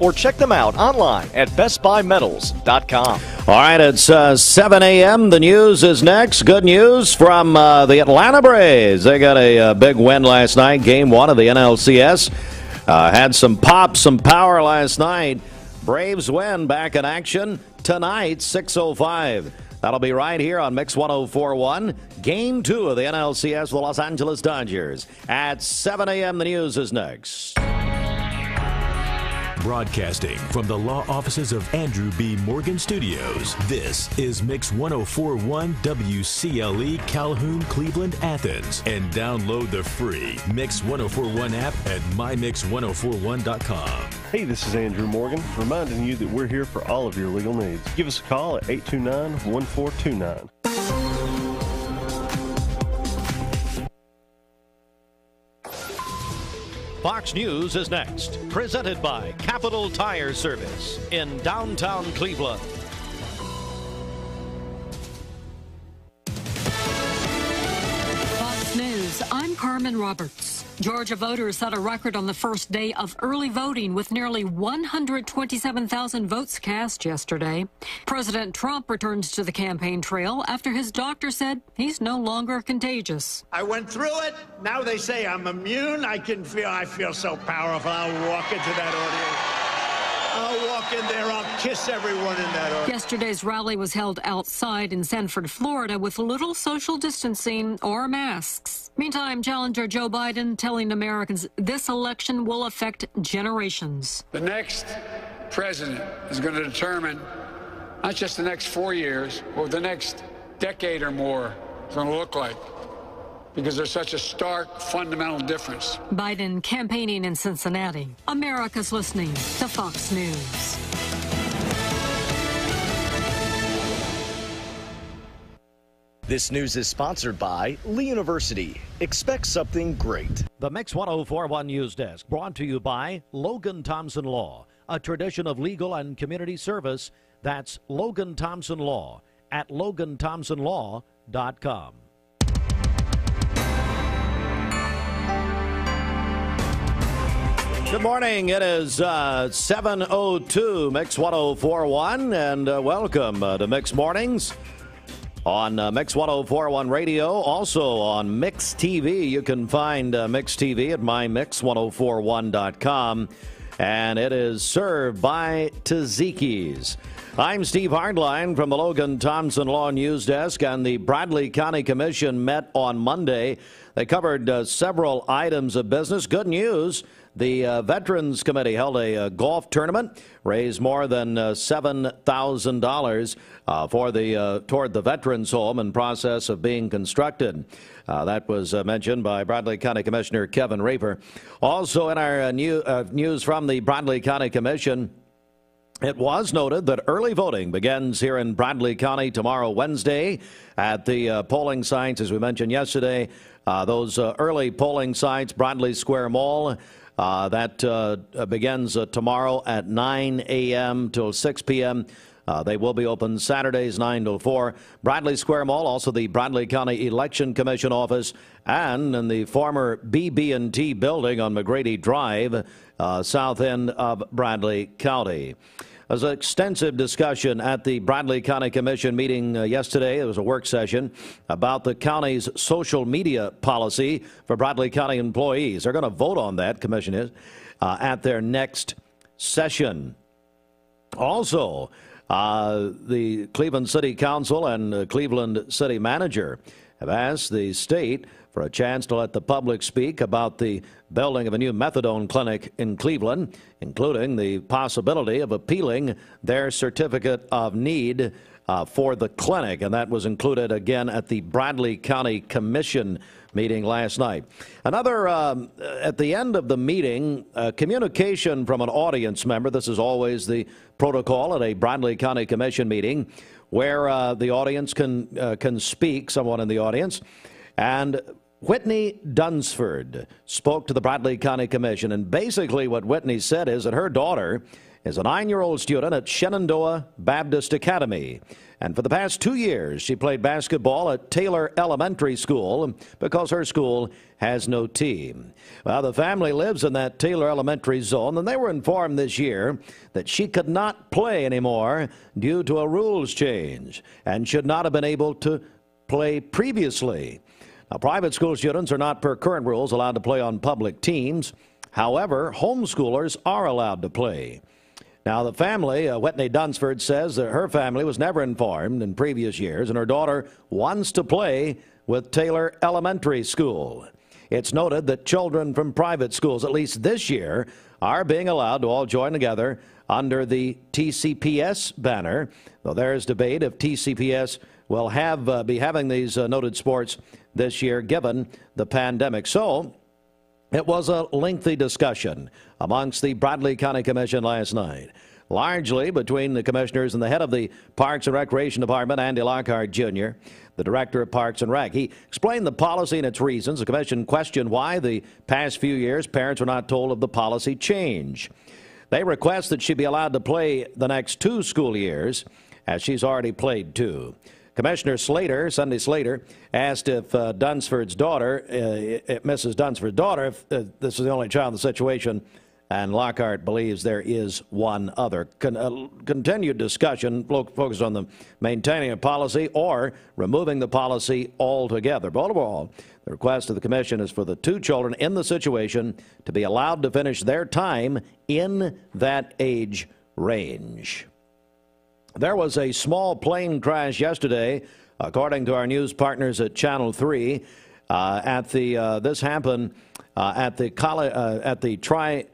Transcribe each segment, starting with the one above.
or check them out online at bestbuymetals.com. All right, it's uh, 7 a.m. The news is next. Good news from uh, the Atlanta Braves. They got a, uh, big win last night, game one of the NLCS. Uh, had some pop, some power last night. Braves win back in action tonight, 6.05. That'll be right here on Mix 1041. Game two of the NLCS for the Los Angeles Dodgers. At 7 a.m., the news is next. Broadcasting from the law offices of Andrew B. Morgan Studios, this is Mix 1041 WCLE Calhoun, Cleveland, Athens. And download the free Mix 1041 app at mymix1041.com. Hey, this is Andrew Morgan, reminding you that we're here for all of your legal needs. Give us a call at 829 1429. Fox News is next, presented by Capital Tire Service in downtown Cleveland. Carmen Roberts. Georgia voters set a record on the first day of early voting with nearly 127,000 votes cast yesterday. President Trump returns to the campaign trail after his doctor said he's no longer contagious. I went through it. Now they say I'm immune. I can feel I feel so powerful. I'll walk into that audience. I'll walk in there. I'll kiss everyone in that audience. Yesterday's rally was held outside in Sanford, Florida, with little social distancing or masks. Meantime, challenger Joe Biden telling Americans this election will affect generations. The next president is going to determine not just the next four years, but the next decade or more is going to look like because there's such a stark fundamental difference. Biden campaigning in Cincinnati. America's listening to Fox News. This news is sponsored by Lee University. Expect something great. The Mix 1041 News Desk brought to you by Logan Thompson Law, a tradition of legal and community service. That's Logan Thompson Law at loganthompsonlaw.com. Good morning. It is uh, 7.02 Mix 1041, and uh, welcome uh, to Mix Mornings on uh, Mix 1041 Radio. Also on Mix TV. You can find uh, Mix TV at mymix1041.com, and it is served by Tzatziki's. I'm Steve Hartline from the Logan Thompson Law News Desk, and the Bradley County Commission met on Monday. They covered uh, several items of business. Good news. The uh, Veterans Committee held a, uh, golf tournament, raised more than uh, seven thousand dollars uh, for the uh, toward the Veterans Home in process of being constructed. Uh, that was mentioned by Bradley County Commissioner Kevin Raper. Also, in our new, news from the Bradley County Commission. It was noted that early voting begins here in Bradley County tomorrow, Wednesday, at the uh, polling sites, as we mentioned yesterday. Uh, those uh, early polling sites, Bradley Square Mall, uh, that uh, begins uh, tomorrow at 9 a.m. till 6 p.m. Uh, they will be open Saturdays 9 to 4. Bradley Square Mall, also the Bradley County Election Commission office, and in the former BB&T building on McGrady Drive, uh, south end of Bradley County. There was an extensive discussion at the Bradley County Commission meeting uh, yesterday. There was a work session about the county's social media policy for Bradley County employees. They're going to vote on that, Commission is, uh, at their next session. Also, uh, the Cleveland City Council and Cleveland City Manager have asked the state for a chance to let the public speak about the building of a new methadone clinic in Cleveland, including the possibility of appealing their certificate of need uh, for the clinic. And that was included again at the Bradley County Commission meeting last night. Another, um, at the end of the meeting, uh, communication from an audience member. This is always the protocol at a Bradley County Commission meeting where uh, the audience can, uh, can speak, someone in the audience. And Whitney Dunsford spoke to the Bradley County Commission, and basically what Whitney said is that her daughter is a nine year old student at Shenandoah Baptist Academy. And for the past two years, she played basketball at Taylor Elementary School because her school has no team. Well, the family lives in that Taylor Elementary zone, and they were informed this year that she could not play anymore due to a rules change and should not have been able to play previously. Now, private school students are not, per current rules, allowed to play on public teams. However, homeschoolers are allowed to play. Now, the family, uh, Whitney Dunsford, says that her family was never informed in previous years, and her daughter wants to play with Taylor Elementary School. It's noted that children from private schools, at least this year, are being allowed to all join together under the TCPS banner, though there is debate if TCPS will have uh, be having these uh, noted sports this year given the pandemic. So it was a lengthy discussion amongst the Bradley County Commission last night, largely between the commissioners and the head of the Parks and Recreation Department, Andy Lockhart Jr., the director of Parks and Rec. He explained the policy and its reasons. The commission questioned why the past few years parents were not told of the policy change. They request that she be allowed to play the next two school years, as she's already played two. Commissioner Slater, Sunday Slater, asked if uh, Dunsford's daughter, uh, Mrs. Dunsford's daughter, if uh, this is the only child in the situation, and Lockhart believes there is one other. Con- uh, continued discussion focused on the maintaining a policy or removing the policy altogether. But overall, the request of the commission is for the two children in the situation to be allowed to finish their time in that age range. There was a small plane crash yesterday, according to our news partners at Channel 3. Uh, at the uh, this happened uh, at the uh, at the tri.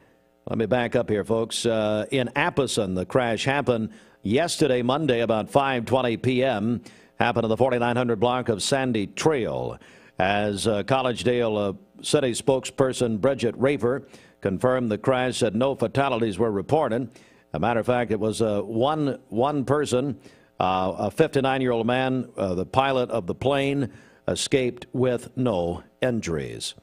Let me back up here, folks. Uh, in Apison, the crash happened yesterday, Monday, about 5:20 p.m. Happened in the 4900 block of Sandy Trail. As uh, Collegedale city spokesperson Bridget Rafer confirmed the crash, said no fatalities were reported. A matter of fact, it was uh, one, one person, uh, a 59 year old man, uh, the pilot of the plane, escaped with no injuries.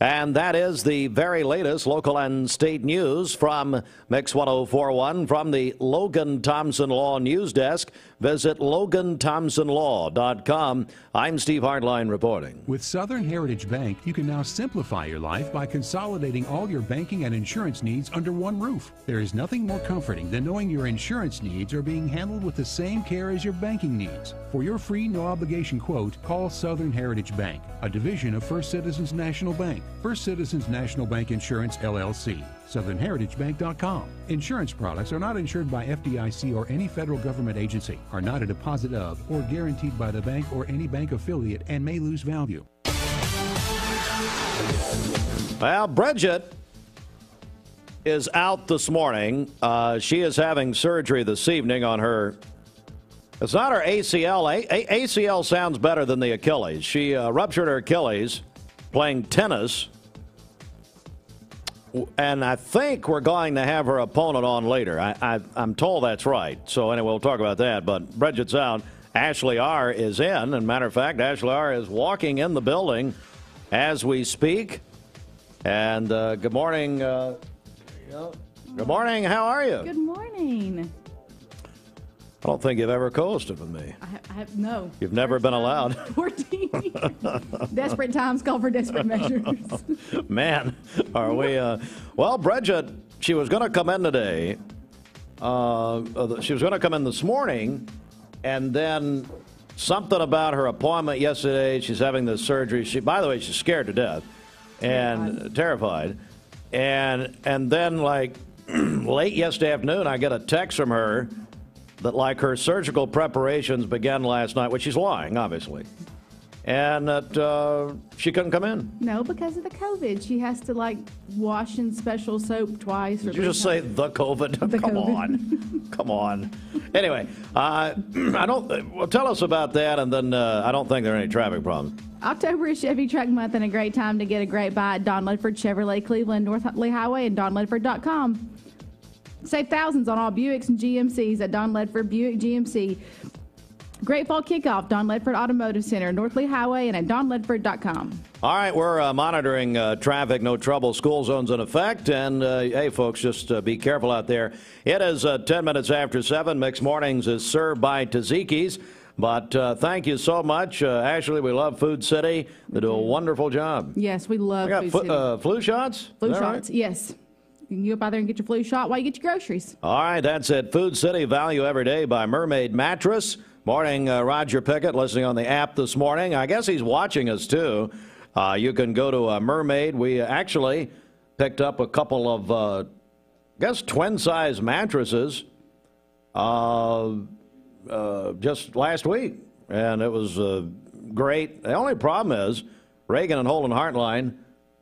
And that is the very latest local and state news from Mix 1041 from the Logan Thompson Law News Desk. Visit LoganThompsonLaw.com. I'm Steve Hartline reporting. With Southern Heritage Bank, you can now simplify your life by consolidating all your banking and insurance needs under one roof. There is nothing more comforting than knowing your insurance needs are being handled with the same care as your banking needs. For your free, no obligation quote, call Southern Heritage Bank, a division of First Citizens National Bank. First Citizens National Bank Insurance, LLC. SouthernHeritageBank.com. Insurance products are not insured by FDIC or any federal government agency, are not a deposit of or guaranteed by the bank or any bank affiliate, and may lose value. Well, Bridget is out this morning. Uh, she is having surgery this evening on her. It's not her ACL. A- A- ACL sounds better than the Achilles. She uh, ruptured her Achilles playing tennis and I think we're going to have her opponent on later. I, am told that's right. So anyway, we'll talk about that. But Bridget's out. Ashley R is in. And matter of fact, Ashley R is walking in the building as we speak. And uh, good morning. Uh, good morning. How are you? Good morning. I don't think you've ever co-hosted with me. I have, I have no. You've never been allowed. 14. desperate times call for desperate measures. Man, are we? Uh, well, Bridget, she was going to come in today. Uh, uh she was going to come in this morning, and then something about her appointment yesterday. She's having the surgery. She, by the way, she's scared to death and terrified. terrified. And and then like late yesterday afternoon, I get a text from her that like her surgical preparations began last night, which she's lying, obviously, and that uh, she couldn't come in. No, because of the COVID. She has to like wash in special soap twice. Did you just say the COVID? The come COVID. on, come on. Anyway, uh, I don't. Well, tell us about that, and then uh, I don't think there are any traffic problems. October is Chevy Truck Month and a great time to get a great buy at Don Ledford Chevrolet Cleveland, North Lee Highway, and DonLedford.com. Save thousands on all Buicks and GMCs at Don Ledford Buick GMC. Great Fall Kickoff, Don Ledford Automotive Center, North Lee Highway, and at donledford.com. All right, we're uh, monitoring uh, traffic, no trouble, school zones in effect. And uh, hey, folks, just uh, be careful out there. It is uh, 10 minutes after 7. Mixed Mornings is served by Tzatziki's. But uh, thank you so much. Ashley, we love Food City. They do a wonderful job. Yes, we love We got Food flu- City. flu shots? flu shots, right? yes. You can go by there and get your flu shot while you get your groceries. All right, that's it. Food City Value Every Day by Mermaid Mattress. Morning, uh, Roger Pickett, listening on the app this morning. I guess he's watching us too. Uh, you can go to uh, Mermaid. We actually picked up a couple of, uh, I guess, twin size mattresses uh, uh, just last week, and it was uh, great. The only problem is Reagan and Holden Hartline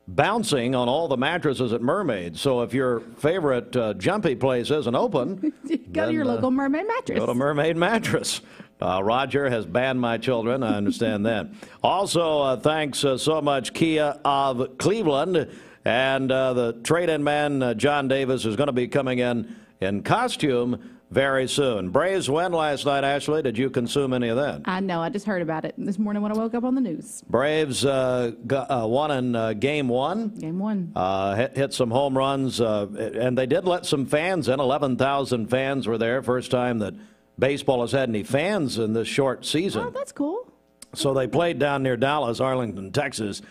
bouncing on all the mattresses at Mermaid. So if your favorite uh, jumpy place isn't open, Go to your Then, uh, local mermaid mattress. Go to Mermaid Mattress. Uh, Roger has banned my children. I understand that. Also, uh, thanks uh, so much, Kia of Cleveland. And uh, the trade in man, uh, John Davis, is going to be coming in in costume very soon. Braves win last night, Ashley. Did you consume any of that? I know. I just heard about it this morning when I woke up on the news. Braves uh, got, uh, won in uh, game one. Game one. Uh, hit, hit some home runs, uh, and they did let some fans in. 11,000 fans were there. First time that baseball has had any fans in this short season. Oh, that's cool. So they played down near Dallas, Arlington, Texas,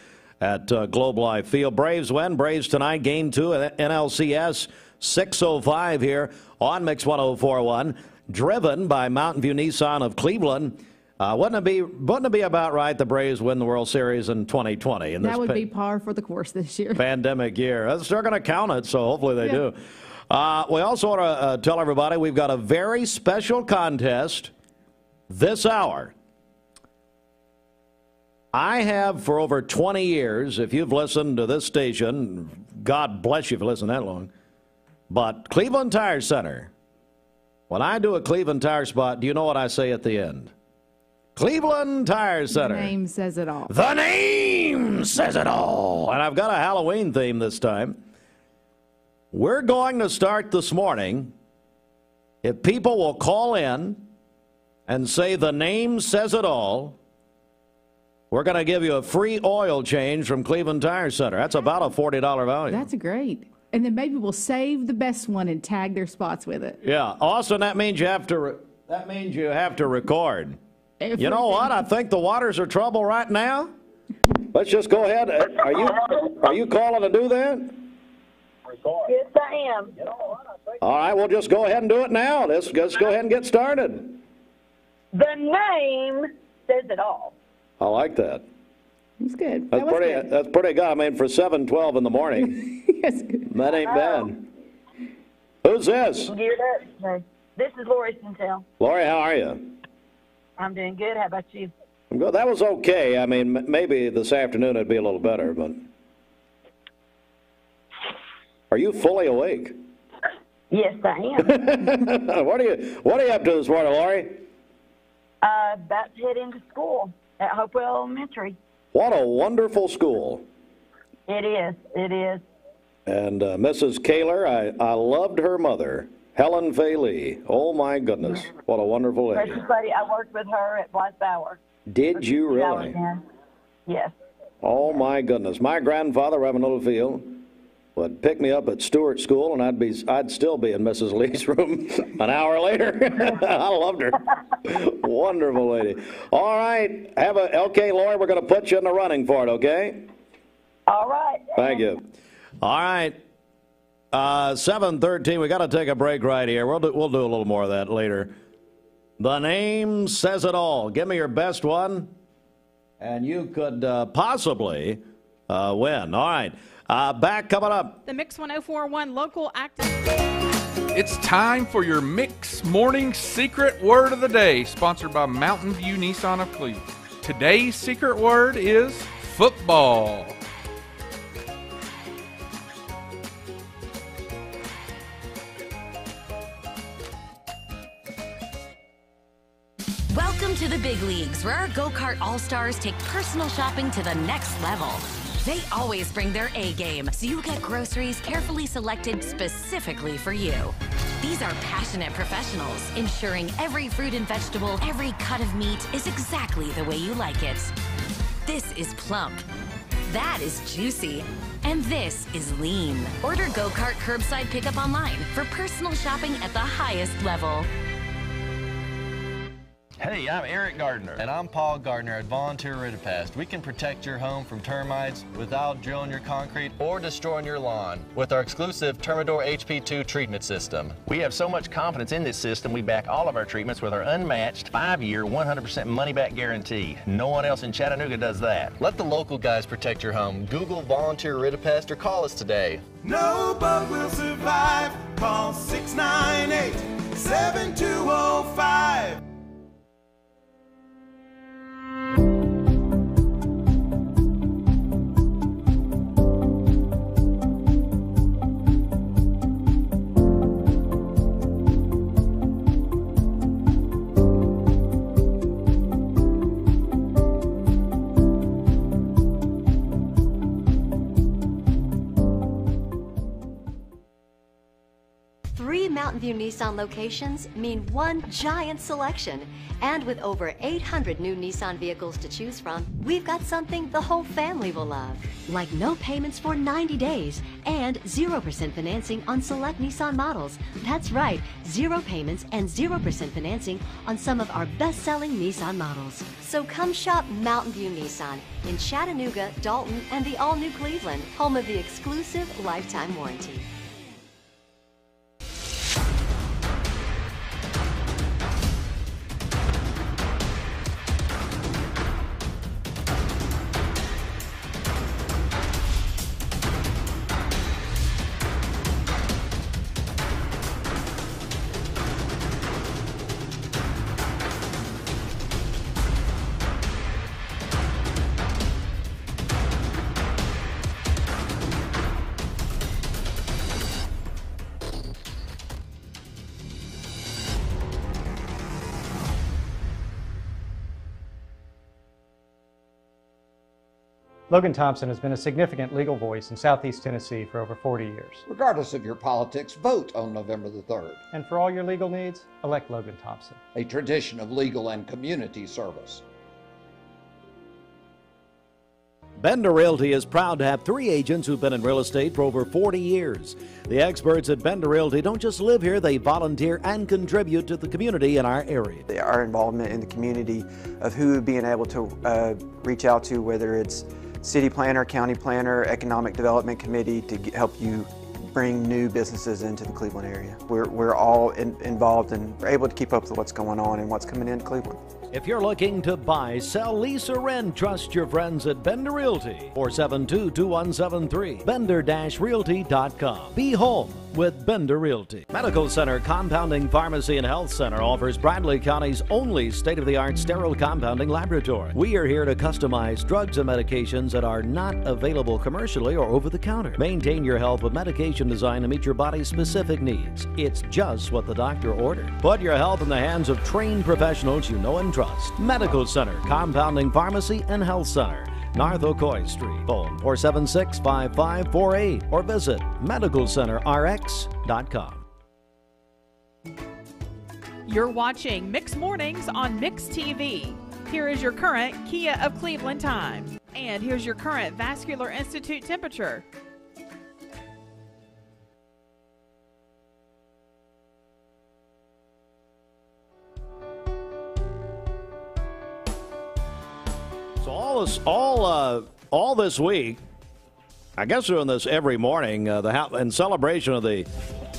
at uh, Globe Life Field. Braves win. Braves tonight, game two at NLCS, 6.05 here on Mix 1041. Driven by Mountain View Nissan of Cleveland. Uh, wouldn't it be wouldn't it be about right the Braves win the World Series in 2020? In That would pa- be par for the course this year. pandemic year. That's- They're going to count it, so hopefully they Yeah. do. Uh, we also want to uh, tell everybody we've got a very special contest this hour. I have for over 20 years, if you've listened to this station, God bless you for listening that long, but Cleveland Tire Center, when I do a Cleveland Tire spot, do you know what I say at the end? Cleveland Tire Center. The name says it all. The name says it all. And I've got a Halloween theme this time. We're going to start this morning. If people will call in and say the name says it all, we're going to give you a free oil change from Cleveland Tire Center. That's about a $40 value. That's great. And then maybe we'll save the best one and tag their spots with it. yeah. Austin, that means you have to re- that means you have to record. If You know we- what? I think the waters are trouble right now. Let's just go ahead. Uh, are you are you calling to do that? Yes, I am. All right, we'll just go ahead and do it now. Let's just go ahead and get started. The name says it all. I like that. It's good. That's that was pretty. good. That's pretty good. I mean, for seven twelve in the morning, yes, good. that ain't bad. Who's this? Geared up. So, This is Lori Centel. Lori, how are you? I'm doing good. How about you? I'm good. That was okay. I mean, m- maybe this afternoon it'd be a little better, but are you fully awake? Yes, I am. what are you What are you up to this morning, Lori? uh, about to head into school at Hopewell Elementary. What a wonderful school. It is. It is. And uh, Mrs. Kaler, I, I loved her mother, Helen Fay Lee. Oh my goodness, what a wonderful lady. Precious lady. I worked with her at Blythe Bower. Did you really? Yes. Oh my goodness, my grandfather, Reverend Littlefield, would pick me up at Stewart School, and I'd be I'd still be in Mrs. Lee's room an hour later. I loved her. Wonderful lady. All right, have a okay, Lori. We're going to put you in the running for it. Okay. All right. Thank you. All right. Uh, 713, we got to take a break right here. We'll do, we'll do a little more of that later. The name says it all. Give me your best one, and you could uh, possibly uh, win. All right. Uh, back coming up. The Mix 1041 local active. It's time for your Mix Morning Secret Word of the Day, sponsored by Mountain View Nissan of Cleveland. Today's secret word is football. Welcome to the big leagues, where our GoCart all stars take personal shopping to the next level. They always bring their A game, so you get groceries carefully selected specifically for you. These are passionate professionals, ensuring every fruit and vegetable, every cut of meat is exactly the way you like it. This is plump. That is juicy. And this is lean. Order GoCart curbside pickup online for personal shopping at the highest level. Hey, I'm Eric Gardner. And I'm Paul Gardner at Volunteer Rid-A-Pest. We can protect your home from termites without drilling your concrete or destroying your lawn with our exclusive Termidor HP2 treatment system. We have so much confidence in this system, we back all of our treatments with our unmatched five-year, 100% money-back guarantee. No one else in Chattanooga does that. Let the local guys protect your home. Google Volunteer Rid-A-Pest or call us today. No bug will survive. Call 698 7205. View Nissan locations mean one giant selection. And with over 800 new Nissan vehicles to choose from, we've got something the whole family will love. Like no payments for 90 days and 0% financing on select Nissan models. That's right, zero payments and 0% financing on some of our best selling Nissan models. So come shop Mountain View Nissan in Chattanooga, Dalton, and the all new Cleveland, home of the exclusive lifetime warranty. Logan Thompson has been a significant legal voice in Southeast Tennessee for over 40 years. Regardless of your politics, vote on November the 3rd. And for all your legal needs, elect Logan Thompson. A tradition of legal and community service. Bender Realty is proud to have three agents who've been in real estate for over 40 years. The experts at Bender Realty don't just live here, they volunteer and contribute to the community in our area. Our involvement in the community of who being able to uh, reach out to, whether it's city planner, county planner, economic development committee to get, help you bring new businesses into the Cleveland area. We're, we're all in, involved and we're able to keep up with what's going on and what's coming into Cleveland. If you're looking to buy, sell, lease, or rent, trust your friends at Bender Realty. 472 2173. Bender Realty.com. Be home with Bender Realty. Medical Center Compounding Pharmacy and Health Center offers Bradley County's only state of the art sterile compounding laboratory. We are here to customize drugs and medications that are not available commercially or over the counter. Maintain your health with medication designed to meet your body's specific needs. It's just what the doctor ordered. Put your health in the hands of trained professionals you know and trust. Medical Center Compounding Pharmacy and Health Center. North Street. Phone 476 5548 or visit medicalcenterrx.com. You're watching Mix Mornings on Mix TV. Here is your current Kia of Cleveland time. And here's your current Vascular Institute temperature. So all this, all, uh, all this week, I guess doing this every morning. Uh, the in celebration of the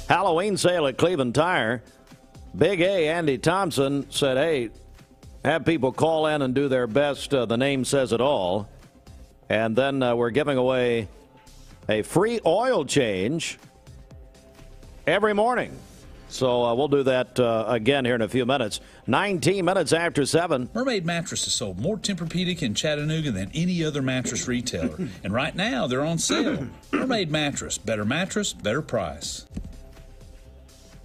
Halloween sale at Cleveland Tire, Big A Andy Thompson said, "Hey, have people call in and do their best. Uh, the name says it all." And then uh, we're giving away a free oil change every morning. So uh, we'll do that uh, again here in a few minutes. 19 minutes after 7. Mermaid Mattress is sold more Tempur-Pedic in Chattanooga than any other mattress retailer. and right now, they're on sale. Mermaid Mattress. Better mattress, better price.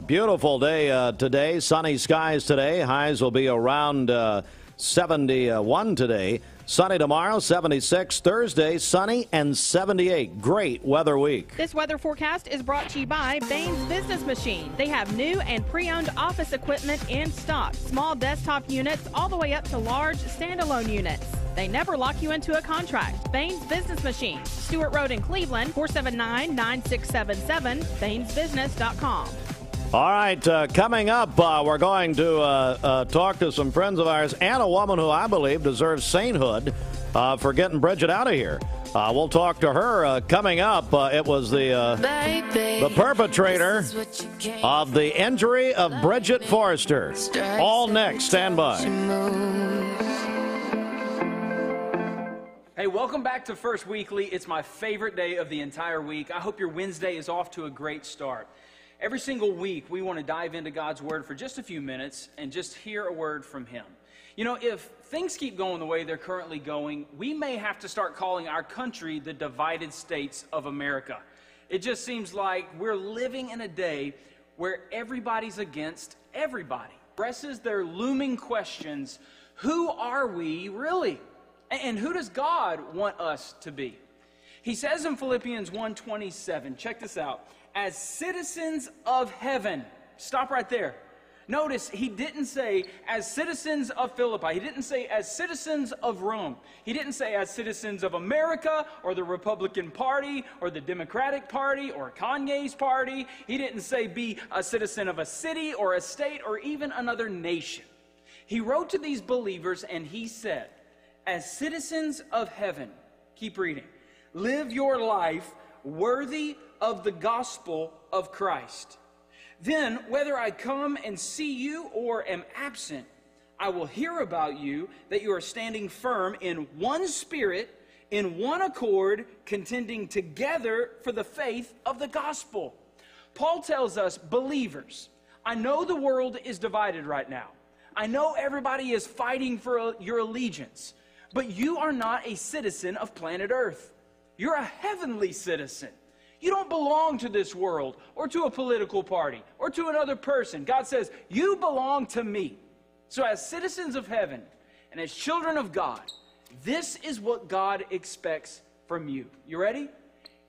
Beautiful day uh, today. Sunny skies today. Highs will be around uh, 71 today. Sunny tomorrow, 76. Thursday, sunny and 78. Great weather week. This weather forecast is brought to you by Baines Business Machine. They have new and pre-owned office equipment in stock. Small desktop units all the way up to large standalone units. They never lock you into a contract. Baines Business Machine, Stewart Road in Cleveland, 479-9677, bainesbusiness.com. All right, uh, coming up, uh, we're going to uh, uh, talk to some friends of ours and a woman who I believe deserves sainthood uh, for getting Bridget out of here. Uh, we'll talk to her coming up. it was the the perpetrator of the injury of Bridget Forrester. All next. Stand by. Hey, welcome back to First Weekly. It's my favorite day of the entire week. I hope your Wednesday is off to a great start. Every single week, we want to dive into God's Word for just a few minutes and just hear a word from Him. You know, if things keep going the way they're currently going, we may have to start calling our country the divided states of America. It just seems like we're living in a day where everybody's against everybody. Presses their looming questions who are we really? And who does God want us to be? He says in Philippians 1:27, check this out as citizens of heaven. Stop right there. Notice he didn't say as citizens of Philippi. He didn't say as citizens of Rome. He didn't say as citizens of America or the Republican Party or the Democratic Party or Kanye's party. He didn't say be a citizen of a city or a state or even another nation. He wrote to these believers and he said, as citizens of heaven, keep reading, live your life worthy of the gospel of Christ. Then, whether I come and see you or am absent, I will hear about you that you are standing firm in one spirit, in one accord, contending together for the faith of the gospel. Paul tells us, believers, I know the world is divided right now. I know everybody is fighting for your allegiance, but you are not a citizen of planet Earth. You're a heavenly citizen. You don't belong to this world or to a political party or to another person. God says, You belong to me. So, as citizens of heaven and as children of God, this is what God expects from you. You ready?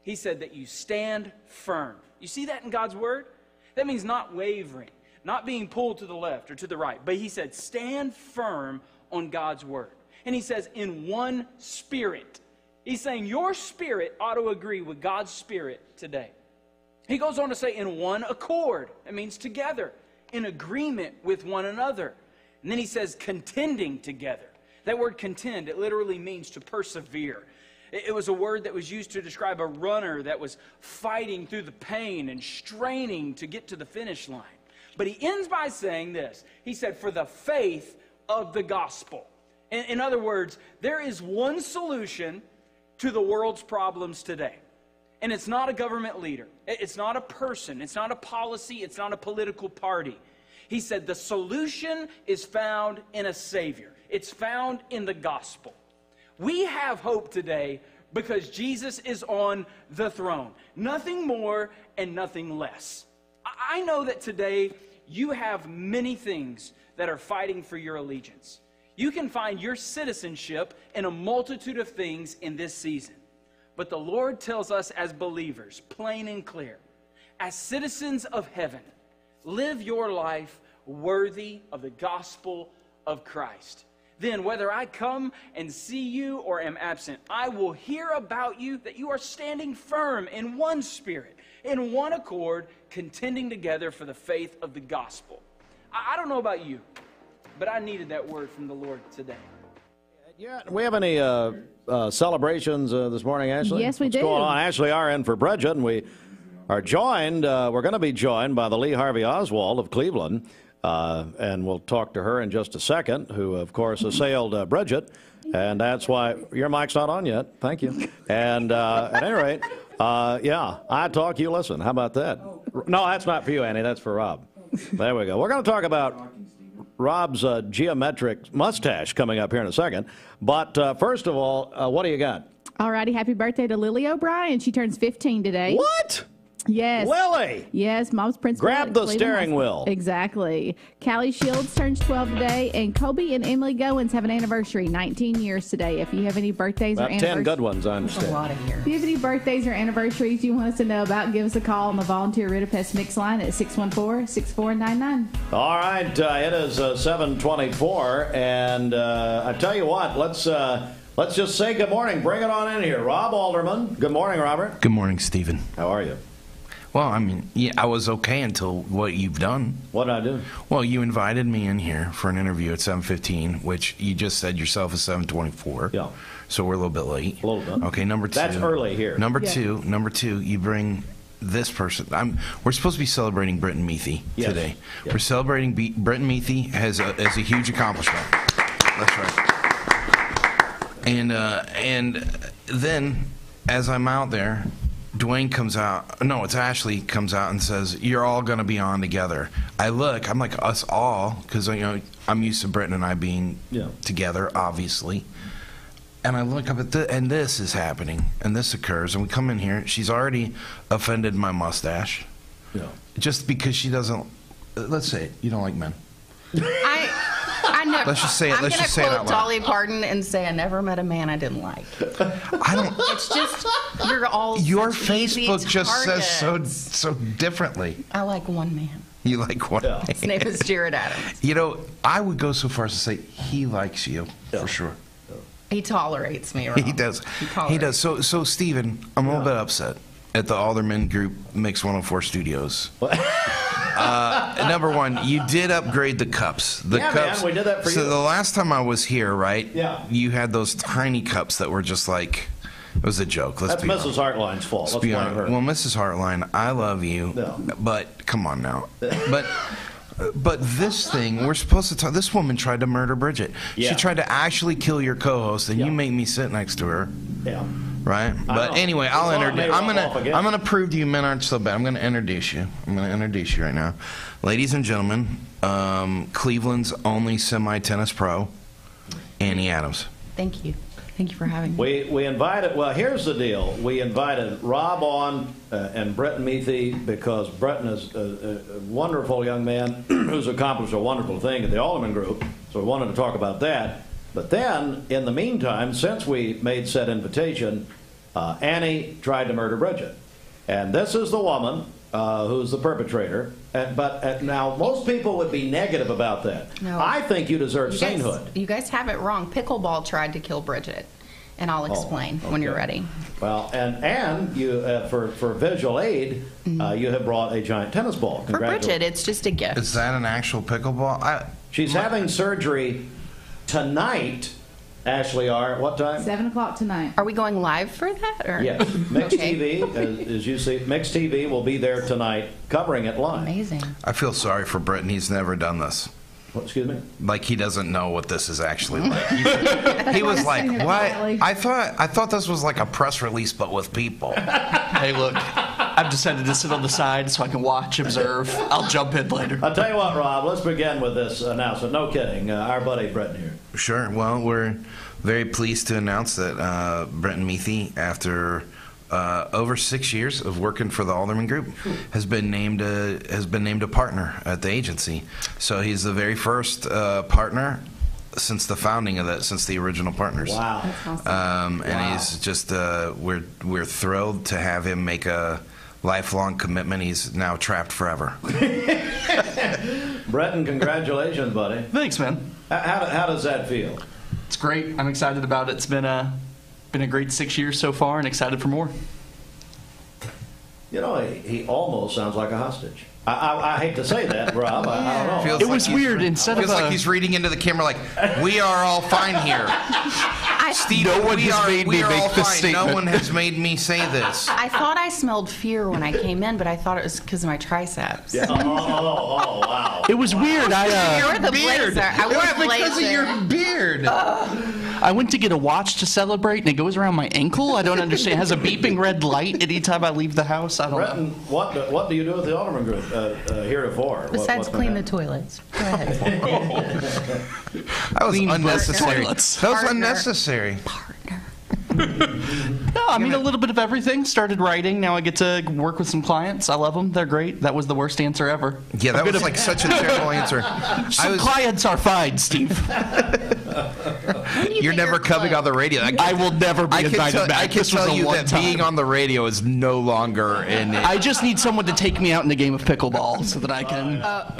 He said that you stand firm. You see that in God's word? That means not wavering, not being pulled to the left or to the right. But he said, stand firm on God's word. And he says, in one spirit. He's saying your spirit ought to agree with God's spirit today. He goes on to say, in one accord. It means together, in agreement with one another. And then he says, contending together. That word contend, it literally means to persevere. It was a word that was used to describe a runner that was fighting through the pain and straining to get to the finish line. But he ends by saying this He said, For the faith of the gospel. In, in other words, there is one solution to the world's problems today. And it's not a government leader, it's not a person, it's not a policy, it's not a political party. He said the solution is found in a Savior, it's found in the gospel. We have hope today because Jesus is on the throne. Nothing more and nothing less. I know that today you have many things that are fighting for your allegiance. You can find your citizenship in a multitude of things in this season. But the Lord tells us as believers, plain and clear, as citizens of heaven, live your life worthy of the gospel of Christ. Then, whether I come and see you or am absent, I will hear about you that you are standing firm in one spirit, in one accord, contending together for the faith of the gospel. I, don't know about you, but I needed that word from the Lord today. Yeah, we have any uh, uh, celebrations uh, this morning, Ashley? Yes, we What's do. going on? Ashley are in for Bridget, and we are joined. Uh, we're going to be joined by the Lee Harvey Oswald of Cleveland, uh, and we'll talk to her in just a second. Who, of course, assailed uh, Bridget, and that's why your mic's not on yet. Thank you. And at any rate, yeah, I talk, you listen. How about that? No, that's not for you, Annie. That's for Rob. There we go. We're going to talk about Rob's uh, geometric mustache coming up here in a second. But uh, first of all, uh, what do you got? Alrighty, happy birthday to Lily O'Brien. She turns 15 today. What? Yes. Lily. Yes, mom's principal. Grab the Cleveland steering High- wheel. Exactly. Callie Shields turns 12 today, and Kobe and Emily Goins have an anniversary, 19 years today. If you have any birthdays or About 10 anniversaries, good ones, I understand. A lot of years. If you have any birthdays or anniversaries you want us to know about, give us a call on the Volunteer Rid-A-Pest Mix line at 614-6499. All right, uh, it is uh, 724, and uh, I tell you what, let's uh, let's just say good morning. Bring it on in here. Rob Alderman. Good morning, Robert. Good morning, Stephen. How are you? Well, I mean, yeah, I was okay until what you've done. What did I do? Well, you invited me in here for an interview at 7:15, which you just said yourself is 7:24. Yeah. So we're a little bit late. A little bit. Okay, number two. That's early here. Number Yeah. two. Number two. You bring this person. I'm. We're supposed to be celebrating Britton Meathy Yes. today. Yes. We're celebrating Be- Britton Meathy has a, has a huge accomplishment. That's right. And uh, and then as I'm out there, Dwayne comes out. No, it's Ashley comes out and says, "You're all going to be on together." I look. I'm like us all because you know I'm used to Britton and I being Yeah. together, obviously. And I look up at the, and this is happening, and this occurs, and we come in here. She's already offended my mustache, Yeah. just because she doesn't. Let's say it. You don't like men. I, I never. Let's just say it. I'm Let's gonna just say it quote out loud. Dolly Parton and say I never met a man I didn't like. I don't. It's just you're all. Your such easy Facebook just says so targets. so differently. I like one man. You like what? His name is Jared Adams. You know, I would go so far as to say he likes you for sure. He tolerates me. Right? He does. He, tolerates does. So, so Stephen, I'm a little bit upset at the Alderman Group Mix 104 Studios. uh, number one, you did upgrade the cups. The Yeah, man, cups. we did that for so you. the last time I was here, right? Yeah. You had those tiny cups that were just like it was a joke. Let's That's be Mrs. Hartline's fault. Let's Let's be honest. her. Well, Mrs. Hartline, I love you, No. but come on now. But but this thing, we're supposed to talk. This woman tried to murder Bridget. Yeah. She tried to actually kill your co-host, and you make me sit next to her. Yeah. Right. But anyway, I'll introduce. I'm gonna again. I'm gonna prove to you men aren't so bad. I'm gonna introduce you. I'm gonna introduce you right now, ladies and gentlemen. Um, Cleveland's only semi-tennis pro, Annie Adams. Thank you. Thank you for having me. We, we invited, well, here's the deal. We invited Rob on uh, and Bretton Meathy because Bretton is a, a wonderful young man who's accomplished a wonderful thing at the Alderman Group. So we wanted to talk about that. But then, in the meantime, since we made said invitation, uh, Annie tried to murder Bridget. And this is the woman uh, who's the perpetrator. And, but uh, now, most people would be negative about that. No. I think you deserve You guys, sainthood. you guys have it wrong. Pickleball tried to kill Bridget, and I'll explain when you're Oh, ready. Well, and and you uh, for for visual aid, uh, you have brought a giant tennis ball. Mm-hmm. For Bridget, it's just a gift. Is that an actual pickleball? I, She's having surgery tonight. Ashley R. What time? Seven o'clock tonight. Are we going live for that? Or? Yes, Mix Okay. TV, as, as you see, Mix TV will be there tonight covering it live. Amazing. I feel sorry for Britton. He's never done this. excuse me? Like he doesn't know what this is actually like. He was like, "What? I thought I thought this was like a press release, but with people." Hey, look, I've decided to sit on the side so I can watch, observe. I'll jump in later. I'll tell you what, Rob. Let's begin with this announcement. No kidding. Uh, our buddy Bretton here. Sure. Well, we're very pleased to announce that uh, Brenton Meathy, after uh, over six years of working for the Alderman Group, has been named a has been named a partner at the agency. So he's the very first uh, partner since the founding of that, since the original partners. Wow. That's Um, and Wow. he's just uh, we're we're thrilled to have him make a lifelong commitment. He's now trapped forever. Bretton, congratulations, buddy. Thanks, man. How, how, how does that feel? It's great. I'm excited about it. It's been a been a great six years so far, and excited for more. You know, he, he almost sounds like a hostage. I, I, I hate to say that, Rob. I, I don't know. Feels like he's- weird, instead of feels like he's reading into the camera like, "We are all fine here." Steve, No one we has are, made we me are make all this fine. No statement. one has made me say this. I thought I smelled fear when I came in, but I thought it was because of my triceps. Oh, oh, oh, wow. It was weird. I uh, You're the blazer. I wore Yeah, because of blazer. your beard. I went to get a watch to celebrate, and it goes around my ankle. I don't understand. It has a beeping red light anytime I leave the house. I don't know. What, do- what do you do with the Alderman Group uh, uh, heretofore? What- Besides what's clean the toilets. Go ahead. That was Clean unnecessary. toilets. That was Partner. Unnecessary. No, I mean a little bit of everything. Started writing. Now I get to work with some clients. I love them. They're great. That was the worst answer ever. Yeah, that was like such a terrible answer. Some I was, clients are fine, Steve. you're never coming on the radio. I, I will never be I invited tell, back. I can This was tell a you one that time. being on the radio is no longer in it. I just need someone to take me out in a game of pickleball so that I can. Uh,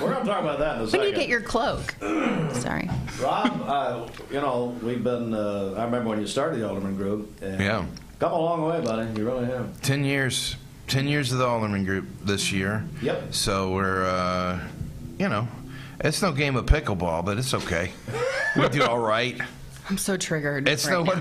We're going to talk about that in a When second. do you get your cloak? Sorry. Rob, uh, you know, we've been, uh, I remember when you started the Alderman Group. And Yeah. Come a long way, buddy. You really have. Ten years. Ten years of the Alderman Group this year. Yep. So we're, uh, you know, it's no game of pickleball, but it's okay. We do all right. I'm so triggered. It's right no. now.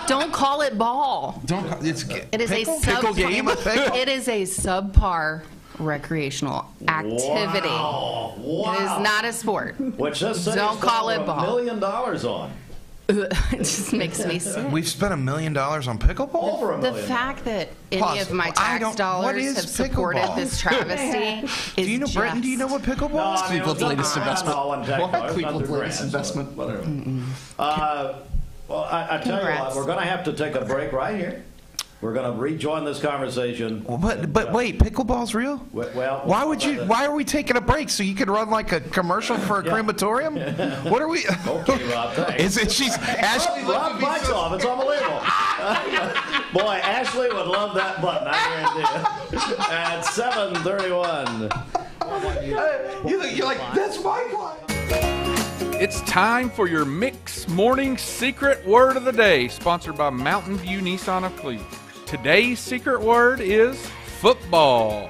Don't call it ball. Don't. It's It is pickle, a sub- pickle game. It is a subpar recreational activity. Wow. It is not a sport. Which this city's Don't call it over ball. A million dollars on. it just makes me sick. We've spent a million dollars on pickleball. Over a The million. fact that any Pause. of my tax don't- dollars have supported pickleball? this travesty is Do you know, just... Britton? Do you know what pickleball No, is? I mean, Cleveland's latest investment. no, one tech What? Cleveland's latest grand, so investment. Whatever. Uh, well, I, I tell you what, we're going to have to take a break right here. We're going to rejoin this conversation. But but wait, pickleball's real. Well, well, Why would you? Uh, why are we taking a break so you could run like a commercial for a crematorium? What are we? Okay, Rob, thanks. Is it? She's Ashley. Rob bites off. It's unbelievable. Boy, Ashley would love that button. I guarantee you. At seven thirty-one. Oh you, you're like that's my client. It's time for your Mix Morning Secret Word of the Day, sponsored by Mountain View Nissan of Cleveland. Today's secret word is football.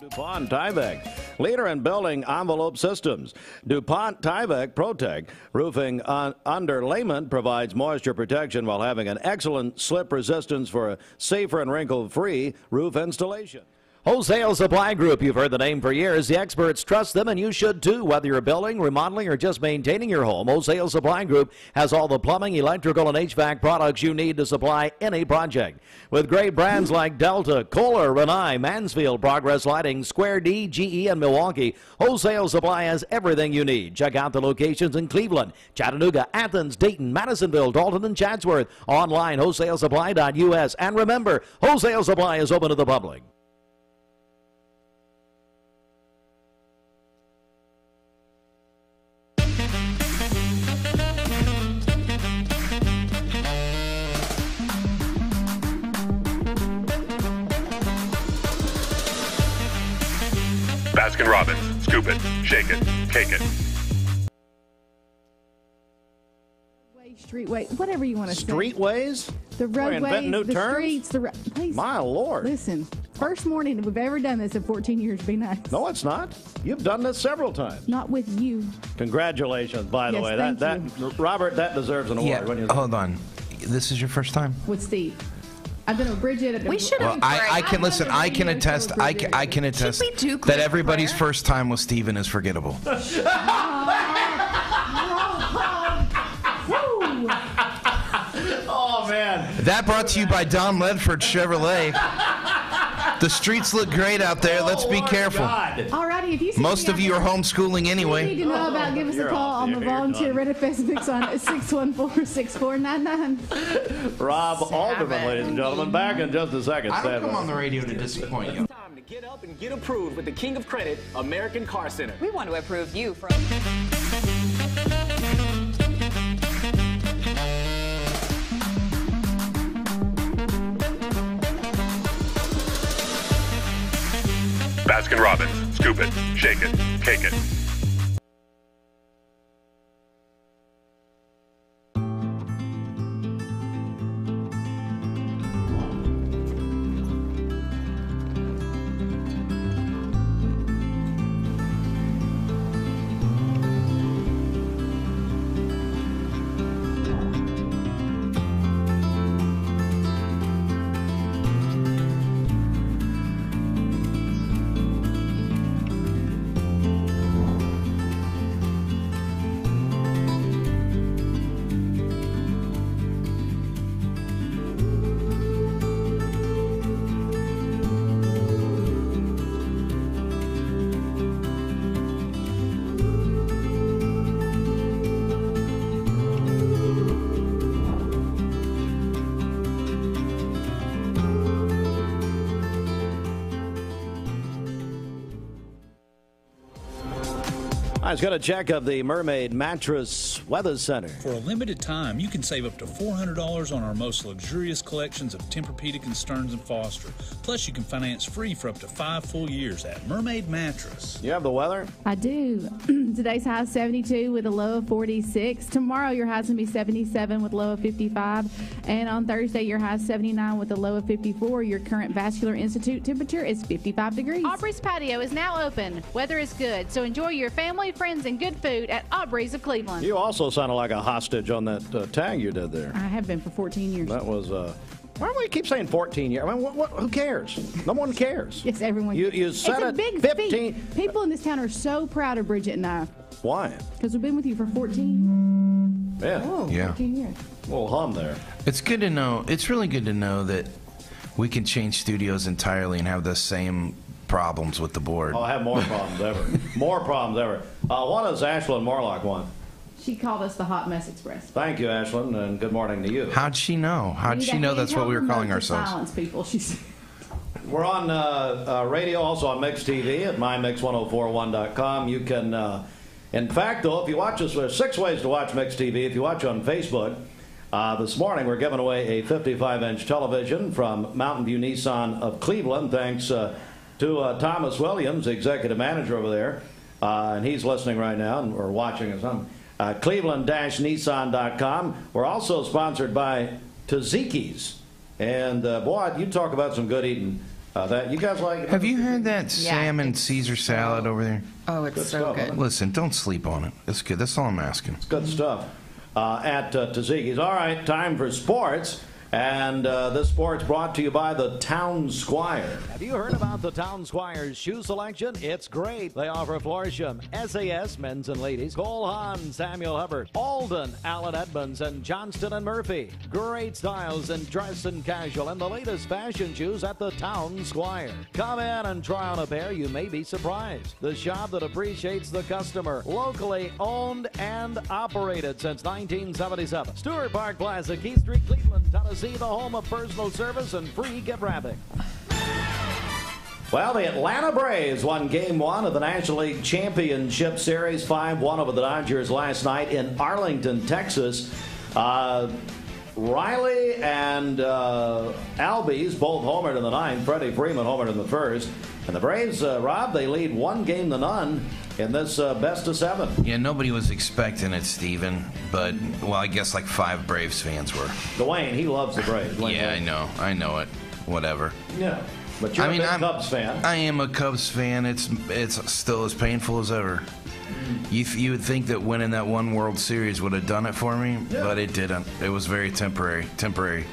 DuPont Tyvek, leader in building envelope systems. DuPont Tyvek Protect roofing on underlayment provides moisture protection while having an excellent slip resistance for a safer and wrinkle-free roof installation. Wholesale Supply Group, you've heard the name for years. The experts trust them, and you should too, whether you're building, remodeling, or just maintaining your home. Wholesale Supply Group has all the plumbing, electrical, and HVAC products you need to supply any project. With great brands like Delta, Kohler, Rinnai, Mansfield, Progress Lighting, Square D, GE, and Milwaukee, Wholesale Supply has everything you need. Check out the locations in Cleveland, Chattanooga, Athens, Dayton, Madisonville, Dalton, and Chatsworth. Online, wholesalesupply.us. And remember, Wholesale Supply is open to the public. Baskin Robbins. Scoop it, shake it, cake it. Streetway, whatever you want to say. Streetways? The Boy, roadways, new the terms? streets, the ro- please. My lord. Listen, first morning we've ever done this in 14 years. Be nice. No, it's not. You've done this several times. Not with you. Congratulations, by the Yes, way. That, thank that Robert, that deserves an award. Yeah. wouldn't you? Hold on. This is your first time. With Steve. I've done it with Bridget. I've done We it- should Well, I, I can listen. I can attest. I can, I can attest we do that quick everybody's prayer? first time with Steven is forgettable. Oh, man. That brought to you by Don Ledford Chevrolet. The streets look great out there. Let's be oh, careful. Alrighty, if you see Most me of out you are there homeschooling you need anyway. to know about, give us a You're call off on the the. You're volunteer done. Rid-A-Pest on at 614-6499. Rob Alderman, ladies and gentlemen, back in just a second. I don't Stand come by. on the radio to disappoint you. Time to get up and get approved with the King of Credit, American Car Center. We want to approve you from. Baskin Robbins. Scoop it, shake it, cake it. Let's get a check of the Mermaid Mattress Weather Center. For a limited time, you can save up to $400 on our most luxurious collections of Tempur-Pedic and Stearns & Foster. Plus, you can finance free for up to five full years at Mermaid Mattress. You have the weather? I do. Today's high is 72 with a low of 46. Tomorrow, your high's going to be 77 with a low of 55. And on Thursday, your high is 79 with a low of 54. Your current Vascular Institute temperature is 55 degrees. Aubrey's patio is now open. Weather is good, so enjoy your family, friends, and good food at Aubrey's of Cleveland. You also sounded like a hostage on that uh, tag you did there. I have been for 14 years. That was. Uh, why do we keep saying 14 years? I mean, what, what, who cares? No one cares. Yes, everyone. You, you it's said a it big 15. feat. People in this town are so proud of Bridget and I Why? because we've been with you for 14. Yeah. Oh, Yeah. 14 years. A little hum there. It's good to know. It's really good to know that we can change studios entirely and have the same problems with the board. I'll have more problems ever. more problems ever. Uh, what does Ashlyn Morlock want? She called us the Hot Mess Express. Than'd you, Ashlyn, and good morning to you. How'd she know? How'd she know that's what we were calling ourselves? Silence people. She's. We're on uh, uh, radio, also on Mix TV at mymix1041.com. You can, uh, in fact, though, if you watch us, there's six ways to watch Mix TV. If you watch on Facebook, uh, this morning we're giving away a 55 inch television from Mountain View Nissan of Cleveland, thanks uh, to uh, Thomas Williams, executive manager over there. Uh, and he's listening right now and or watching us on uh, cleveland-nissan.com. We're also sponsored by Taziki's. And uh, boy, you talk about some good eating. Uh, that you guys like? Have you heard that salmon Caesar salad over there? Oh, it's Good so stuff, good. Listen, don't sleep on it. It's good. That's all I'm asking. It's good stuff uh, at uh, Taziki's. All right, time for sports. And uh, this sport's brought to you by the Town Squire. Have you heard about the Town Squire's shoe selection? It's great. They offer Florsheim, SAS, men's and ladies, Cole Haan, Samuel Hubbard, Alden, Allen Edmonds, and Johnston and Murphy. Great styles in dress and casual, and the latest fashion shoes at the Town Squire. Come in and try on a pair. You may be surprised. The shop that appreciates the customer, locally owned and operated since 1977. Stewart Park Plaza, Keith Street, Cleveland, Tennessee, the home of personal service and free gift wrapping. Well, the Atlanta Braves won game one of the National League Championship Series 5 1 over the Dodgers last night in Arlington, Texas. Uh, Riley and uh, Albies both homered in the ninth. Freddie Freeman homered in the first. And the Braves, uh, Rob, they lead one game to none in this uh, best of seven. Yeah, nobody was expecting it, Steven. But, well, I guess like five Braves fans were. Dwayne, he loves the Braves. Dwayne Yeah, I know. I know it. Whatever. Yeah. But you're I mean, a I'm- Cubs fan. I am a Cubs fan. It's it's still as painful as ever. You, you would think that winning that one World Series would have done it for me, but it didn't. It was very temporary. Temporary.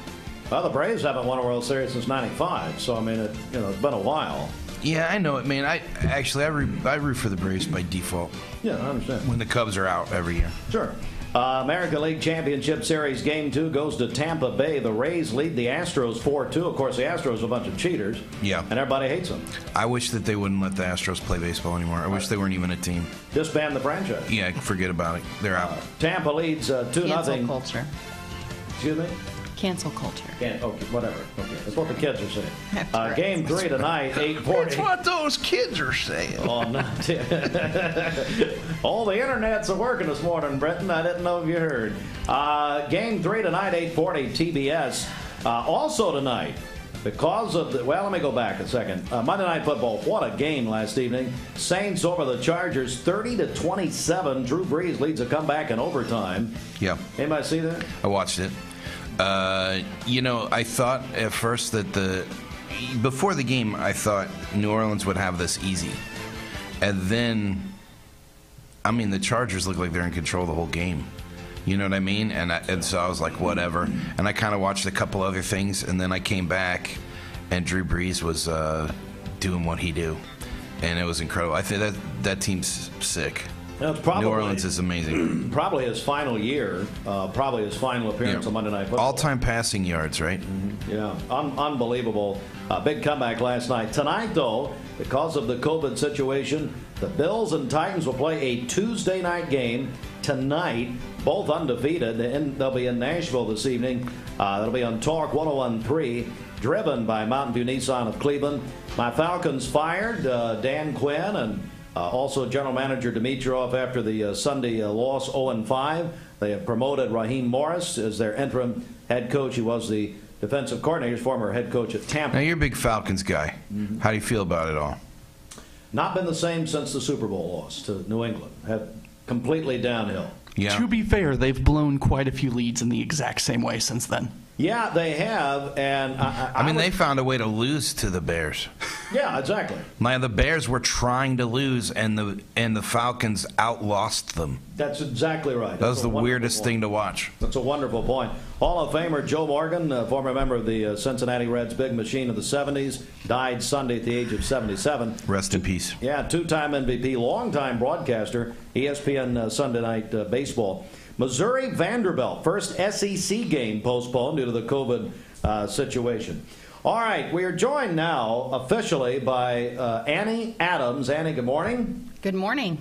Well, the Braves haven't won a World Series since '95, so I mean, it, you know, it's been a while. Yeah, I know it, man. I actually I, root I root for the Braves by default. Yeah, I understand. When the Cubs are out every year. Sure. Uh, American League Championship Series Game 2 goes to Tampa Bay. The Rays lead the Astros 4 2. Of course, the Astros are a bunch of cheaters, Yeah. and everybody hates them. I wish that they wouldn't let the Astros play baseball anymore. I wish they weren't even a team. Disband the franchise. Yeah, forget about it. They're out. Tampa leads uh, 2 Cancel nothing. culture. Excuse me? Cancel culture. Can't, okay, whatever. Okay, that's what the kids are saying. That's Uh, right. game 3 tonight, 840. That's what those kids are saying. Oh, no. oh, the internet's are working this morning, Britton. I didn't know if you heard. Uh, game three tonight, 840 TBS. Uh, also tonight, because of the, well, let me go back a second. Uh, Monday Night Football, what a game last evening. Saints over the Chargers, 30 to 27. Drew Brees leads a comeback in overtime. Yeah. Anybody see that? I watched it. Uh, you know, I thought at first that the before the game, I thought New Orleans would have this easy, and then, I mean, the Chargers look like they're in control the whole game. You know what I mean? And I, and so I was like, whatever. And I kind of watched a couple other things, and then I came back, and Drew Brees was uh, doing what he do, and it was incredible. I think that that team's sick. It's probably- New Orleans is amazing. Probably his final year, uh, probably his final appearance on Monday Night Football. All-time passing yards, right? Yeah, un- unbelievable. Uh, big comeback last night. Tonight, though, because of the COVID situation, the Bills and Titans will play a Tuesday night game tonight, both undefeated. They'll be in Nashville this evening. Uh, that'll be on Talk 1013, driven by Mountain View Nissan of Cleveland. My Falcons fired uh, Dan Quinn and Uh, also, General Manager Dimitroff, after the uh, Sunday uh, loss, 0 5, they have promoted Raheem Morris as their interim head coach. He was the defensive coordinator, former head coach at Tampa. Now you're a big Falcons guy. Mm-hmm. How do you feel about it all? Not been the same since the Super Bowl loss to New England. Have completely downhill. Yeah. To be fair, they've blown quite a few leads in the exact same way since then. Yeah, they have, and I, I mean, they found a way to lose to the Bears. yeah, exactly. Now the Bears were trying to lose, and the and the Falcons outlost them. That's exactly right. That was the weirdest point. thing to watch. That's a wonderful point. Hall of Famer Joe Morgan, uh, former member of the uh, Cincinnati Reds Big Machine of the 70s, died Sunday at the age of 77. Rest in peace. Yeah, two-time MVP, longtime broadcaster, ESPN uh, Sunday Night uh, Baseball. Missouri Vanderbilt, first SEC game postponed due to the COVID uh, situation. All right, we are joined now officially by uh, Annie Adams. Annie, good morning. Good morning.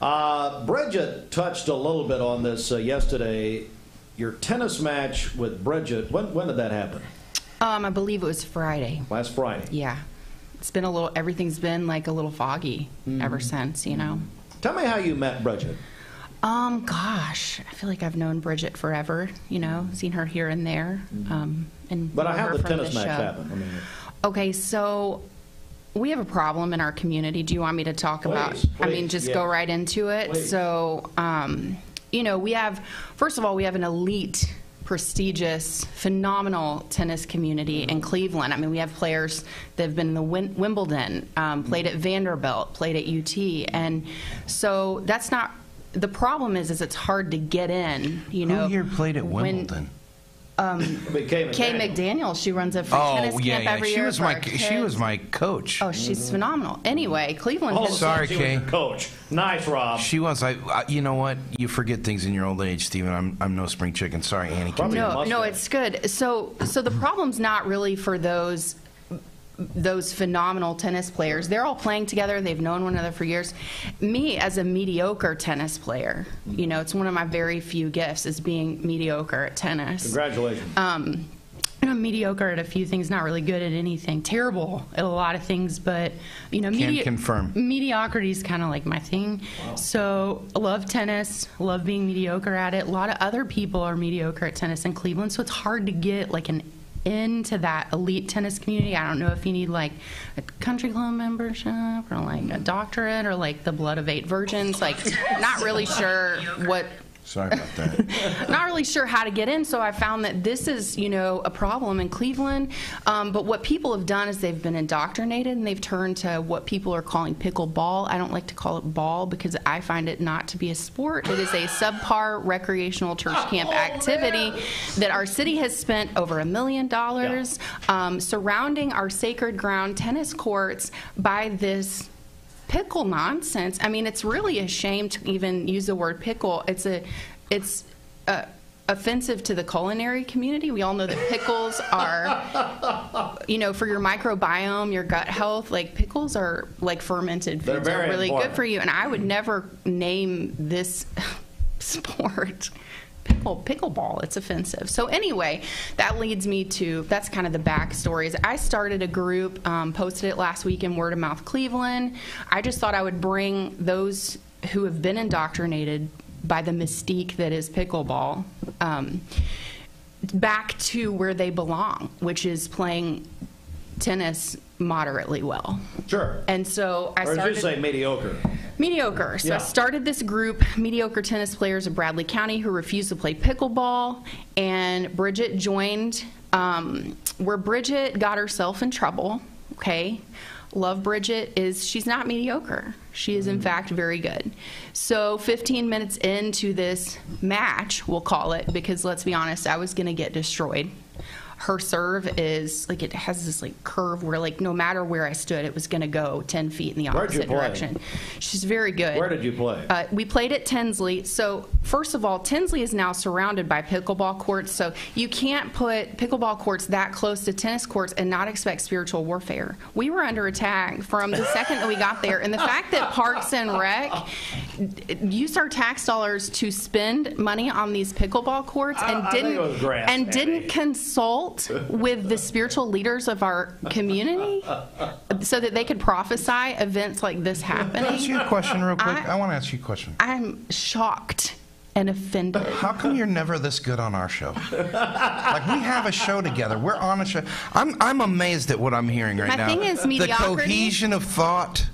Uh, Bridget touched a little bit on this uh, yesterday. Your tennis match with Bridget, when, when did that happen? Um, I believe it was Friday. Last Friday. Yeah. It's been a little, everything's been like a little foggy ever since, you know. Tell me how you met Bridget. Um, gosh, I feel like I've known Bridget forever, you know, seen her here and there. Um, and But I have the tennis match happen. I mean, Okay, so we have a problem in our community. Do you want me to talk about? Please, I mean, just yeah. go right into it. Please. So, um, you know, we have first of all, we have an elite. Prestigious, phenomenal tennis community in Cleveland. I mean, we have players that have been in the Wim- Wimbledon, um, played at Vanderbilt, played at UT, and so that's not the problem. Is, is it's hard to get in. You know, Who here played at when- Wimbledon? Um, Kay Kay McDaniel. McDaniel. She runs a free Oh tennis yeah, camp yeah. every She year was for my our she kids. was my coach. Oh, she's phenomenal. Anyway, Cleveland All of has sudden Sorry, she was Kay. your coach. Nice, Rob. She was. I, I. You know what? You forget things in your old age, Stephen. I'm. I'm no spring chicken. Sorry, Annie. No, no, it's good. So, so the problem's not really for those those phenomenal tennis players. They're all playing together. They've known one another for years. Me, as a mediocre tennis player, you know, it's one of my very few gifts is being mediocre at tennis. Congratulations. Um, I'm mediocre at a few things, not really good at anything. Terrible at a lot of things, but you know, Can confirm. mediocrity is kind of like my thing. Wow. So, I love tennis, love being mediocre at it. A lot of other people are mediocre at tennis in Cleveland, so it's hard to get like an into that elite tennis community. I don't know if you need like a country club membership or like a doctorate or like the blood of eight virgins. Like, not really sure what Sorry about that. not really sure how to get in, so I found that this is, you know, a problem in Cleveland. Um, but what people have done is they've been indoctrinated and they've turned to what people are calling pickleball. I don't like to call it ball because I find it not to be a sport. It is a subpar recreational church camp activity that our city has spent over a million dollars um, surrounding our sacred ground tennis courts by this pickle nonsense. I mean, it's really a shame to even use the word pickle. It's a, it's uh, offensive to the culinary community. We all know that pickles are, you know, for your microbiome, your gut health. Like pickles are like fermented They're foods are really important. good for you. And I would never name this sport pickle pickleball it's offensive. So anyway that leads me to that's kind of the backstory is i started a group um, posted it last week in word of mouth cleveland. I just thought i would bring those who have been indoctrinated by the mystique that is pickleball um, back to where they belong which is playing tennis moderately well Sure. and so i or started say mediocre? Mediocre. So Yeah. I started this group, mediocre tennis players of Bradley County who refuse to play pickleball, and Bridget joined. Um, where Bridget got herself in trouble. Okay, love Bridget is she's not mediocre. She is in fact very good. So 15 minutes into this match, we'll call it, because let's be honest, I was going to get destroyed her serve is like it has this like curve where like no matter where I stood, it was going to go ten feet in the opposite direction. She's very good. Where did you play? Uh, we played at Tinsley. So first of all, Tinsley is now surrounded by pickleball courts. So you can't put pickleball courts that close to tennis courts and not expect spiritual warfare. We were under attack from the second that we got there, and the fact that Parks and Rec used our tax dollars to spend money on these pickleball courts and I think didn't it was grass, and didn't consult with the spiritual leaders of our community so that they could prophesy events like this happening. Can I ask you a question real quick? I- I, want to ask you a question. I'm shocked and offended. How come you're never this good on our show? like we have a show together. We're on a show. I'm I'm amazed at what I'm hearing right My now. thing is mediocrity. the cohesion of thought,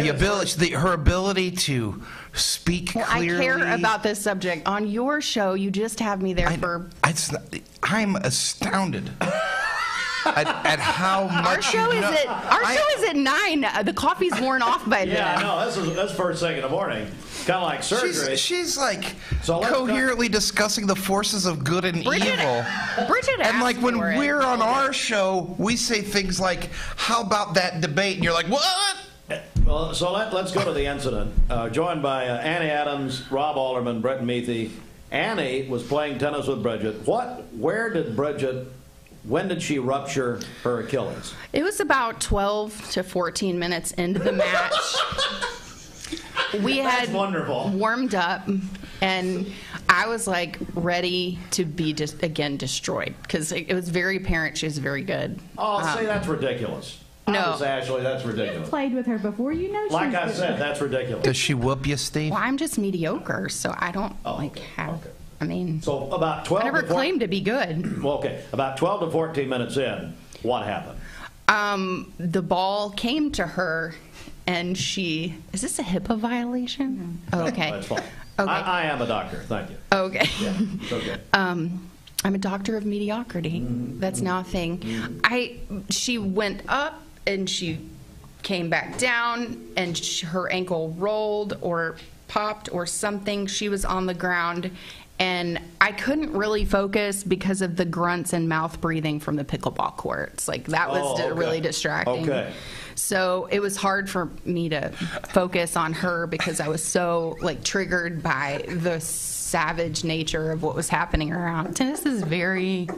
the ability, the, her ability to speak Well, I care about this subject. On your show, you just have me there for. It's not- I'm astounded at, at how much Our show you is know. at our I- show is at nine. Uh, The coffee's worn off by then. Yeah, no, this is that's first thing in the morning. Kind of like surgery. She's, she's like So let's coherently discussing the forces of good and Bridget- evil. Bridget and like when for it. we're on our show, we say things like, "How about that debate?" And you're like, "What?" Well, so let, let's go to the incident. Uh, joined by uh, Annie Adams, Rob Alderman, Brett Meathy. Annie was playing tennis with Bridget. What? Where did Bridget? When did she rupture her Achilles? It was about 12 to 14 minutes into the match. we That's had wonderful. warmed up, and I was like ready to be just again destroyed because it, it was very apparent she was very good. Oh, Um, see, that's ridiculous. No. Honest, Ashley, that's ridiculous. Played with her before, you know. Like she's I good. said, that's ridiculous. Does she whoop you, Steve? Well, I'm just mediocre, so I don't like have. I mean, So about 12 I never to 14 claimed to be good. Well, okay, about 12 to 14 minutes in, what happened? Um, the ball came to her, and she. Is this a HIPAA violation? Oh, okay. That's fine. Okay. I, I am a doctor. Thank you. Okay. It's okay. Um, I'm a doctor of mediocrity. That's now a thing. I she went up and she came back down, and sh her ankle rolled or popped or something. She was on the ground. And I couldn't really focus because of the grunts and mouth breathing from the pickleball courts. Like that was Oh, okay. really distracting. Okay. So it was hard for me to focus on her because I was so like triggered by the savage nature of what was happening around. Tennis is very,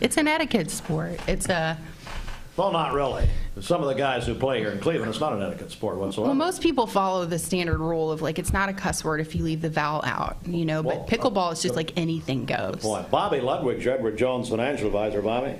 it's an etiquette sport. It's a, Well, not really. Some of the guys who play here in Cleveland, it's not an etiquette sport whatsoever. well, most people follow the standard rule of like it's not a cuss word if you leave the vowel out, you know. But pickleball is just like anything goes. Point. Bobby Ludwig, Edward Jones financial advisor. Bobby.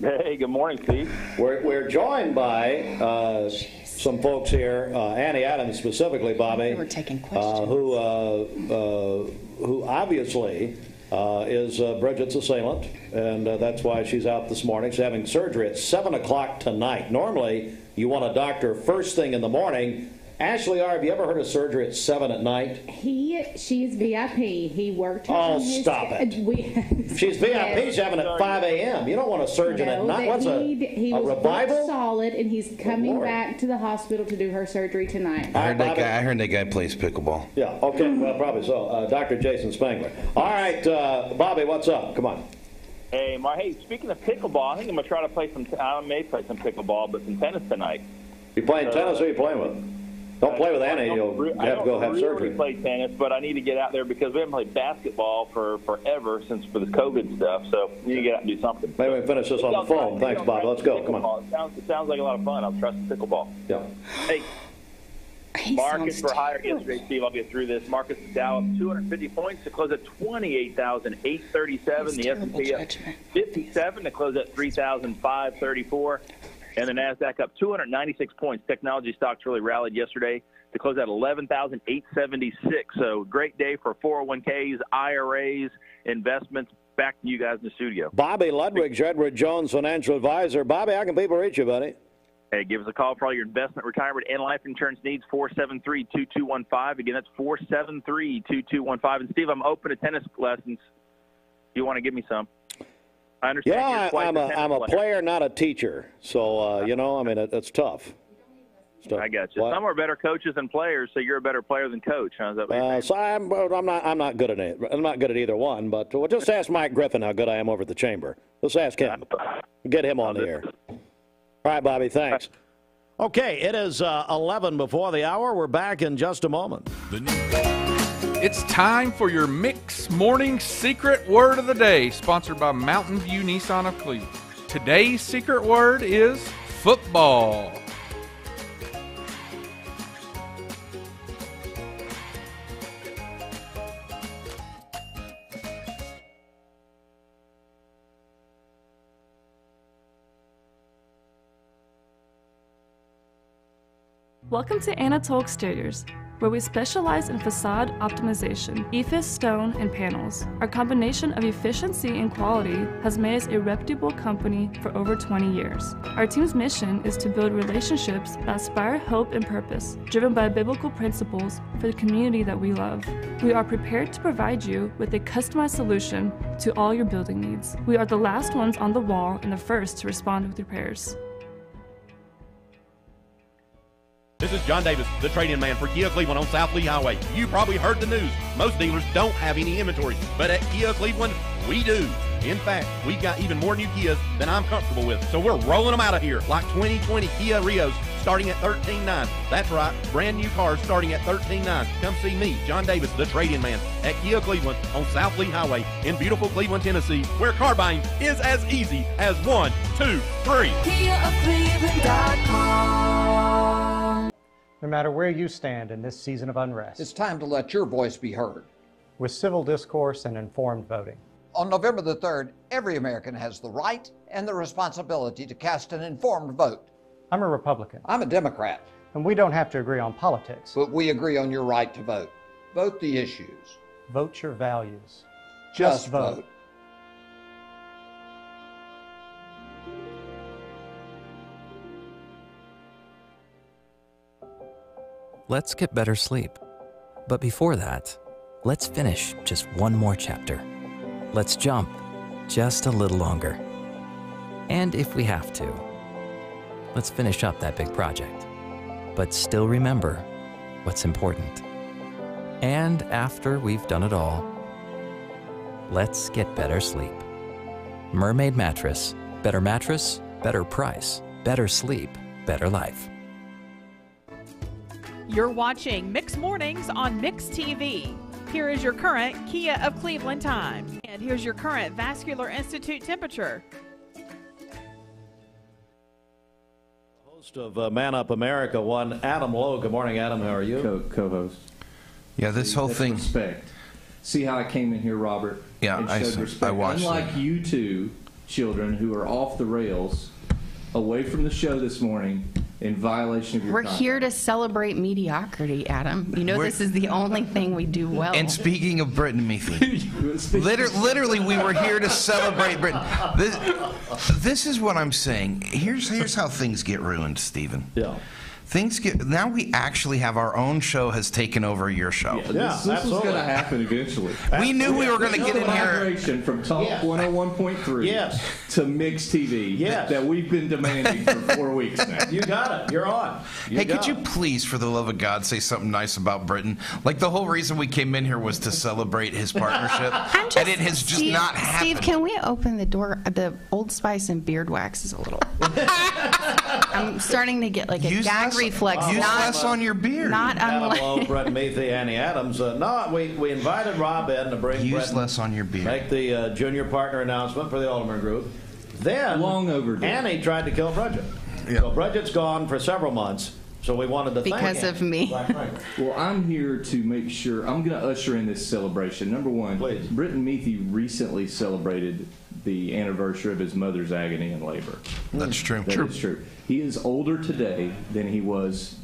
Hey, good morning, Steve. We're, we're joined by uh, some folks here, uh, Annie Adams specifically, Bobby, We're taking uh, who uh, uh, who obviously uh, is uh, Bridget's assailant, and uh, that's why she's out this morning. She's having surgery at seven o'clock tonight. Normally, you want a doctor first thing in the morning. Ashley R., have you ever heard of surgery at seven at night? He, she is VIP. He worked her Oh, on his- stop it. We, She's VIP. She's having at five a.m. You don't want a surgeon at night. that What's a, he, he a was booked revival? solid, and he's coming Lord. back to the hospital to do her surgery tonight. I heard that guy. I heard that guy plays pickleball. Yeah, okay, well, probably so. Uh, Dr. Jason Spangler. All right, uh, Bobby, what's up? Come on. Hey, Mar. Hey, speaking of pickleball, I think I'm gonna try to play some. I may play some pickleball, but some tennis tonight. You playing tennis or you playing with? Don't play with Annie, I you'll I have to go don't have really surgery. play tennis, but I need to get out there because we haven't played basketball for forever since for the COVID stuff. So we need to get out and do something. Maybe we finish this on the phone. Thanks, Bob. Let's go. Come on. It sounds, it sounds like a lot of fun. I'll trust the pickleball. Yeah. Hey, markets for higher yesterday, Steve. I'll get through this. Markets Dow up 250 points to close at 28,837. The S&P up 57 to close at 3,534. And the Nasdaq up 296 points. Technology stocks really rallied yesterday to close at 11,876. So great day for 401ks, IRAs, investments. Back to you guys in the studio. Bobby Ludwig, Edward Jones financial advisor. Bobby, how can people reach you, buddy? Hey, give us a call for all your investment, retirement, and life insurance needs. 473-2215. Again, that's 473-2215. And Steve, I'm open to tennis lessons. You want to give me some? I understand. Yeah, you're I, quite I'm the a tennis I'm a player. player, not a teacher. So uh, you know, I mean, it, it's tough. It's. I got you. What? Some are better coaches than players, so you're a better player than coach. Huh? Is that what Uh, so I'm, I'm not. I'm not good at it. I'm not good at either one. But well, just ask Mike Griffin how good I am over at the chamber. Let's ask him. Get him on the air. All right, Bobby. Thanks. Okay, it is uh, 11 before the hour. We're back in just a moment. It's time for your Mix Morning Secret Word of the Day, sponsored by Mountain View Nissan of Cleveland. Today's secret word is football. Welcome to Anatole Exteriors, where we specialize in facade optimization, EIFS stone, and panels. Our combination of efficiency and quality has made us a reputable company for over 20 years. Our team's mission is to build relationships that inspire hope and purpose, driven by biblical principles for the community that we love. We are prepared to provide you with a customized solution to all your building needs. We are the last ones on the wall and the first to respond with repairs. This is John Davis, the trading man for Kia Cleveland on South Lee Highway. You probably heard the news. Most dealers don't have any inventory, but at Kia Cleveland, we do. In fact, we've got even more new Kias than I'm comfortable with. So we're rolling them out of here, like 2020 Kia Rios starting at $13.9. That's right, brand new cars starting at $13.9. Come see me, John Davis, the trading man, at Kia Cleveland on South Lee Highway in beautiful Cleveland, Tennessee, where car buying is as easy as one, two, three. No matter where you stand in this season of unrest, It's time to let your voice be heard. with civil discourse and informed voting. On November the 3rd, every American has the right and the responsibility to cast an informed vote. I'm a Republican. I'm a Democrat. And we don't have to agree on politics. But we agree on your right to vote. Vote the issues. Vote your values. Just vote. Let's get better sleep. But before that, let's finish just one more chapter. Let's jump just a little longer. And if we have to, let's finish up that big project. But still remember what's important. And after we've done it all, let's get better sleep. Mermaid Mattress. Better mattress, better price, better sleep, better life. You're watching Mix Mornings on Mix TV. Here is your current Kia of Cleveland time. And here's your current Vascular Institute temperature. Host of uh, Man Up America, one Adam Lowe. Good morning, Adam. How are you? Co- co-host. Yeah, this whole thing. Respect. See how I came in here, Robert? Yeah, I saw- I watched Unlike you two children who are off the rails, away from the show this morning, in violation of your We're contract. here to celebrate mediocrity, Adam. You know We're- this is the only thing we do well. And speaking of Britain Meathy, liter- literally, we were here to celebrate Britain. This, this is what I'm saying. Here's here's how things get ruined, Stephen. Yeah. Things get now. We actually have our own show has taken over your show. Yeah, this, this was going to happen eventually. We knew we were going to get in a here. migration from Talk 101.3 Yes. to Mix TV Yes. that we've been demanding for four weeks now. You got it. You're on. hey, got could you please, for the love of God, say something nice about Britain? Like the whole reason we came in here was to celebrate his partnership, I'm and it has just Steve, not happened. Steve, can we open the door? The Old Spice and beard wax is a little. I'm starting to get like a Use gag less- reflex. use not, less on your beard. Not unlike. Lowe, Brett Meathy, Annie Adams. Uh, no, we, we invited Rob in to bring Use Brett, less on your beard. make the uh, junior partner announcement for the Alderman Group. Then Long overdue. Annie tried to kill Bridget. So Bridget's gone for several months. So we wanted to thank Because Annie. of me. Right, right. Well, I'm here to make sure I'm going to usher in this celebration. Number one, Please. Britton Meathy recently celebrated the anniversary of his mother's agony in labor. That's true. That is true. He is older today than he was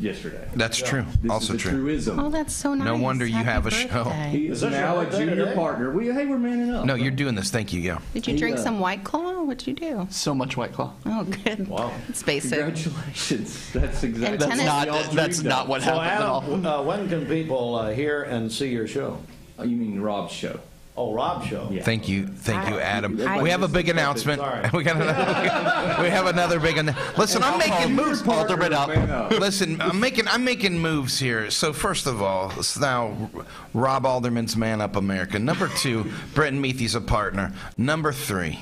yesterday. That's true. This Also is a true. truism. Oh, that's so nice. No wonder you Happy have a show. He Is is this now your a junior today? partner. We, hey, we're manning up. No, you're doing this. Thank you. Yeah. Did you drink uh, some White Claw? What'd you do? So much White Claw. Oh, good. Wow. Let's face it. Congratulations. That's exactly That's not- we that's not what So happened at all. Uh, when can people uh, hear and see your show? Oh, you mean Rob's show? Oh, Rob show. Yeah. Thank you, thank you, Adam. I- we have a big announcement. Sorry. We got another, we have another big. Anno- Listen, I'm making moves. Alter it up. Listen, I'm making I'm making moves here. So first of all, it's now Rob Alderman's Man Up America. Number two, Brett Meathy's a partner. Number three,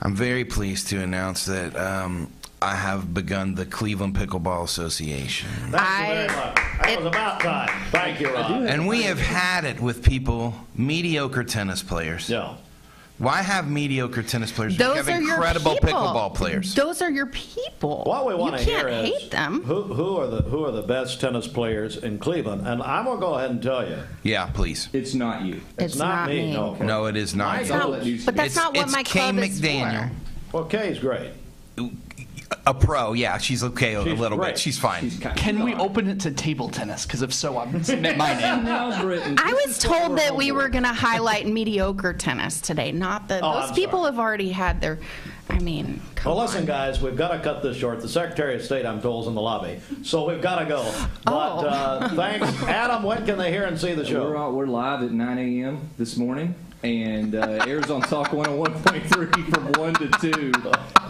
I'm very pleased to announce that um, I have begun the Cleveland Pickleball Association. Thank you very much. That was about time. Thank you, Rob. And we have had it with people, mediocre tennis players. Yeah. Why have mediocre tennis players? we Those have are your incredible people. pickleball players. Those are your people. What we want you to can't hear is hate them. Who, who are the who are the best tennis players in Cleveland? And I'm gonna go ahead and tell you, Yeah, please. It's not you. It's not, not me. me. No. No, it is not. Mike, not- but that's it's, not what it's my Kay club is McDaniel. for. Well, Kay's great. A pro, yeah. She's okay a She's little great. bit. She's fine. Can we open it to table tennis? Because if so, I'm submit mine in. Now, Britain, I was told that we were going to highlight mediocre tennis today, not that Oh, those I'm people have already had their. I mean, come Well, listen, on. guys, we've got to cut this short. The Secretary of State, I'm told, is in the lobby, so we've got to go. But Oh. uh, thanks, Adam. When can they hear and see the show? We're, all, we're live at 9 a.m. this morning and uh, airs on Talk 101.3 from 1 to 2.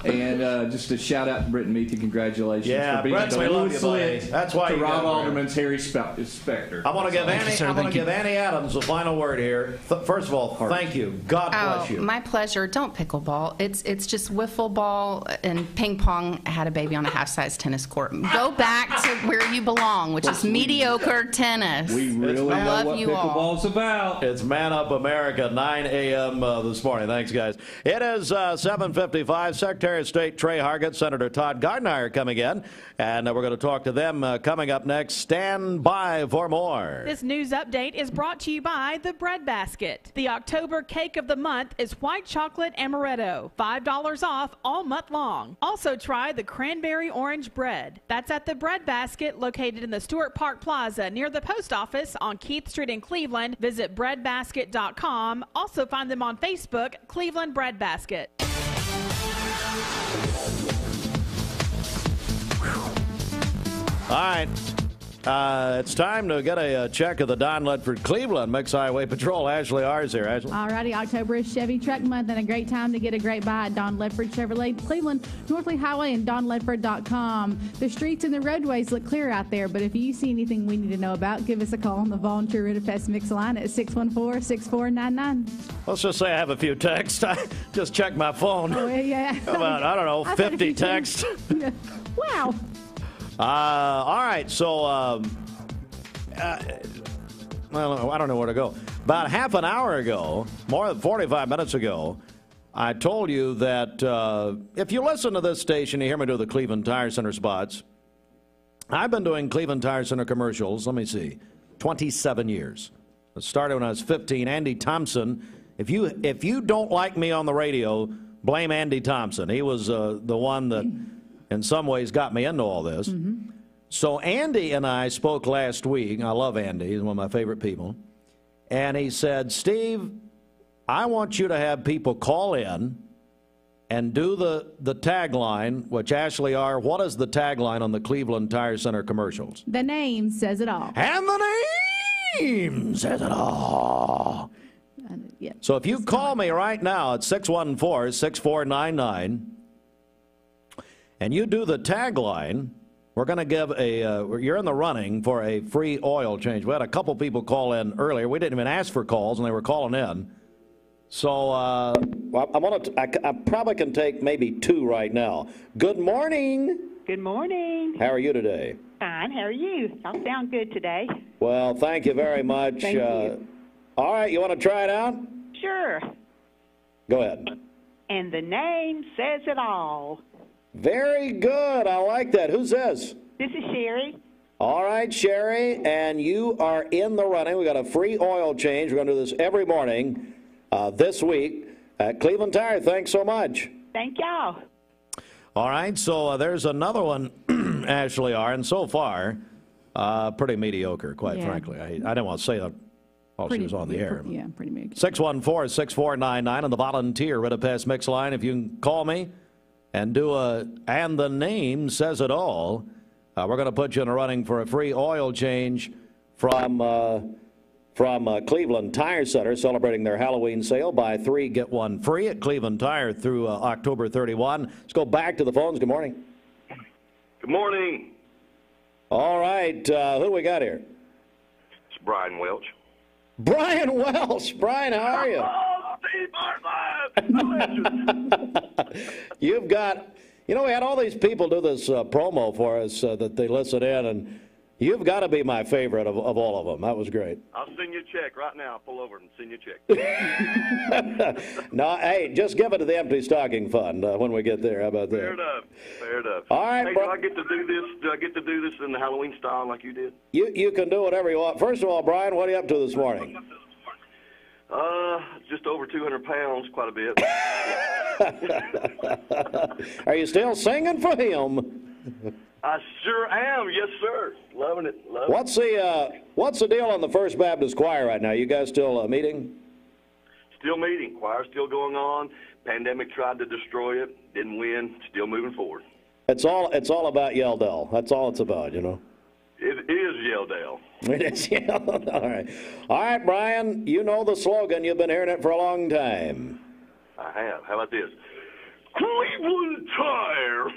And uh, just a shout out to Britt and Congratulations Yeah, for being Brett, the we love loose you, buddy. lid That's why to you Rob Alderman's Harry Spe- Specter. I want to give Annie. I want to give Annie Adams the final word here. Th- first of all, thank you. God bless Oh, you. my pleasure. Don't pickleball. It's it's just wiffle ball and ping pong. I Had a baby on a half-size tennis court. Go back to where you belong, which is mediocre tennis. We really know love what you all. about. It's Man Up America, 9 a.m. Uh, this morning. Thanks, guys. It is uh, 7:55. Secretary of State Tre Hargett, Senator Todd Gardenhire are coming in, and uh, we're going to talk to them uh, coming up next. Stand by for more. This news update is brought to you by the Bread Basket. The October cake of the month is white chocolate amaretto, $5 off all month long. Also try the cranberry orange bread. That's at the Bread Basket located in the Stewart Park Plaza near the post office on Keith Street in Cleveland. Visit breadbasket.com. Also find them on Facebook, Cleveland Bread Basket. All right. Uh, it's time to get a, uh check of the Don Ledford Cleveland Mix Highway Patrol. Ashley R's here. Ashley. Alrighty, October is Chevy Truck Month and a great time to get a great buy at Don Ledford Chevrolet, Cleveland, Northley Highway, and DonLedford.com. The streets and the roadways look clear out there, but if you see anything we need to know about, give us a call on the Volunteer Rid-A-Pest Mix line at 614 6499. Let's just say I have a few texts. I just checked my phone. Oh, yeah. About, I don't know, a 50 few texts. wow. Uh, all right, so um, uh, well, I don't know where to go. About half an hour ago, more than 45 minutes ago, I told you that uh, if you listen to this station, you hear me do the Cleveland Tire Center spots. I've been doing Cleveland Tire Center commercials. Let me see, 27 years. Started when I was 15. Andy Thompson. If you if you don't like me on the radio, blame Andy Thompson. He was uh, the one that, in some ways, got me into all this. Mm-hmm. So Andy and I spoke last week. I love Andy; he's one of my favorite people. And he said, "Steve, I want you to have people call in and do the the tagline, which Ashley R. What is the tagline on the Cleveland Tire Center commercials? The name says it all. And the name says it all. Yeah. So if you call me right now at 614 6499 and you do the tagline, we're going to give a, uh, you're in the running for a free oil change. We had a couple people call in earlier. We didn't even ask for calls, and they were calling in. So uh, well, I'm gonna, I, I probably can take maybe two right now. Good morning. Good morning. How are you today? Fine. How are you? Y'all sound good today. Well, thank you very much. Thank uh, you. All right, you want to try it out? Sure. Go ahead. And the name says it all. Very good. I like that. Who's this? This is Sherry. All right, Sherry, and you are in the running. We got a free oil change. We're going to do this every morning uh, this week at Cleveland Tire. Thanks so much. Thank y'all. All right, so uh, there's another one, Ashley R. And so far, uh, pretty mediocre, quite Yeah. frankly. I, I didn't want to say that while she was on the air. Yeah, pretty big. 614 6499 on the volunteer Rid-A-Pest mix line. If you can call me and do a, and the name says it all, uh, we're going to put you in a running for a free oil change from, uh, from uh, Cleveland Tire Center, celebrating their Halloween sale. Buy three, get one free at Cleveland Tire through uh, October 31. Let's go back to the phones. Good morning. Good morning. All right, uh, who do we got here? It's Brian Welch. Brian Welch. Brian, how are you? You've got, you know, we had all these people do this uh, promo for us uh, that they listen in, and you've got to be my favorite of, of all of them. That was great. I'll send you a check right now. I'll pull over and send you a check. no, hey, just give it to the empty stocking fund uh, when we get there. How about that? Fair enough. Fair enough. All right, Hey, bro- do I get to do this? Do I get to do this in the Halloween style like you did? You, you can do whatever you want. First of all, Brian, what are you up to this morning? Uh, just over 200 pounds, quite a bit. Are you still singing for him? I sure am. Yes, sir. Loving it. Loving What's the uh, What's the deal on the First Baptist Choir right now? You guys still uh, meeting? Still meeting. Choir still going on. Pandemic tried to destroy it. Didn't win. Still moving forward. It's all It's all about Yeldell. That's all it's about, you know. It is Yeldale. It is, yeah. all right. All right, Brian, you know the slogan. You've been hearing it for a long time. I have. How about this? Cleveland Tire.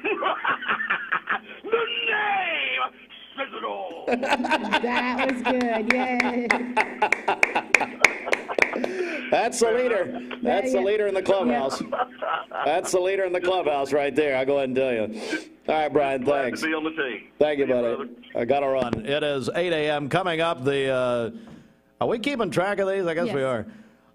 the name says it all. that was good. Yay. That's the leader. That's the leader in the clubhouse. That's the leader in the clubhouse right there. I'll go ahead and tell you. All right, Brian, Glad thanks. to be on the team. Thank you, buddy. brother. I got to run. It is 8 a.m. Coming up, the. Uh, are we keeping track of these? I guess we are.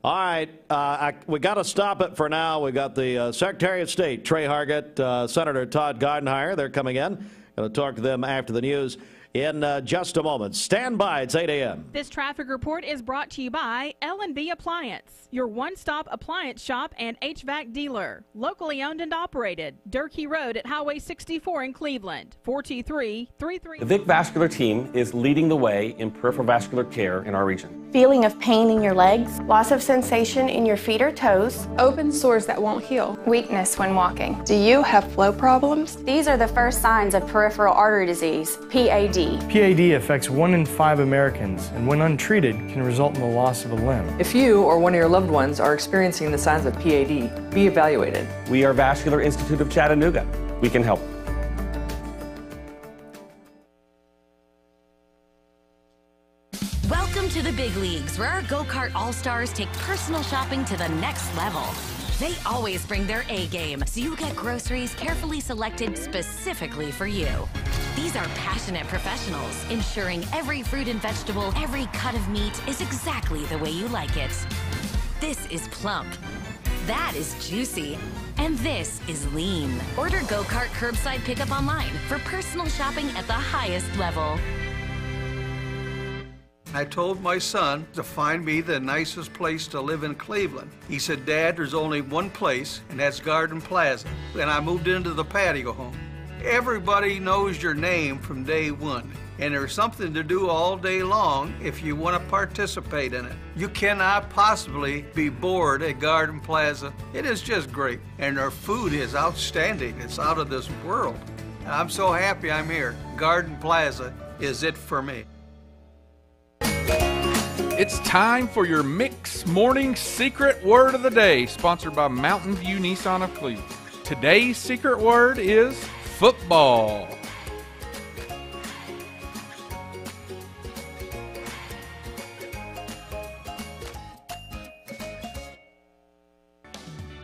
All right, uh, I, we got to stop it for now. We got the uh, Secretary of State, Tre Hargett, uh, Senator Todd Gardenhire. They're coming in. Going to talk to them after the news in uh, just a moment. Stand by. It's 8 a.m. This traffic report is brought to you by L&B Appliance, your one-stop appliance shop and HVAC dealer. Locally owned and operated. Durkee Road at Highway 64 in Cleveland. 423-33... The Vic Vascular team is leading the way in peripheral vascular care in our region. Feeling of pain in your legs, loss of sensation in your feet or toes, open sores that won't heal, weakness when walking. Do you have flow problems? These are the first signs of peripheral artery disease, PAD. PAD affects one in five Americans, and when untreated, can result in the loss of a limb. If you or one of your loved ones are experiencing the signs of PAD, be evaluated. We are Vascular Institute of Chattanooga. We can help. Leagues, where our GoCart all stars take personal shopping to the next level. They always bring their A game, so you get groceries carefully selected specifically for you. These are passionate professionals, ensuring every fruit and vegetable, every cut of meat is exactly the way you like it. This is plump. That is juicy. And this is lean. Order GoCart curbside pickup online for personal shopping at the highest level. I told my son to find me the nicest place to live in Cleveland. He said, Dad, there's only one place, and that's Garden Plaza. And I moved into the patio home. Everybody knows your name from day one, and there's something to do all day long if you want to participate in it. You cannot possibly be bored at Garden Plaza. It is just great, and their food is outstanding. It's out of this world. I'm so happy I'm here. Garden Plaza is it for me. It's time for your Mix Morning Secret Word of the Day, sponsored by Mountain View Nissan of Cleveland. Today's secret word is football.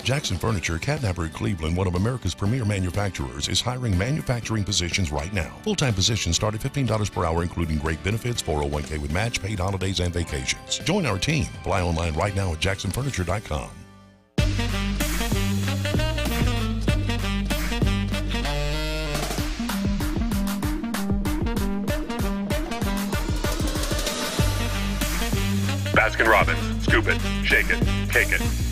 Jackson Furniture, Catnapper, Cleveland, one of America's premier manufacturers, is hiring manufacturing positions right now. Full time positions start at $15 per hour, including great benefits, 401k with match, paid holidays, and vacations. Join our team. Apply online right now at jacksonfurniture.com. Baskin Robbins. Scoop it, shake it, cake it.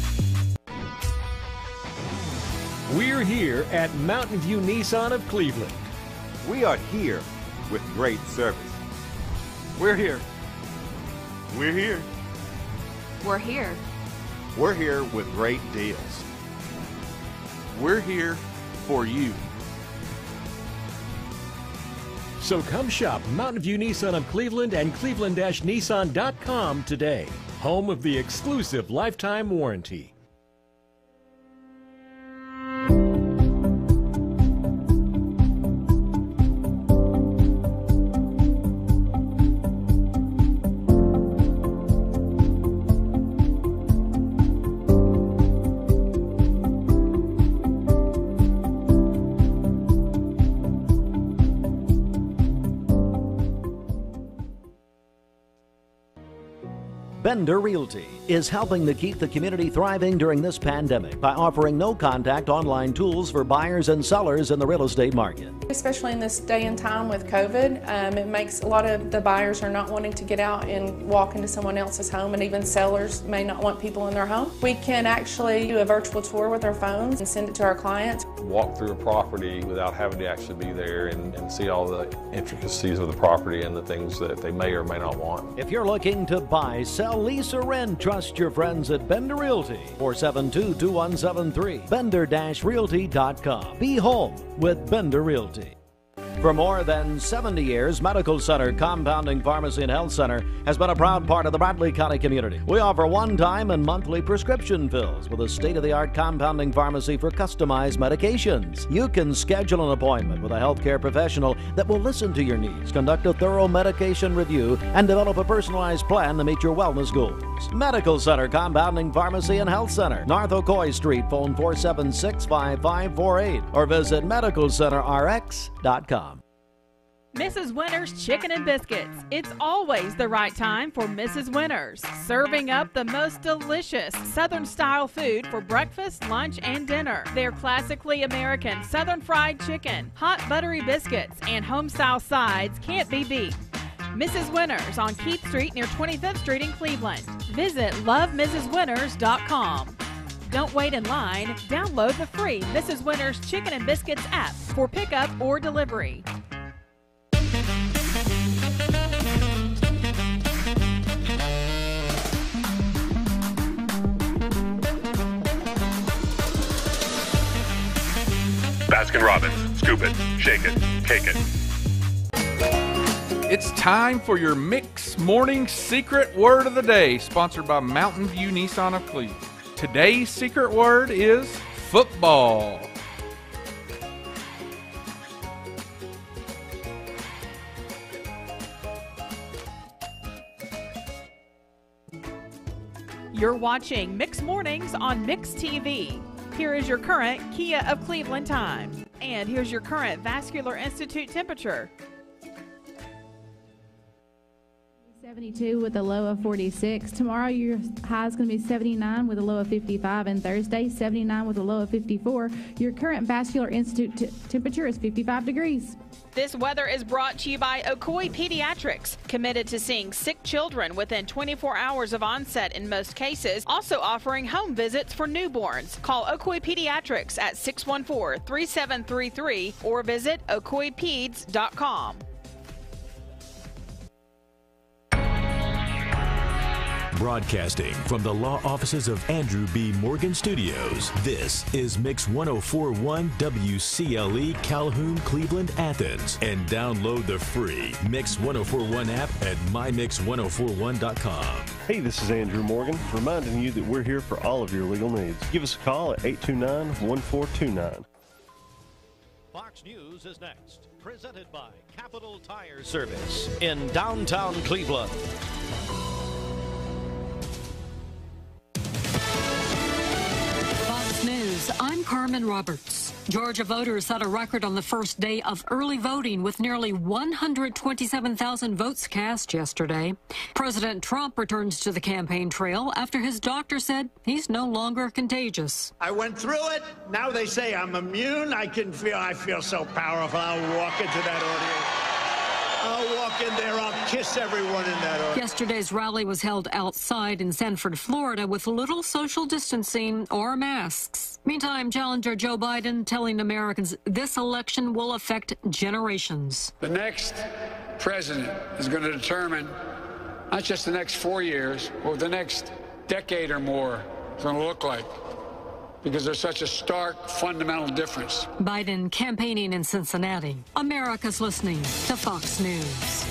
We're here at Mountain View Nissan of Cleveland. We are here with great service. We're here. We're here. We're here. We're here with great deals. We're here for you. So come shop Mountain View Nissan of Cleveland and cleveland-nissan.com today. Home of the exclusive lifetime warranty. Bender Realty is helping to keep the community thriving during this pandemic by offering no contact online tools for buyers and sellers in the real estate market. Especially in this day and time with COVID, um, it makes a lot of the buyers are not wanting to get out and walk into someone else's home, and even sellers may not want people in their home. We can actually do a virtual tour with our phones and send it to our clients. Walk through a property without having to actually be there and, and see all the intricacies of the property and the things that they may or may not want. If you're looking to buy, sell, lease, or rent, trust your friends at Bender Realty. 472 2173. Bender Realty.com. Be home with Bender Realty. For more than 70 years, Medical Center Compounding Pharmacy and Health Center has been a proud part of the Bradley County community. We offer one time and monthly prescription fills with a state of the art compounding pharmacy for customized medications. You can schedule an appointment with a healthcare professional that will listen to your needs, conduct a thorough medication review, and develop a personalized plan to meet your wellness goals. Medical Center Compounding Pharmacy and Health Center, North Street, phone 476 5548, or visit medicalcenterrx.com. Mrs. Winter's Chicken and Biscuits. It's always the right time for Mrs. Winters. Serving up the most delicious Southern style food for breakfast, lunch, and dinner. Their classically American Southern fried chicken, hot buttery biscuits, and home style sides can't be beat. Mrs. Winters on Keith Street near 25th Street in Cleveland. Visit lovemrswinters.com. Don't wait in line. Download the free Mrs. Winters Chicken and Biscuits app for pickup or delivery. Baskin Robbins. Scoop it, shake it, cake it. It's time for your Mix Morning Secret Word of the Day, sponsored by Mountain View Nissan of Cleveland. Today's secret word is football. You're watching Mix Mornings on Mix TV. Here is your current Kia of Cleveland time. And here's your current Vascular Institute temperature. 72 with a low of 46. Tomorrow, your high is going to be 79 with a low of 55. And Thursday, 79 with a low of 54. Your current Vascular Institute t- temperature is 55 degrees. This weather is brought to you by Ocoee Pediatrics, committed to seeing sick children within 24 hours of onset in most cases, also offering home visits for newborns. Call Ocoee Pediatrics at 614 3733 or visit ocoeepeds.com. Broadcasting from the law offices of Andrew B. Morgan Studios, this is Mix 1041 WCLE Calhoun, Cleveland, Athens. And download the free Mix 1041 app at mymix1041.com. Hey, this is Andrew Morgan, reminding you that we're here for all of your legal needs. Give us a call at 829 1429. Fox News is next, presented by Capital Tire Service in downtown Cleveland. News, I'm Carmen Roberts. Georgia voters set a record on the first day of early voting with nearly 127,000 votes cast yesterday. President Trump returns to the campaign trail after his doctor said he's no longer contagious. I went through it. Now they say I'm immune. I can feel I feel so powerful. I'll walk into that audience. I'll walk in there. I'll kiss everyone in that audience. Yesterday's rally was held outside in Sanford, Florida, with little social distancing or masks. Meantime, challenger Joe Biden telling Americans this election will affect generations. The next president is going to determine not just the next four years, but the next decade or more is going to look like because there's such a stark fundamental difference. Biden campaigning in Cincinnati. America's listening to Fox News.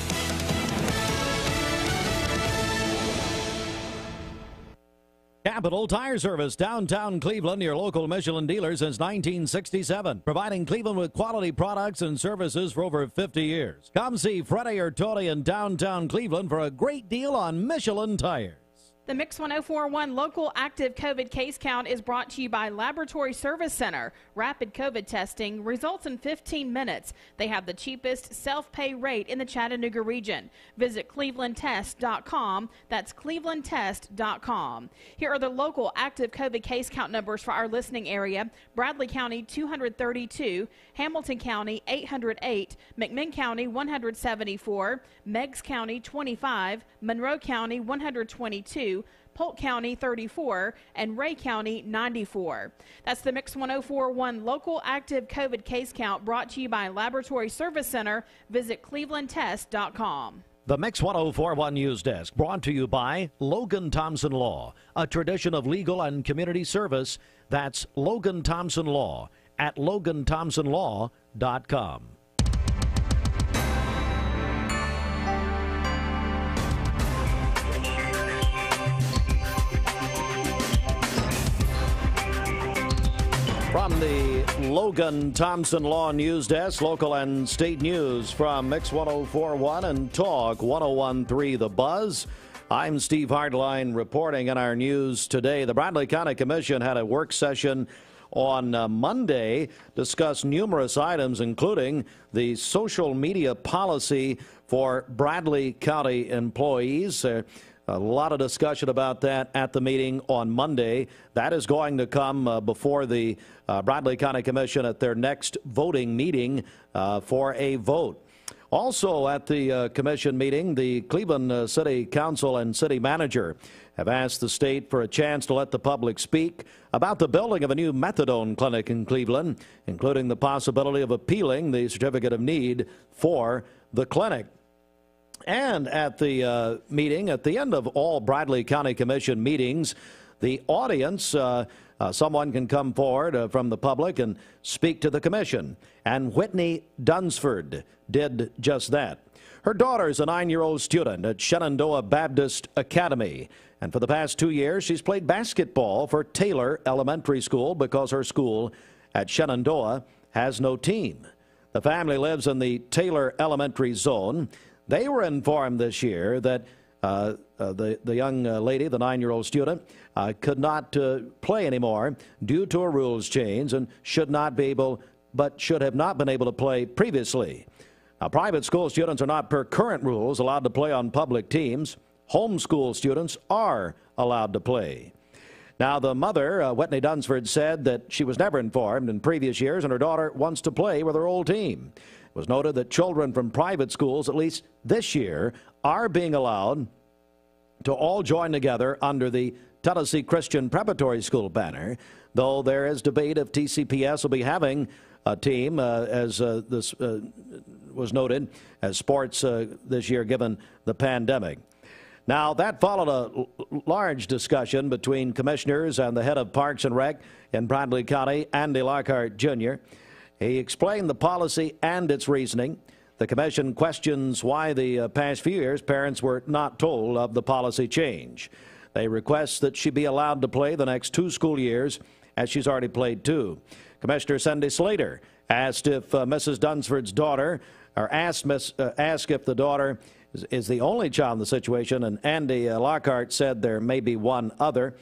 Capital Tire Service, downtown Cleveland, your local Michelin dealer since 1967, providing Cleveland with quality products and services for over 50 years. Come see Freddie or Tony in downtown Cleveland for a great deal on Michelin tires. The Mix 1041 local active COVID case count is brought to you by Laboratory Service Center. Rapid COVID testing results in 15 minutes. They have the cheapest self pay rate in the Chattanooga region. Visit clevelandtest.com. That's clevelandtest.com. Here are the local active COVID case count numbers for our listening area Bradley County 232, Hamilton County 808, McMinn County 174, Meigs County 25, Monroe County 122. Polk County 34, and Rhea County 94. That's the Mix 1041 local active COVID case count brought to you by Laboratory Service Center. Visit clevelandtest.com. The Mix 1041 News Desk brought to you by Logan Thompson Law, a tradition of legal and community service. That's Logan Thompson Law at loganthompsonlaw.com. From the Logan Thompson Law News Desk, local and state news from Mix 1041 and Talk 1013 The Buzz. I'm Steve Hartline reporting in our news today. The Bradley County Commission had a work session on uh, Monday, discussed numerous items, including the social media policy for Bradley County employees. Uh, a lot of discussion about that at the meeting on Monday. That is going to come uh, before the uh, Bradley County Commission at their next voting meeting uh, for a vote. Also at the uh, commission meeting, the Cleveland uh, City Council and City Manager have asked the state for a chance to let the public speak about the building of a new methadone clinic in Cleveland, including the possibility of appealing the certificate of need for the clinic. And at the uh, meeting, at the end of all Bradley County Commission meetings, the audience, uh, uh, someone can come forward uh, from the public and speak to the commission. And Whitney Dunsford did just that. Her daughter is a nine year old student at Shenandoah Baptist Academy. And for the past two years, she's played basketball for Taylor Elementary School because her school at Shenandoah has no team. The family lives in the Taylor Elementary Zone. They were informed this year that uh, uh, the, the young uh, lady, the nine year old student, uh, could not uh, play anymore due to a rules change and should not be able, but should have not been able to play previously. Now, private school students are not, per current rules, allowed to play on public teams. Homeschool students are allowed to play. Now, the mother, uh, Whitney Dunsford, said that she was never informed in previous years and her daughter wants to play with her old team. Was noted that children from private schools, at least this year, are being allowed to all join together under the Tennessee Christian Preparatory School banner, though there is debate if TCPS will be having a team, uh, as uh, this uh, was noted, as sports uh, this year given the pandemic. Now, that followed a large discussion between commissioners and the head of Parks and Rec in Bradley County, Andy Lockhart Jr. He explained the policy and its reasoning. The commission questions why the uh, past few years parents were not told of the policy change. They request that she be allowed to play the next two school years, as she's already played two. Commissioner Cindy Slater asked if uh, Mrs. Dunsford's daughter, or asked, Miss, uh, asked if the daughter is, is, the only child in the situation, and Andy uh, Lockhart said there may be one other.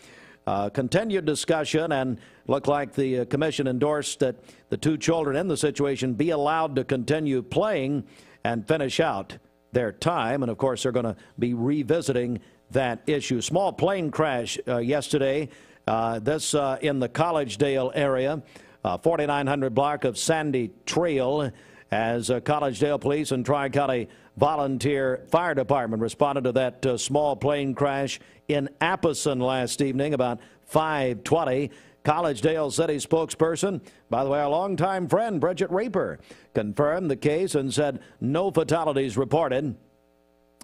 Uh, continued discussion and looked like the uh, commission endorsed that the two children in the situation be allowed to continue playing and finish out their time. And of course, they're going to be revisiting that issue. Small plane crash uh, yesterday. Uh, this uh, in the Collegedale area, 4900 block of Sandy Trail, as Collegedale Police and Tri County Volunteer Fire Department responded to that uh, small plane crash in Apison last evening about 520. Collegedale City spokesperson, by the way, our longtime friend Bridget Raper, confirmed the case and said no fatalities reported.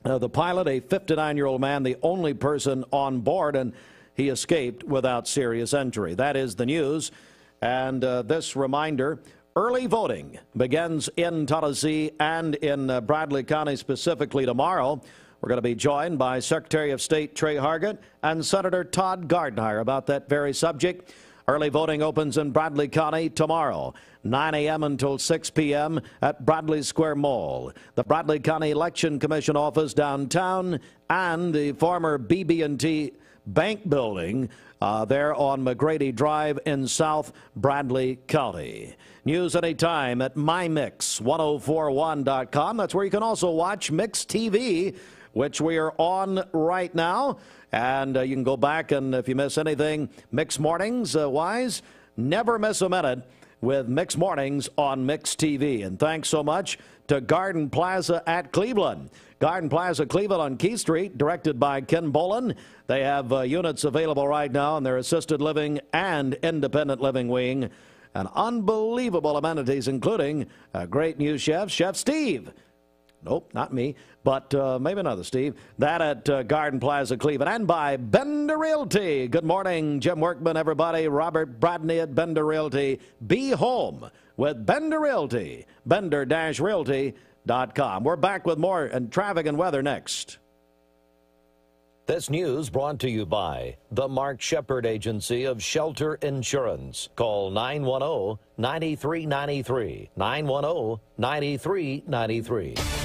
Uh, the pilot, a 59 year old man, the only person on board, and he escaped without serious injury. That is the news. And uh, this reminder Early voting begins in Tennessee and in uh, Bradley County specifically tomorrow. We're going to be joined by Secretary of State Tre Hargett and Senator Todd Gardenhire about that very subject. Early voting opens in Bradley County tomorrow, 9 a.m. until 6 p.m. at Bradley Square Mall, the Bradley County Election Commission office downtown, and the former BB&T Bank Building uh, there on McGrady Drive in South Bradley County. News anytime at mymix1041.com. That's where you can also watch Mix TV, which we are on right now. And uh, you can go back and if you miss anything, Mix Mornings uh, wise, never miss a minute with Mix Mornings on Mix TV. And thanks so much to Garden Plaza at Cleveland. Garden Plaza Cleveland on Keith Street, directed by Ken Bolin. They have uh, units available right now in their assisted living and independent living wing. And unbelievable amenities, including a great new chef, Chef Steve. Nope, not me, but uh, maybe another Steve. That at uh, Garden Plaza, Cleveland, and by Bender Realty. Good morning, Jim Workman, everybody. Robert Bradney at Bender Realty. Be home with Bender Realty. Bender-Realty.com. We're back with more and traffic and weather next. This news brought to you by the Mark Shepard Agency of Shelter Insurance. Call 910 9393. 910 9393.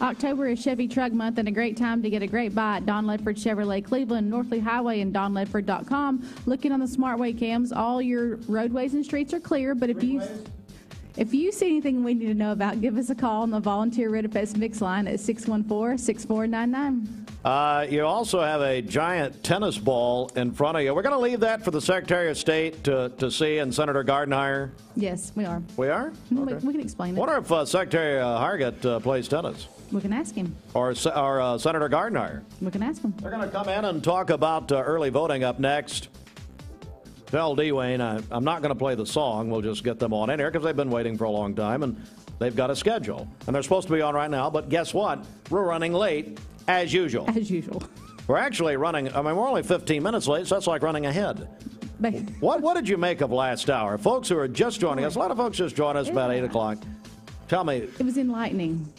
October is Chevy Truck Month and a great time to get a great buy at Don Ledford Chevrolet Cleveland, North Lee Highway, and DonLedford.com. Looking on the SmartWay cams, all your roadways and streets are clear, but if you if you see anything we need to know about, give us a call on the Volunteer Rid-A-Pest Mix line at 614 6499. Uh, you also have a giant tennis ball in front of you. We're going to leave that for the Secretary of State to, to see and Senator Gardenhire. Yes, we are. We are? We, we can explain it. Wonder if uh, Secretary uh, Hargett uh, plays tennis We can ask him. or, or uh, Senator Gardenhire. We can ask him. They're going to come in and talk about uh, early voting up next. Tell Dwayne I, I'm not going to play the song. We'll just get them on in here because they've been waiting for a long time and they've got a schedule. And they're supposed to be on right now, but guess what? We're running late as usual. As usual. We're actually running, I mean, we're only 15 minutes late, so that's like running ahead. What, what did you make of last hour? Folks who are just joining us, a lot of folks just joined us about 8 o'clock. Tell me, It was enlightening.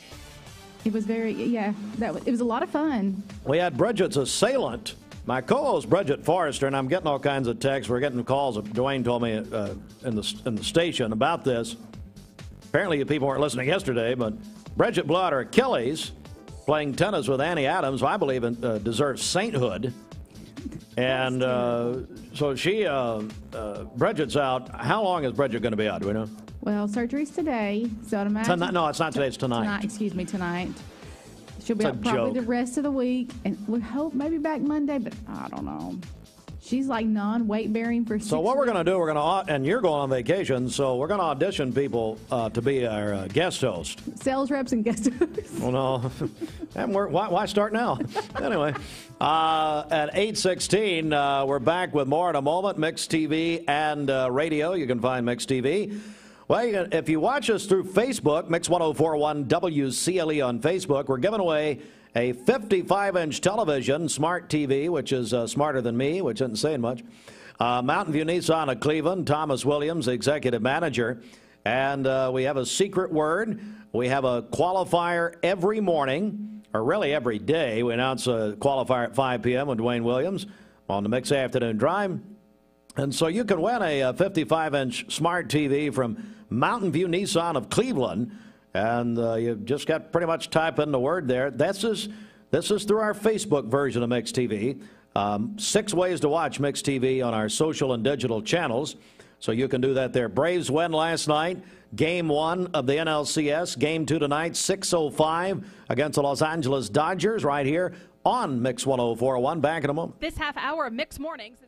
It was very, yeah, that was, it was a lot of fun. we had Bridget's assailant, my co-host Bridget Forrester, and I'm getting all kinds of texts. We're getting calls. Dwayne told me uh, in the in the station about this. Apparently, you people weren't listening yesterday, but Bridget blew out her Achilles playing tennis with Annie Adams. who I believe in, uh, deserves sainthood. And uh, so she, uh, uh, Bridget's out. How long is Bridget going to be out? Do we know? Well, surgery's today, so imagine. Tonight? No, it's not today. It's tonight. Tonight, excuse me, tonight. She'll be It's a out probably joke. the rest of the week, and we hope maybe back Monday, but I don't know. She's like non-weight bearing for. So what we're going to do, we're going to, and you're going on vacation, so we're going to audition people uh, to be our uh, guest host. Sales reps and guest hosts. Well, no, and we're, why, why start now? anyway, uh, at 8:16, uh, we're back with more in a moment. Mix TV and uh, radio. You can find Mix TV. Well, if you watch us through Facebook, Mix 1041 WCLE on Facebook, we're giving away a 55-inch television, smart TV, which is uh, smarter than me, which isn't saying much. Uh, Mountain View Nissan of Cleveland, Thomas Williams, executive manager. And uh, we have a secret word. We have a qualifier every morning, or really every day. We announce a qualifier at 5 p.m. with Dwayne Williams on the Mix Afternoon Drive. And so you can win a 55 inch smart TV from Mountain View Nissan of Cleveland. And uh, you've just got pretty much type in the word there. This is, this is through our Facebook version of Mix TV. Um, six ways to watch Mix TV on our social and digital channels. So you can do that there. Braves win last night. Game one of the NLCS. Game two tonight, 6.05 against the Los Angeles Dodgers right here on Mix 1041. Back in a moment. This half hour of Mix Mornings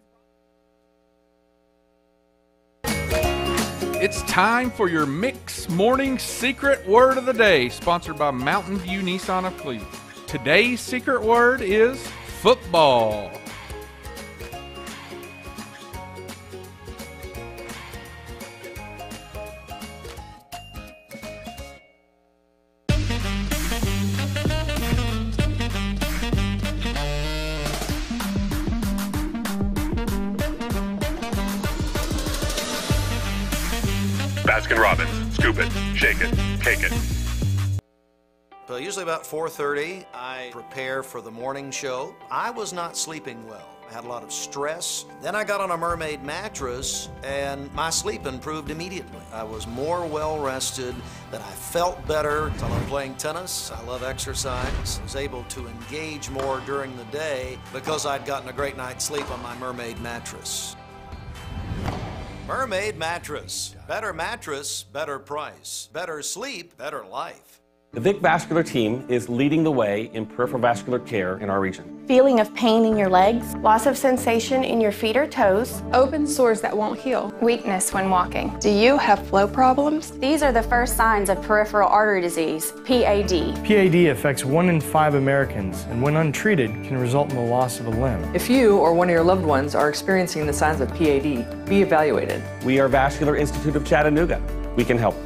It's time for your Mix Morning Secret Word of the Day, sponsored by Mountain View Nissan of Cleveland. Today's secret word is football. It, shake it, it. Usually about 4:30, I prepare for the morning show. I was not sleeping well, I had a lot of stress. Then I got on a mermaid mattress, and my sleep improved immediately. I was more well rested, that I felt better. I love playing tennis, I love exercise. I was able to engage more during the day because I'd gotten a great night's sleep on my mermaid mattress. Mermaid mattress. Better mattress, better price. Better sleep, better life. The Vic Vascular team is leading the way in peripheral vascular care in our region. Feeling of pain in your legs, loss of sensation in your feet or toes, open sores that won't heal, weakness when walking. Do you have flow problems? These are the first signs of peripheral artery disease, PAD. PAD affects one in five Americans and when untreated can result in the loss of a limb. If you or one of your loved ones are experiencing the signs of PAD, be evaluated. We are Vascular Institute of Chattanooga. We can help.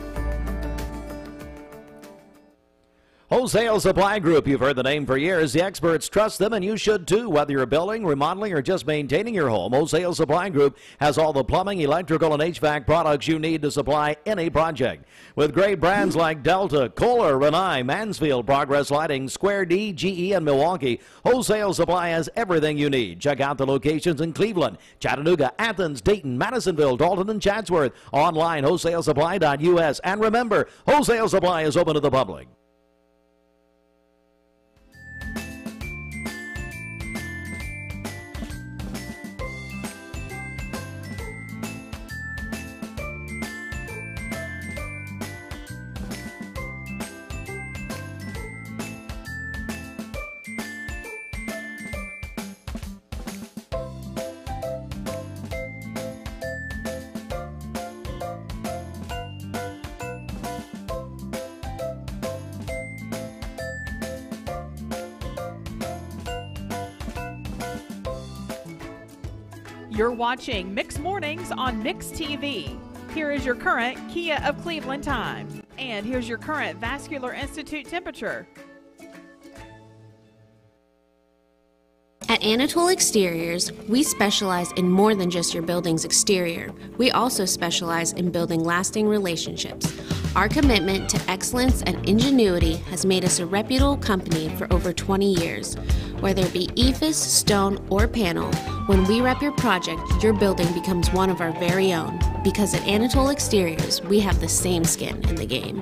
Wholesale Supply Group, you've heard the name for years. The experts trust them, and you should too, whether you're building, remodeling, or just maintaining your home. Wholesale Supply Group has all the plumbing, electrical, and HVAC products you need to supply any project. With great brands like Delta, Kohler, Rinnai, Mansfield, Progress Lighting, Square D, GE, and Milwaukee, Wholesale Supply has everything you need. Check out the locations in Cleveland, Chattanooga, Athens, Dayton, Madisonville, Dalton, and Chatsworth. Online, wholesalesupply.us. And remember, Wholesale Supply is open to the public. Watching Mix Mornings on Mix TV. Here is your current Kia of Cleveland time. And here's your current Vascular Institute temperature. At Anatole Exteriors, we specialize in more than just your building's exterior. We also specialize in building lasting relationships. Our commitment to excellence and ingenuity has made us a reputable company for over 20 years. Whether it be EIFS, stone, or panel, when we rep your project, your building becomes one of our very own. Because at Anatole Exteriors, we have the same skin in the game.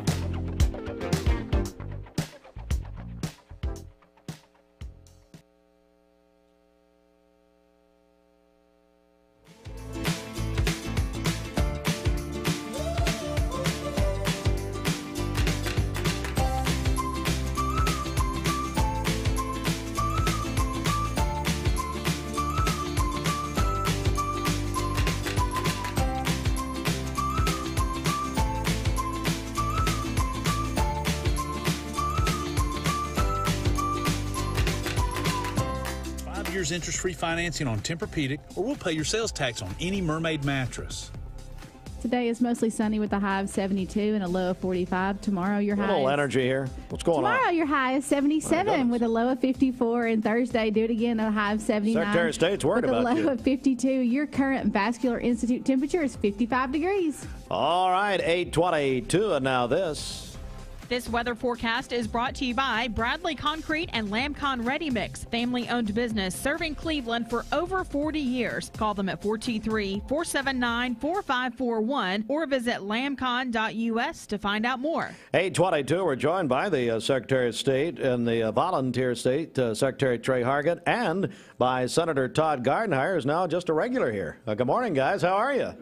Years interest free financing on Tempur-Pedic, or we'll pay your sales tax on any Mermaid mattress. Today is mostly sunny with a high of 72 and a low of 45. Tomorrow, your A high. little is- energy here. What's going Tomorrow, on? your high is 77 with a low of 54. And Thursday, do it again, a high of 79. Secretary of State's worried with a low you. of 52. Your current Vascular Institute temperature is 55 degrees. All right, 822, and now this. This weather forecast is brought to you by Bradley Concrete and Lamcon Ready Mix, family owned business serving Cleveland for over 40 years. Call them at 423 479 4541 or visit lamcon.us to find out more. 822, we're joined by the uh, Secretary of State and the uh, volunteer state, uh, Secretary Tre Hargett, and by Senator Todd Gardenhire, who's now just a regular here. Uh, good morning, guys. How are you?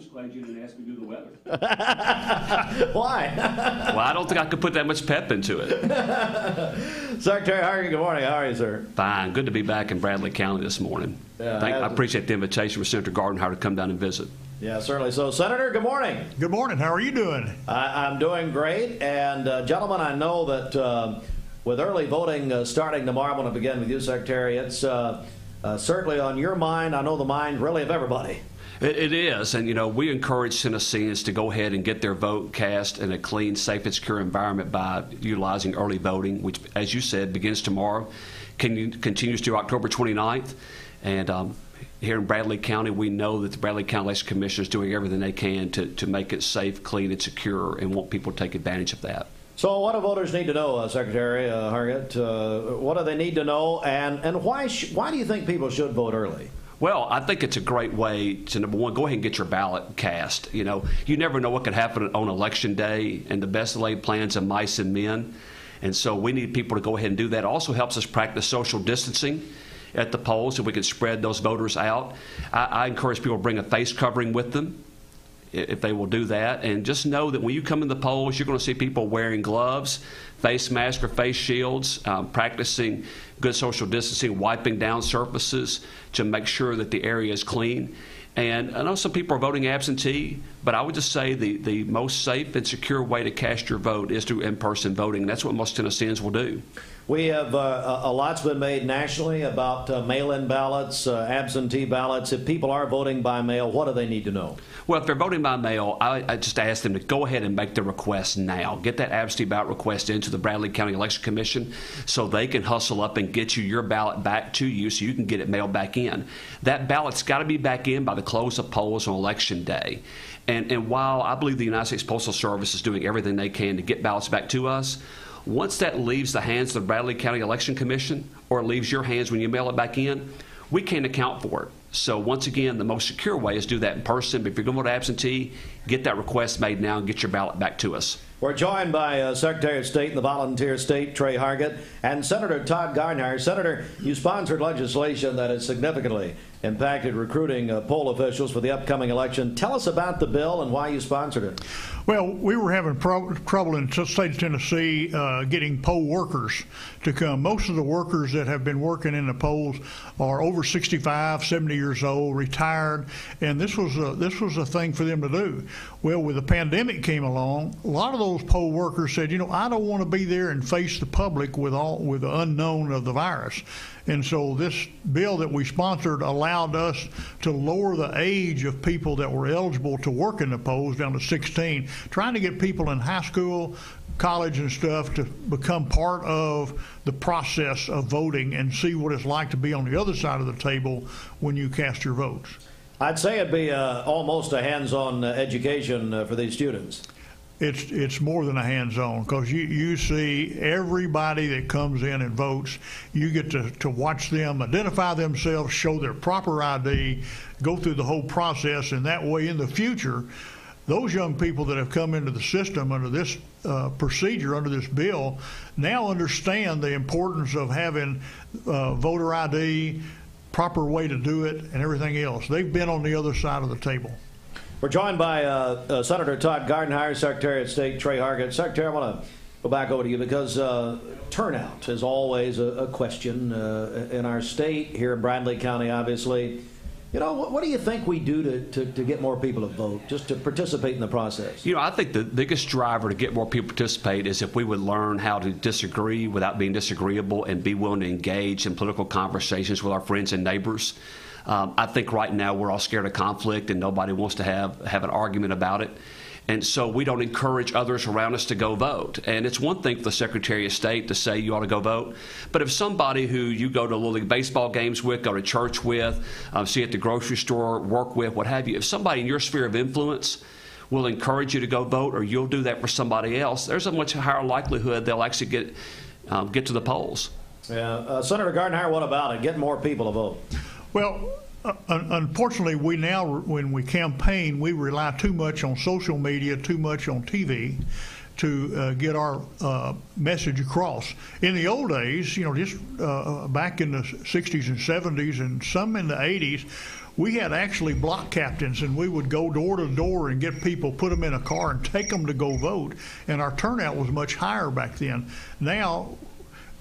Good just glad you didn't ask me to do the weather. Why? well, I don't think I could put that much pep into it. Secretary Hargett, good morning. How are you, sir? Fine. Good to be back in Bradley County this morning. Yeah, Thank, I as- appreciate the invitation from Senator Gardenhire to come down and visit. Yeah, certainly. So, Senator, good morning. Good morning. How are you doing? I, I'm doing great. And, uh, gentlemen, I know that uh, with early voting uh, starting tomorrow, I'm going to begin with you, Secretary. It's uh, uh, certainly on your mind. I know the mind really of everybody. It, it is, and you know, we encourage Tennesseans to go ahead and get their vote cast in a clean, safe, and secure environment by utilizing early voting, which, as you said, begins tomorrow, can, continues through October 29th. And um, here in Bradley County, we know that the Bradley County Election Commission is doing everything they can to, to make it safe, clean, and secure, and want people to take advantage of that. So, what do voters need to know, uh, Secretary uh, Hargett? Uh, what do they need to know, and, and why, sh- why do you think people should vote early? Well, I think it's a great way to number one, go ahead and get your ballot cast. You know, you never know what could happen on election day, and the best laid plans of mice and men. And so we need people to go ahead and do that. Also helps us practice social distancing at the polls so we can spread those voters out. I, I encourage people to bring a face covering with them if they will do that. And just know that when you come in the polls, you're going to see people wearing gloves, face masks or face shields, um, practicing good social distancing, wiping down surfaces to make sure that the area is clean. And I know some people are voting absentee, but I would just say the, the most safe and secure way to cast your vote is through in person voting. That's what most Tennesseans will do. We have uh, a lot's been made nationally about uh, mail in ballots, uh, absentee ballots. If people are voting by mail, what do they need to know? Well, if they're voting by mail, I, I just ask them to go ahead and make the request now. Get that absentee ballot request into the Bradley County Election Commission so they can hustle up and get you your ballot back to you so you can get it mailed back in. That ballot's got to be back in by the close of polls on election day. And, and while I believe the United States Postal Service is doing everything they can to get ballots back to us, once that leaves the hands of the Bradley County Election Commission or leaves your hands when you mail it back in, we can't account for it. So once again, the most secure way is do that in person. But if you're going to vote absentee, get that request made now and get your ballot back to us. We're joined by uh, Secretary of State in the volunteer state, Tre Hargett, and Senator Todd Gardenhire. Senator, you sponsored legislation that has significantly impacted recruiting uh, poll officials for the upcoming election. Tell us about the bill and why you sponsored it. Well, we were having pro- trouble in the state of Tennessee uh, getting poll workers to come. Most of the workers that have been working in the polls are over 65, 70 years old, retired, and this was a, this was a thing for them to do. Well, with the pandemic came along, a lot of those poll workers said, you know, I don't want to be there and face the public with all with the unknown of the virus. And so this bill that we sponsored allowed us to lower the age of people that were eligible to work in the polls down to 16, trying to get people in high school, college and stuff to become part of the process of voting and see what it's like to be on the other side of the table when you cast your votes. I'd say it'd be uh, almost a hands-on uh, education uh, for these students it's it's more than a hands-on because you, you see everybody that comes in and votes. You get to, to watch them identify themselves, show their proper ID, go through the whole process, and that way in the future, those young people that have come into the system under this uh, procedure, under this bill, now understand the importance of having uh, voter ID, proper way to do it, and everything else. They've been on the other side of the table. We're joined by uh, uh, Senator Todd Gardenhire, Secretary of State Tre Hargett. Secretary, I want to go back over to you because uh, turnout is always a, a question uh, in our state, here in Bradley County, obviously. You know, what, what, do you think we do to, to, to, get more people to vote, just to participate in the process? You know, I think the biggest driver to get more people to participate is if we would learn how to disagree without being disagreeable and be willing to engage in political conversations with our friends and neighbors. Um, I think right now we're all scared of conflict and nobody wants to have, have an argument about it. And so we don't encourage others around us to go vote. And it's one thing for the Secretary of State to say you ought to go vote. But if somebody who you go to Little League baseball games with, go to church with, um, see at the grocery store, work with, what have you, if somebody in your sphere of influence will encourage you to go vote or you'll do that for somebody else, there's a much higher likelihood they'll actually get, um, get to the polls. Yeah. Uh, Senator Gardenhire, what about it? Get more people to vote. Well, uh, unfortunately, we now, when we campaign, we rely too much on social media, too much on TV to uh, get our uh, message across. In the old days, you know, just uh, back in the 60s and 70s and some in the 80s, we had actually block captains and we would go door to door and get people, put them in a car and take them to go vote. And our turnout was much higher back then. Now,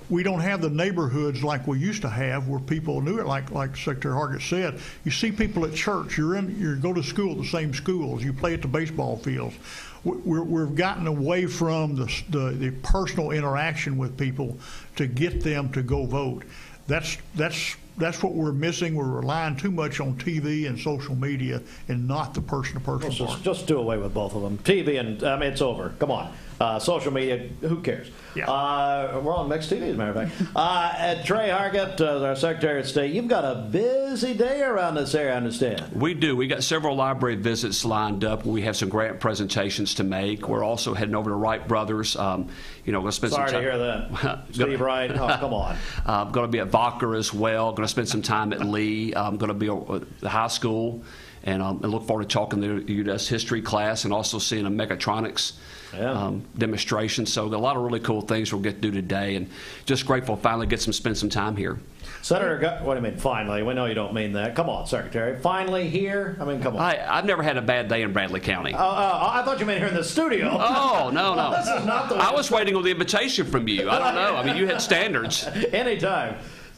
we don't have the neighborhoods like we used to have where people knew it like like Secretary Hargett said. You see people at church, you're in you go to school at the same schools, you play at the baseball fields. We're, we've gotten away from the, the, the personal interaction with people to get them to go vote. That's that's that's what we're missing. We're relying too much on TV and social media and not the person to person. Just, just do away with both of them. TV and I mean it's over. Come on. Uh, social media, who cares? Yeah. Uh, we're on Mix TV, as a matter of fact. Uh, at Tre Hargett, uh, our Secretary of State, you've got a busy day around this area, I understand. We do. We got several library visits lined up. We have some grant presentations to make. We're also heading over to Wright Brothers. Um, you know, going to spend Sorry some to time. hear that. Steve Wright, oh, come on. Uh, going to be at Vocker as well. Going to spend some time at Lee. I'm going to be at the high school. And um, I look forward to talking to the UDS history class and also seeing a mechatronics um, demonstration. So a lot of really cool things we'll get to do today, and just grateful to finally get some spend some time here. Senator, Gu- what do you mean, finally? We know you don't mean that. Come on, Secretary. Finally here? I mean, come on. I, I've never had a bad day in Bradley County. Uh, uh, I thought you meant here in the studio. Oh no no! this is not the I was waiting on the invitation from you. I don't know. I mean, you had standards. Anytime.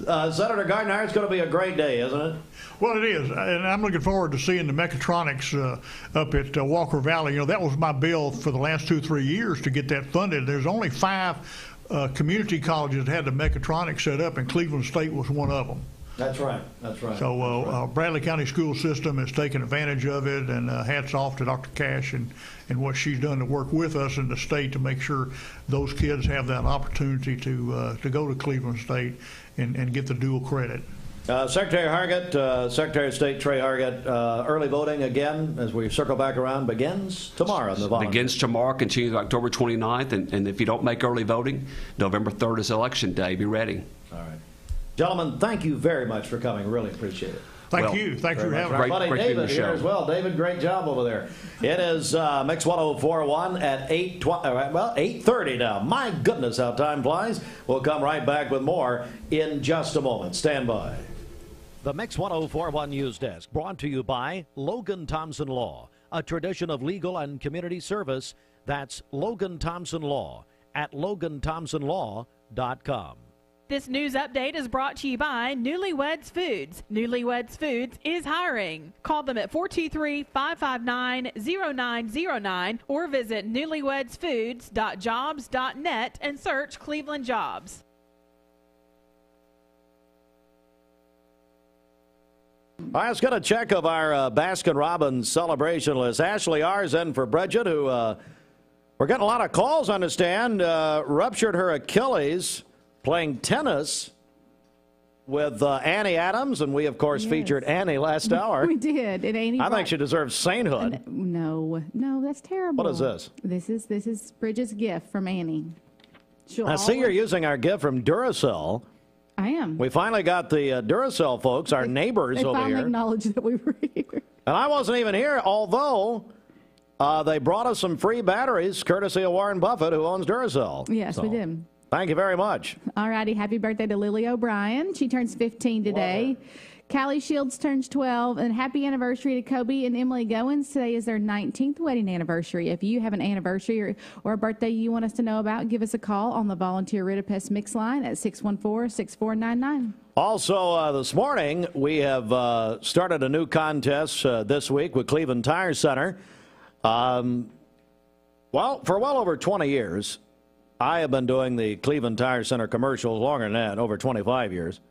Uh, Senator Gardenhire, it's going to be a great day, isn't it? Well, it is, and I'm looking forward to seeing the mechatronics uh, up at uh, Walker Valley. You know, that was my bill for the last two, three years to get that funded. There's only five uh, community colleges that had the mechatronics set up, and Cleveland State was one of them. That's right. That's right. So uh, uh, Bradley County school system has taken advantage of it, and uh, hats off to Dr. Cash and, and what she's done to work with us in the state to make sure those kids have that opportunity to uh, to go to Cleveland State and, and get the dual credit. Uh, Secretary Hargett, uh, Secretary of State Tre Hargett, uh, early voting again, as we circle back around, begins tomorrow in the volunteer. Begins tomorrow, continues October 29th, and, and if you don't make early voting, November 3rd is election day. Be ready. All right. Gentlemen, thank you very much for coming. Really appreciate it. Thank Well, you. Thank you for having Our me. buddy great to be on David here show. as well. David, great job over there. It is uh, Mix 1041 at 8 tw- uh, well 8:30 now. My goodness, how time flies. We'll come right back with more in just a moment. Stand by. The Mix 1041 News Desk brought to you by Logan Thompson Law, a tradition of legal and community service. That's Logan Thompson Law at loganthompsonlaw.com. This news update is brought to you by Newlyweds Foods. Newlyweds Foods is hiring. Call them at 423 559 0909 or visit newlywedsfoods.jobs.net and search Cleveland Jobs. All right, let's get a check of our uh, Baskin Robbins celebration list. Ashley in for Bridget, who uh, we're getting a lot of calls. I understand uh, ruptured her Achilles playing tennis with uh, Annie Adams, and we of course Yes. featured Annie last hour. We did. And Annie I think she deserves sainthood. No, no, that's terrible. What is this? This is this is Bridget's gift from Annie. She'll I see you're using our gift from Duracell. I am. We finally got the uh, Duracell folks, our neighbors they over finally here. acknowledged that we were here. And I wasn't even here, although uh, they brought us some free batteries, courtesy of Warren Buffett, who owns Duracell. Yes, we did. Thank you very much. All righty. Happy birthday to Lily O'Brien. She turns 15 today. Callie Shields turns 12. And happy anniversary to Kobe and Emily Goins. Today is their 19th wedding anniversary. If you have an anniversary or, or a birthday you want us to know about, give us a call on the Volunteer Rid-A-Pest Mix line at 614 6499. Also, uh, this morning, we have uh, started a new contest uh, this week with Cleveland Tire Center. Um, well, for well over 20 years, I have been doing the Cleveland Tire Center commercials longer than that, over 25 years.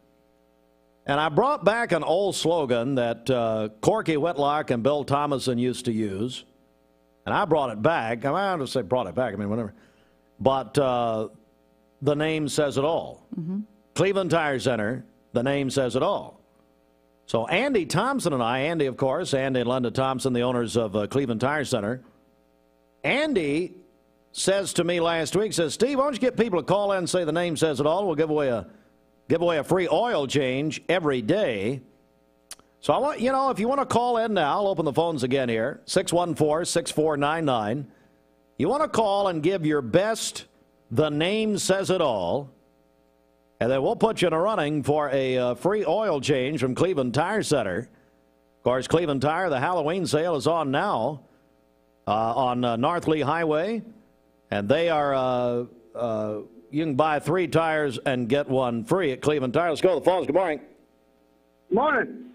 And I brought back an old slogan that uh, Corky Whitlock and Bill Thomason used to use. And I brought it back. I, mean, I don't say brought it back, I mean, whatever. But uh, the name says it all. Cleveland Tire Center, the name says it all. So Andy Thompson and I, Andy, of course, Andy and Linda Thompson, the owners of uh, Cleveland Tire Center, Andy says to me last week, says, Steve, why don't you get people to call in and say the name says it all? We'll give away a give away a free oil change every day. So I want you know, if you want to call in now, I'll open the phones again here. 614-6499. You want to call and give your best the name says it all. And then we'll put you in a running for a uh, free oil change from Cleveland Tire Center. Of course, Cleveland Tire, the Halloween sale is on now uh, on uh, North Lee Highway. And they are, uh, uh, you can buy three tires and get one free at Cleveland Tire. Let's go to the phones. Good morning. Morning.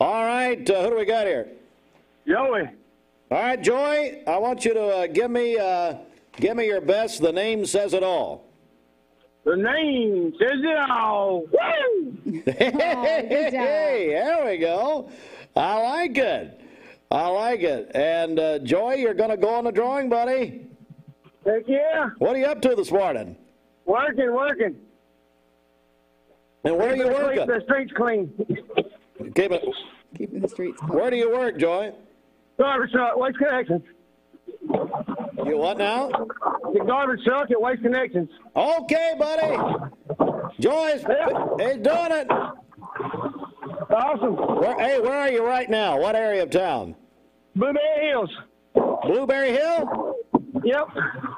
All right, uh, who do we got here? Joey. All right, Joey, I want you to uh, give me uh, give me your best. The name says it all. The name says it all. Woo! Hey, there we go. I like it. I like it. And uh, Joey, you're going to go on the drawing, buddy. Heck yeah. What are you up to this morning? Working, working. And where are you Keeping the working? streets- The streets clean. Keep it. Keeping the streets clean. Where do you work, Joy? Garbage truck, Waste Connections. You what now? The garbage truck at Waste Connections. Okay, buddy. Joy's he's doing it. Awesome. Where, hey, where are you right now? What area of town? Blueberry Hills. Blueberry Hill? Yep.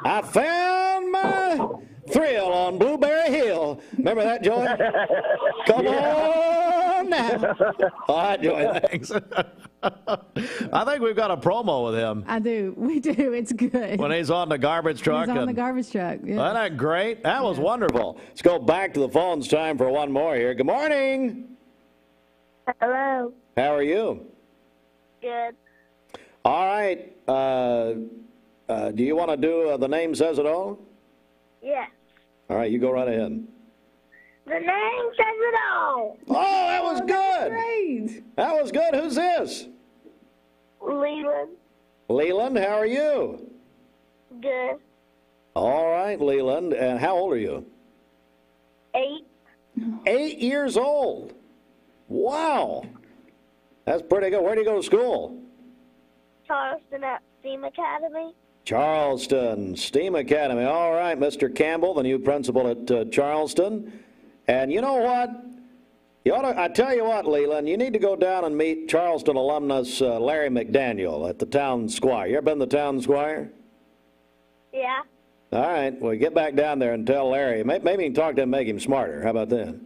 I found my thrill on Blueberry Hill. Remember that, Joy? Come on now. All right, Joy, thanks. I think we've got a promo with him I do. We do. It's good. when he's on the garbage truck. He's on the garbage truck. Yeah. Isn't that great? That was wonderful. Let's go back to the phones. Time for one more here. Good morning. Hello. How are you? Good. All right. Uh, uh, do you want to do uh, the name says it all? Yes. All right, you go right ahead. The name says it all. Oh, that was good. Great. That was good. Who's this? Leland. Leland, how are you? Good. All right, Leland. And how old are you? Eight. Eight years old. Wow. That's pretty good. Where do you go to school? Charleston at Steam Academy. Charleston Steam Academy. All right, Mr. Campbell, the new principal at uh, Charleston. And you know what? You ought to, I tell you what, Leland, you need to go down and meet Charleston alumnus uh, Larry McDaniel at the town squire. You ever been to the town squire? Yeah. All right, well, get back down there and tell Larry. May- Maybe you can talk to him make him smarter. How about that?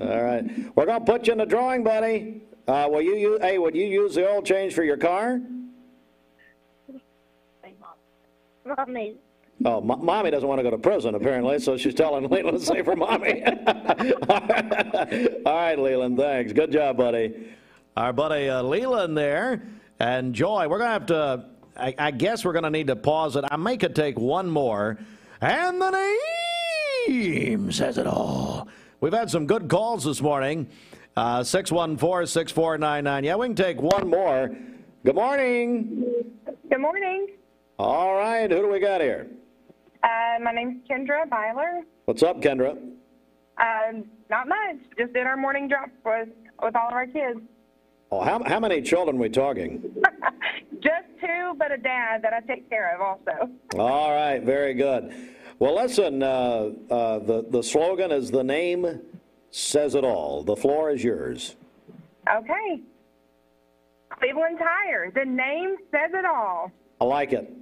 All right. We're going to put you in the drawing, buddy. Uh, will you use, hey, would you use the oil change for your car? Mommy. Oh, M- mommy doesn't want to go to prison, apparently, so she's telling Leland to say for mommy. All right, Leland, thanks. Good job, buddy. Our buddy uh, Leland there. And Joy, we're going to have to, I, I guess we're going to need to pause it. I may could take one more. And the name says it all. We've had some good calls this morning. Uh, 614 6499. Yeah, we can take one more. Good morning. Good morning. All right, who do we got here? Uh, my name's Kendra Byler. What's up, Kendra? Uh, not much. Just did our morning drop with with all of our kids. Oh, how, how many children are we talking? Just two, but a dad that I take care of also. All right, very good. Well, listen, uh, uh, the, the slogan is the name says it all. The floor is yours. Okay. Cleveland Tire. The name says it all. I like it.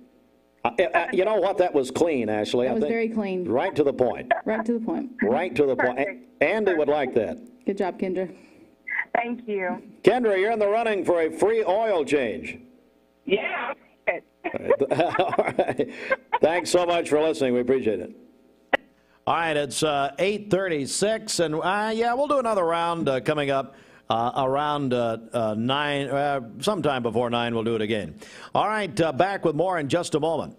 Uh, uh, you know what? That was clean, Ashley. That I was think. very clean. Right to the point. Right to the point. Right to the point. A- Andy would like that. Good job, Kendra. Thank you. Kendra, you're in the running for a free oil change. Yeah. All right. Thanks so much for listening. We appreciate it. All right, it's uh, 8:36, and uh, yeah, we'll do another round uh, coming up uh, around uh, uh, nine, uh, sometime before nine. We'll do it again. All right, uh, back with more in just a moment.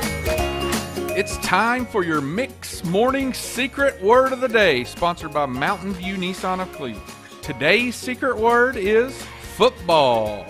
It's time for your Mix Morning Secret Word of the Day, sponsored by Mountain View Nissan of Cleveland. Today's secret word is football.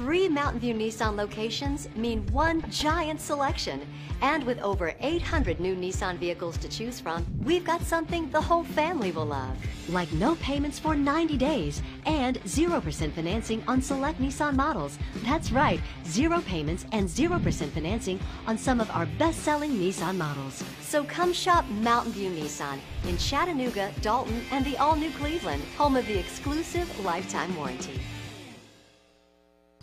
Three Mountain View Nissan locations mean one giant selection. And with over 800 new Nissan vehicles to choose from, we've got something the whole family will love. Like no payments for 90 days and 0% financing on select Nissan models. That's right, zero payments and 0% financing on some of our best selling Nissan models. So come shop Mountain View Nissan in Chattanooga, Dalton, and the all new Cleveland, home of the exclusive lifetime warranty.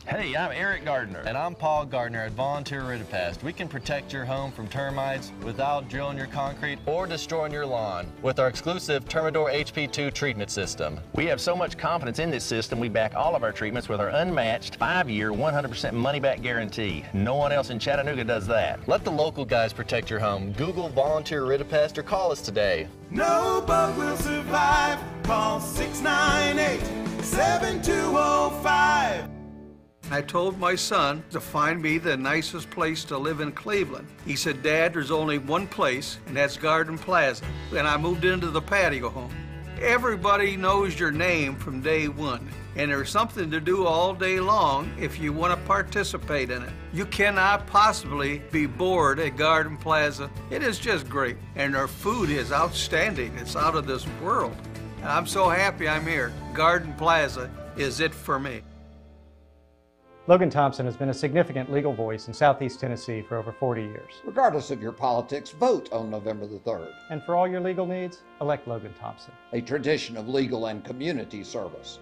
Hey, I'm Eric Gardner. And I'm Paul Gardner at Volunteer Rid-A-Pest. We can protect your home from termites without drilling your concrete or destroying your lawn with our exclusive Termidor HP2 treatment system. We have so much confidence in this system, we back all of our treatments with our unmatched five-year, 100% money-back guarantee. No one else in Chattanooga does that. Let the local guys protect your home. Google Volunteer Rid-A-Pest or call us today. No bug will survive. Call 698 7205. I told my son to find me the nicest place to live in Cleveland. He said, Dad, there's only one place, and that's Garden Plaza. And I moved into the patio home. Everybody knows your name from day one, and there's something to do all day long if you want to participate in it. You cannot possibly be bored at Garden Plaza. It is just great, and their food is outstanding. It's out of this world. And I'm so happy I'm here. Garden Plaza is it for me. Logan Thompson has been a significant legal voice in Southeast Tennessee for over 40 years. Regardless of your politics, vote on November the 3rd. And for all your legal needs, elect Logan Thompson. A tradition of legal and community service.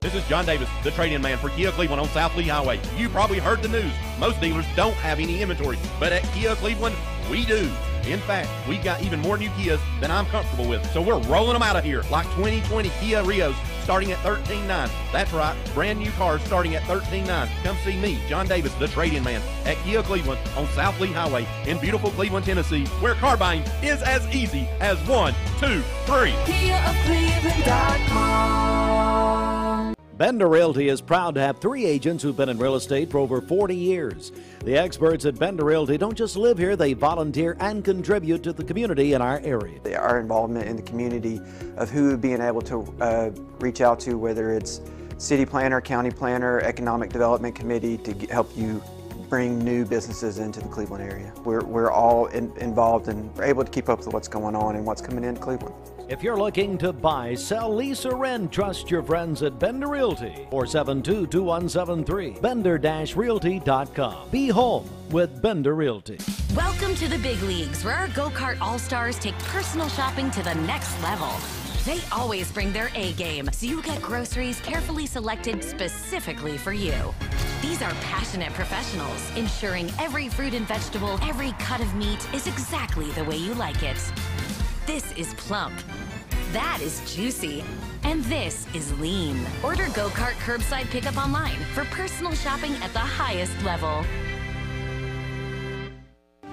This is John Davis, the trade-in man for Kia Cleveland on South Lee Highway. You probably heard the news. Most dealers don't have any inventory, but at Kia Cleveland, we do. In fact, we've got even more new Kias than I'm comfortable with. So we're rolling them out of here, like 2020 Kia Rios starting at $13.9. That's right, brand new cars starting at $13.9. Come see me, John Davis, the trade-in man, at Kia Cleveland on South Lee Highway in beautiful Cleveland, Tennessee, where car buying is as easy as one, two, three. KiaofCleveland.com Bender Realty is proud to have three agents who've been in real estate for over 40 years. The experts at Bender Realty don't just live here, they volunteer and contribute to the community in our area. Our involvement in the community of who being able to uh, reach out to, whether it's city planner, county planner, economic development committee to get, help you bring new businesses into the Cleveland area. We're, we're all in, involved and we're able to keep up with what's going on and what's coming into Cleveland. If you're looking to buy, sell, lease, or rent, trust your friends at Bender Realty. 472-2173. Bender-Realty.com. Be home with Bender Realty. Welcome to the big leagues, where our GoCart all-stars take personal shopping to the next level. They always bring their A game, so you get groceries carefully selected specifically for you. These are passionate professionals, ensuring every fruit and vegetable, every cut of meat is exactly the way you like it. This is plump. That is juicy. And this is lean. Order GoCart curbside pickup online for personal shopping at the highest level.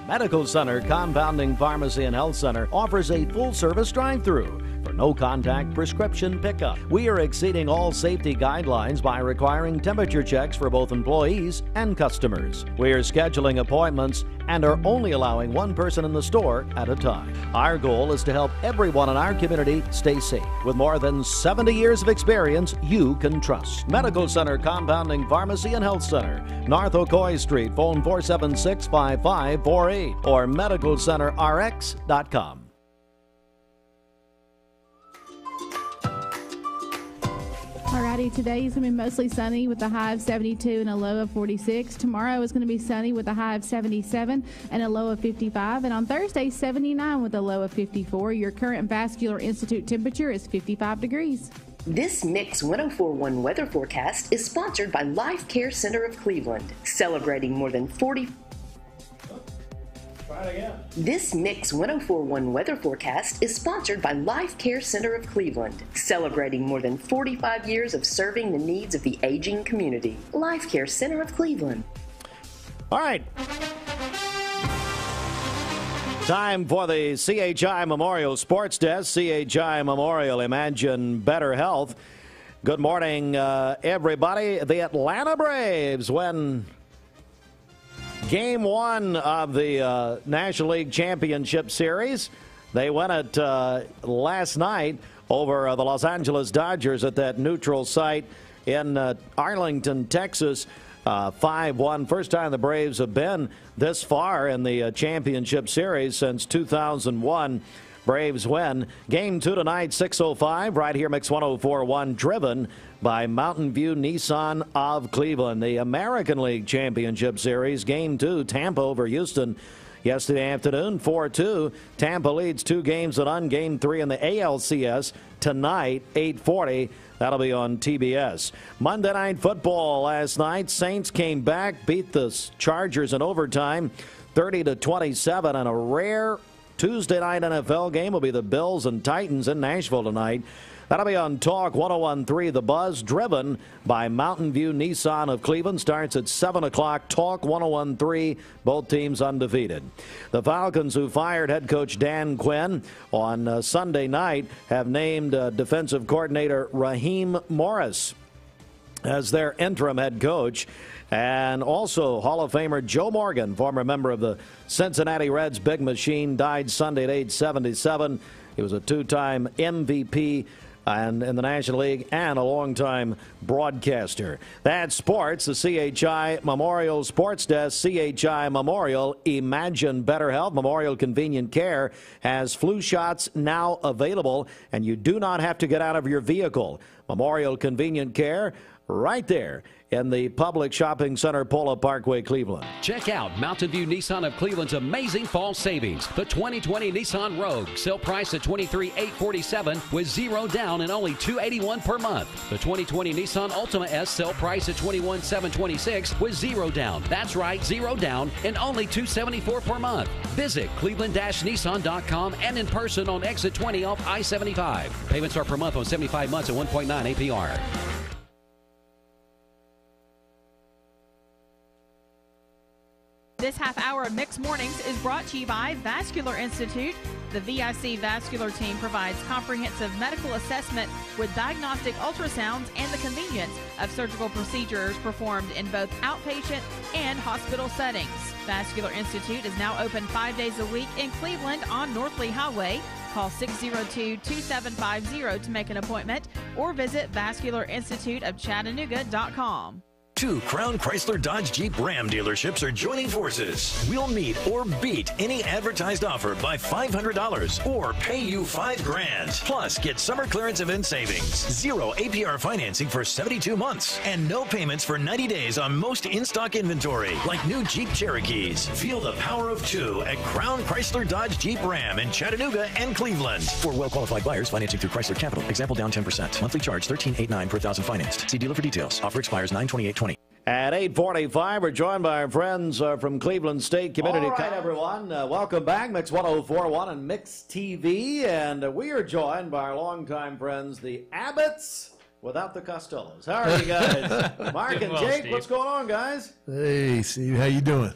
Medical Center Compounding Pharmacy and Health Center offers a full service drive through for no contact prescription pickup. We are exceeding all safety guidelines by requiring temperature checks for both employees and customers. We are scheduling appointments and are only allowing one person in the store at a time. Our goal is to help everyone in our community stay safe. With more than 70 years of experience, you can trust. Medical Center Compounding Pharmacy and Health Center, North Ocoee Street, phone 476 5548 or medicalcenterrx.com. Alrighty, today is going to be mostly sunny with a high of 72 and a low of 46. Tomorrow is going to be sunny with a high of 77 and a low of 55. And on Thursday, 79 with a low of 54. Your current Vascular Institute temperature is 55 degrees. This Mix 1041 weather forecast is sponsored by Life Care Center of Cleveland, celebrating more than 40 this Mix 1041 weather forecast is sponsored by Life Care Center of Cleveland, celebrating more than 45 years of serving the needs of the aging community. Life Care Center of Cleveland. All right. Time for the CHI Memorial Sports Desk. CHI Memorial Imagine Better Health. Good morning, uh, everybody. The Atlanta Braves win Game one of the uh, National League Championship Series. They won it uh, last night over uh, the Los Angeles Dodgers at that neutral site in uh, Arlington, Texas. Uh, 5 1. First time the Braves have been this far in the uh, championship series since 2001. Braves win. Game two tonight, 6.05, right here, Mix 1041, driven by Mountain View Nissan of Cleveland. The American League Championship Series, game two, Tampa over Houston. Yesterday afternoon, 4 2. Tampa leads two games to none. Game three in the ALCS tonight, 840. That'll be on TBS. Monday Night Football last night. Saints came back, beat the Chargers in overtime, 30 to 27, and a rare Tuesday night NFL game will be the Bills and Titans in Nashville tonight. That'll be on Talk 1013. The Buzz, driven by Mountain View Nissan of Cleveland, starts at 7 o'clock. Talk 1013. Both teams undefeated. The Falcons, who fired head coach Dan Quinn on uh, Sunday night, have named uh, defensive coordinator Raheem Morris. as their interim head coach. And also, Hall of Famer Joe Morgan, former member of the Cincinnati Reds Big Machine, died Sunday at age 77. He was a two time MVP and in the National League and a longtime broadcaster. That's sports, the CHI Memorial Sports Desk, CHI Memorial, Imagine Better Health. Memorial Convenient Care has flu shots now available, and you do not have to get out of your vehicle. Memorial Convenient Care, right there in the Publix shopping center, Polo Parkway, Cleveland. Check out Mountain View Nissan of Cleveland's amazing fall savings. The 2020 Nissan Rogue, sale price at $23,847 with zero down and only 281 per month. The 2020 Nissan Altima S, sale price at $21,726 with zero down. That's right, zero down and only 274 per month. Visit cleveland-nissan.com and in person on exit 20 off I-75. Payments are per month on 75 months at 1.9 APR. This half hour of Mix Mornings is brought to you by Vascular Institute. The VIC Vascular team provides comprehensive medical assessment with diagnostic ultrasounds and the convenience of surgical procedures performed in both outpatient and hospital settings. Vascular Institute is now open five days a week in Cleveland on North Lee Highway. Call 602 2750 to make an appointment or visit vascularinstituteofchattanooga.com. Two Crown Chrysler Dodge Jeep Ram dealerships are joining forces. We'll meet or beat any advertised offer by $500 or pay you five grand. Plus, get summer clearance event savings, zero APR financing for 72 months, and no payments for 90 days on most in-stock inventory, like new Jeep Cherokees. Feel the power of two at Crown Chrysler Dodge Jeep Ram in Chattanooga and Cleveland. For well-qualified buyers, financing through Chrysler Capital. Example down 10%. Monthly charge 1389 per thousand financed. See dealer for details. Offer expires 92820. At 8:45, we're joined by our friends uh, from Cleveland State Community. All right, everyone, uh, welcome back, Mix 104.1 and Mix TV, and uh, we are joined by our longtime friends, the Abbotts, without the Costellos. How are you guys, Mark and well, Jake? Steve. What's going on, guys? Hey, Steve, how you doing?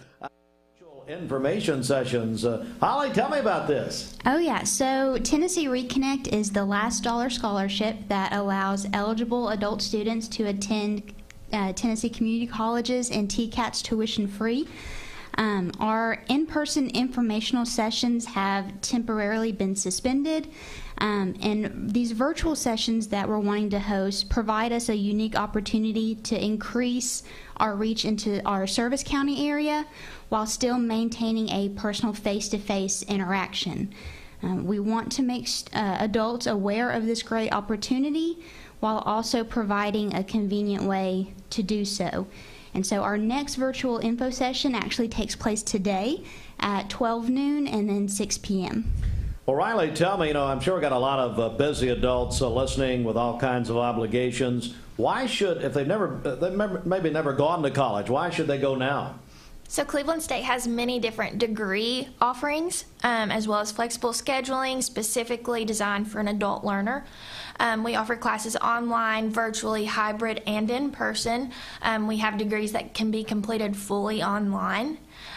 Information sessions. Uh, Holly, tell me about this. Oh, yeah. So, Tennessee Reconnect is the last dollar scholarship that allows eligible adult students to attend uh, Tennessee community colleges and TCATS tuition free. Um, our in person informational sessions have temporarily been suspended, um, and these virtual sessions that we're wanting to host provide us a unique opportunity to increase our reach into our service county area while still maintaining a personal face to face interaction. Um, we want to make uh, adults aware of this great opportunity while also providing a convenient way to do so. And so our next virtual info session actually takes place today at 12 noon and then 6 p.m. Well, Riley, tell me, you know, I'm sure we got a lot of uh, busy adults uh, listening with all kinds of obligations. Why should, if they've never, uh, they've never, maybe never gone to college, why should they go now? So, Cleveland State has many different degree offerings, um, as well as flexible scheduling specifically designed for an adult learner. Um, we offer classes online, virtually, hybrid, and in person. Um, we have degrees that can be completed fully online.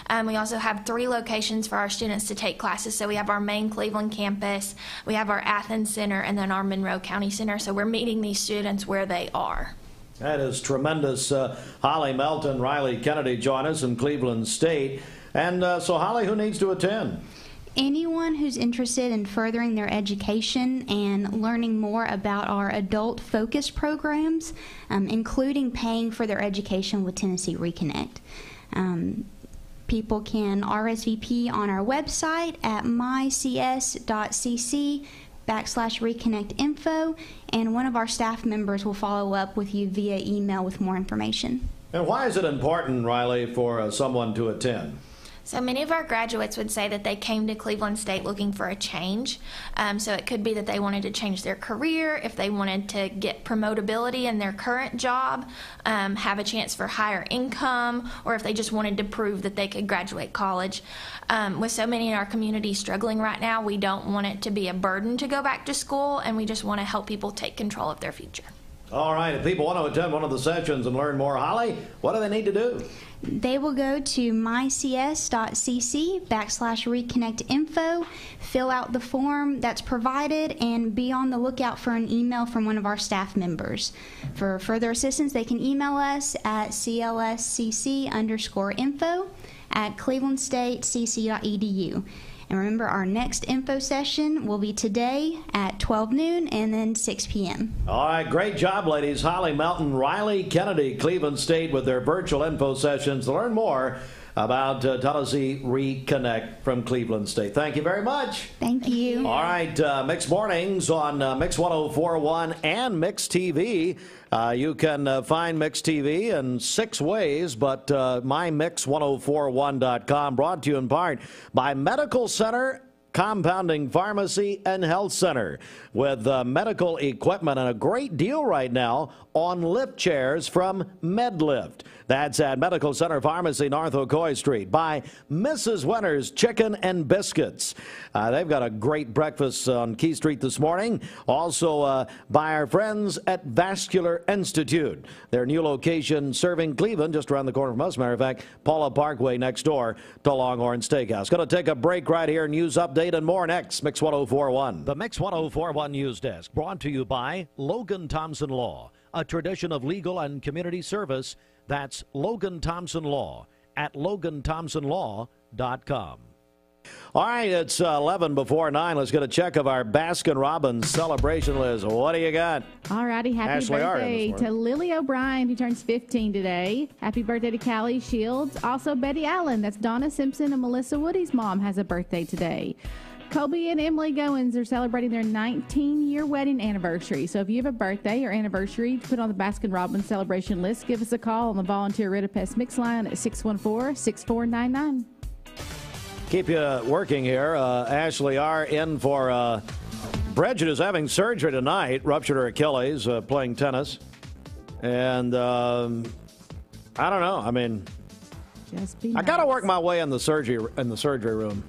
Um, we also have three locations for our students to take classes. So we have our main Cleveland campus, we have our Athens Center, and then our Monroe County Center. So we're meeting these students where they are. That is tremendous. Uh, Holly Melton, Riley Kennedy join us in Cleveland State. And uh, so, Holly, who needs to attend? Anyone who's interested in furthering their education and learning more about our adult focused programs, um, including paying for their education with Tennessee Reconnect. Um, people can RSVP on our website at mycs.cc backslash reconnect info, and one of our staff members will follow up with you via email with more information. And why is it important, Riley, for uh, someone to attend? So many of our graduates would say that they came to Cleveland State looking for a change. Um, so it could be that they wanted to change their career, if they wanted to get promotability in their current job, um, have a chance for higher income, or if they just wanted to prove that they could graduate college. Um, with so many in our community struggling right now, we don't want it to be a burden to go back to school, and we just want to help people take control of their future. All right. If people want to attend one of the sessions and learn more, Holly, what do they need to do? They will go to mycs.cc backslash reconnect info, fill out the form that's provided, and be on the lookout for an email from one of our staff members. For further assistance, they can email us at clscc underscore info at clevelandstatecc.edu. And remember, our next info session will be today at 12 noon and then 6 p.m. All right, great job, ladies. Holly Melton, Riley Kennedy, Cleveland State with their virtual info sessions. To learn more about uh, Tennessee Reconnect from Cleveland State. Thank you very much. Thank you. All right, uh, Mix Mornings on uh, Mix 1041 and Mix TV. Uh, you can uh, find Mix TV in six ways, but uh, mymix1041.com brought to you in part by Medical Center Compounding Pharmacy and Health Center with uh, medical equipment and a great deal right now on lift chairs from MedLift. That's at Medical Center Pharmacy, North Ocoee Street, by Mrs. Winter's Chicken and Biscuits. Uh, they've got a great breakfast on Keith Street this morning. Also uh, by our friends at Vascular Institute. Their new location serving Cleveland, just around the corner from us, matter of fact, Paula Parkway next door to Longhorn Steakhouse. Going to take a break right here. News update and more next. Mix 1041. The Mix 1041 News Desk brought to you by Logan Thompson Law, a tradition of legal and community service that's Logan Thompson Law at loganthompsonlaw.com. All right, it's uh, 11 before 9. Let's get a check of our Baskin Robbins celebration list. What do you got? All righty, happy Ashley birthday to Lily O'Brien, who turns 15 today. Happy birthday to Callie Shields. Also, Betty Allen, that's Donna Simpson and Melissa Woody's mom, has a birthday today. Kobe and Emily Goins are celebrating their 19 year wedding anniversary. So if you have a birthday or anniversary to put on the Baskin Robbins celebration list, give us a call on the Volunteer Rid-A-Pest Mix line at 614 6499. Keep you working here. Uh, Ashley R. in for uh, Bridget is having surgery tonight, ruptured her Achilles uh, playing tennis. And um, I don't know. I mean, Just be I got to work my way in the surgery in the surgery room.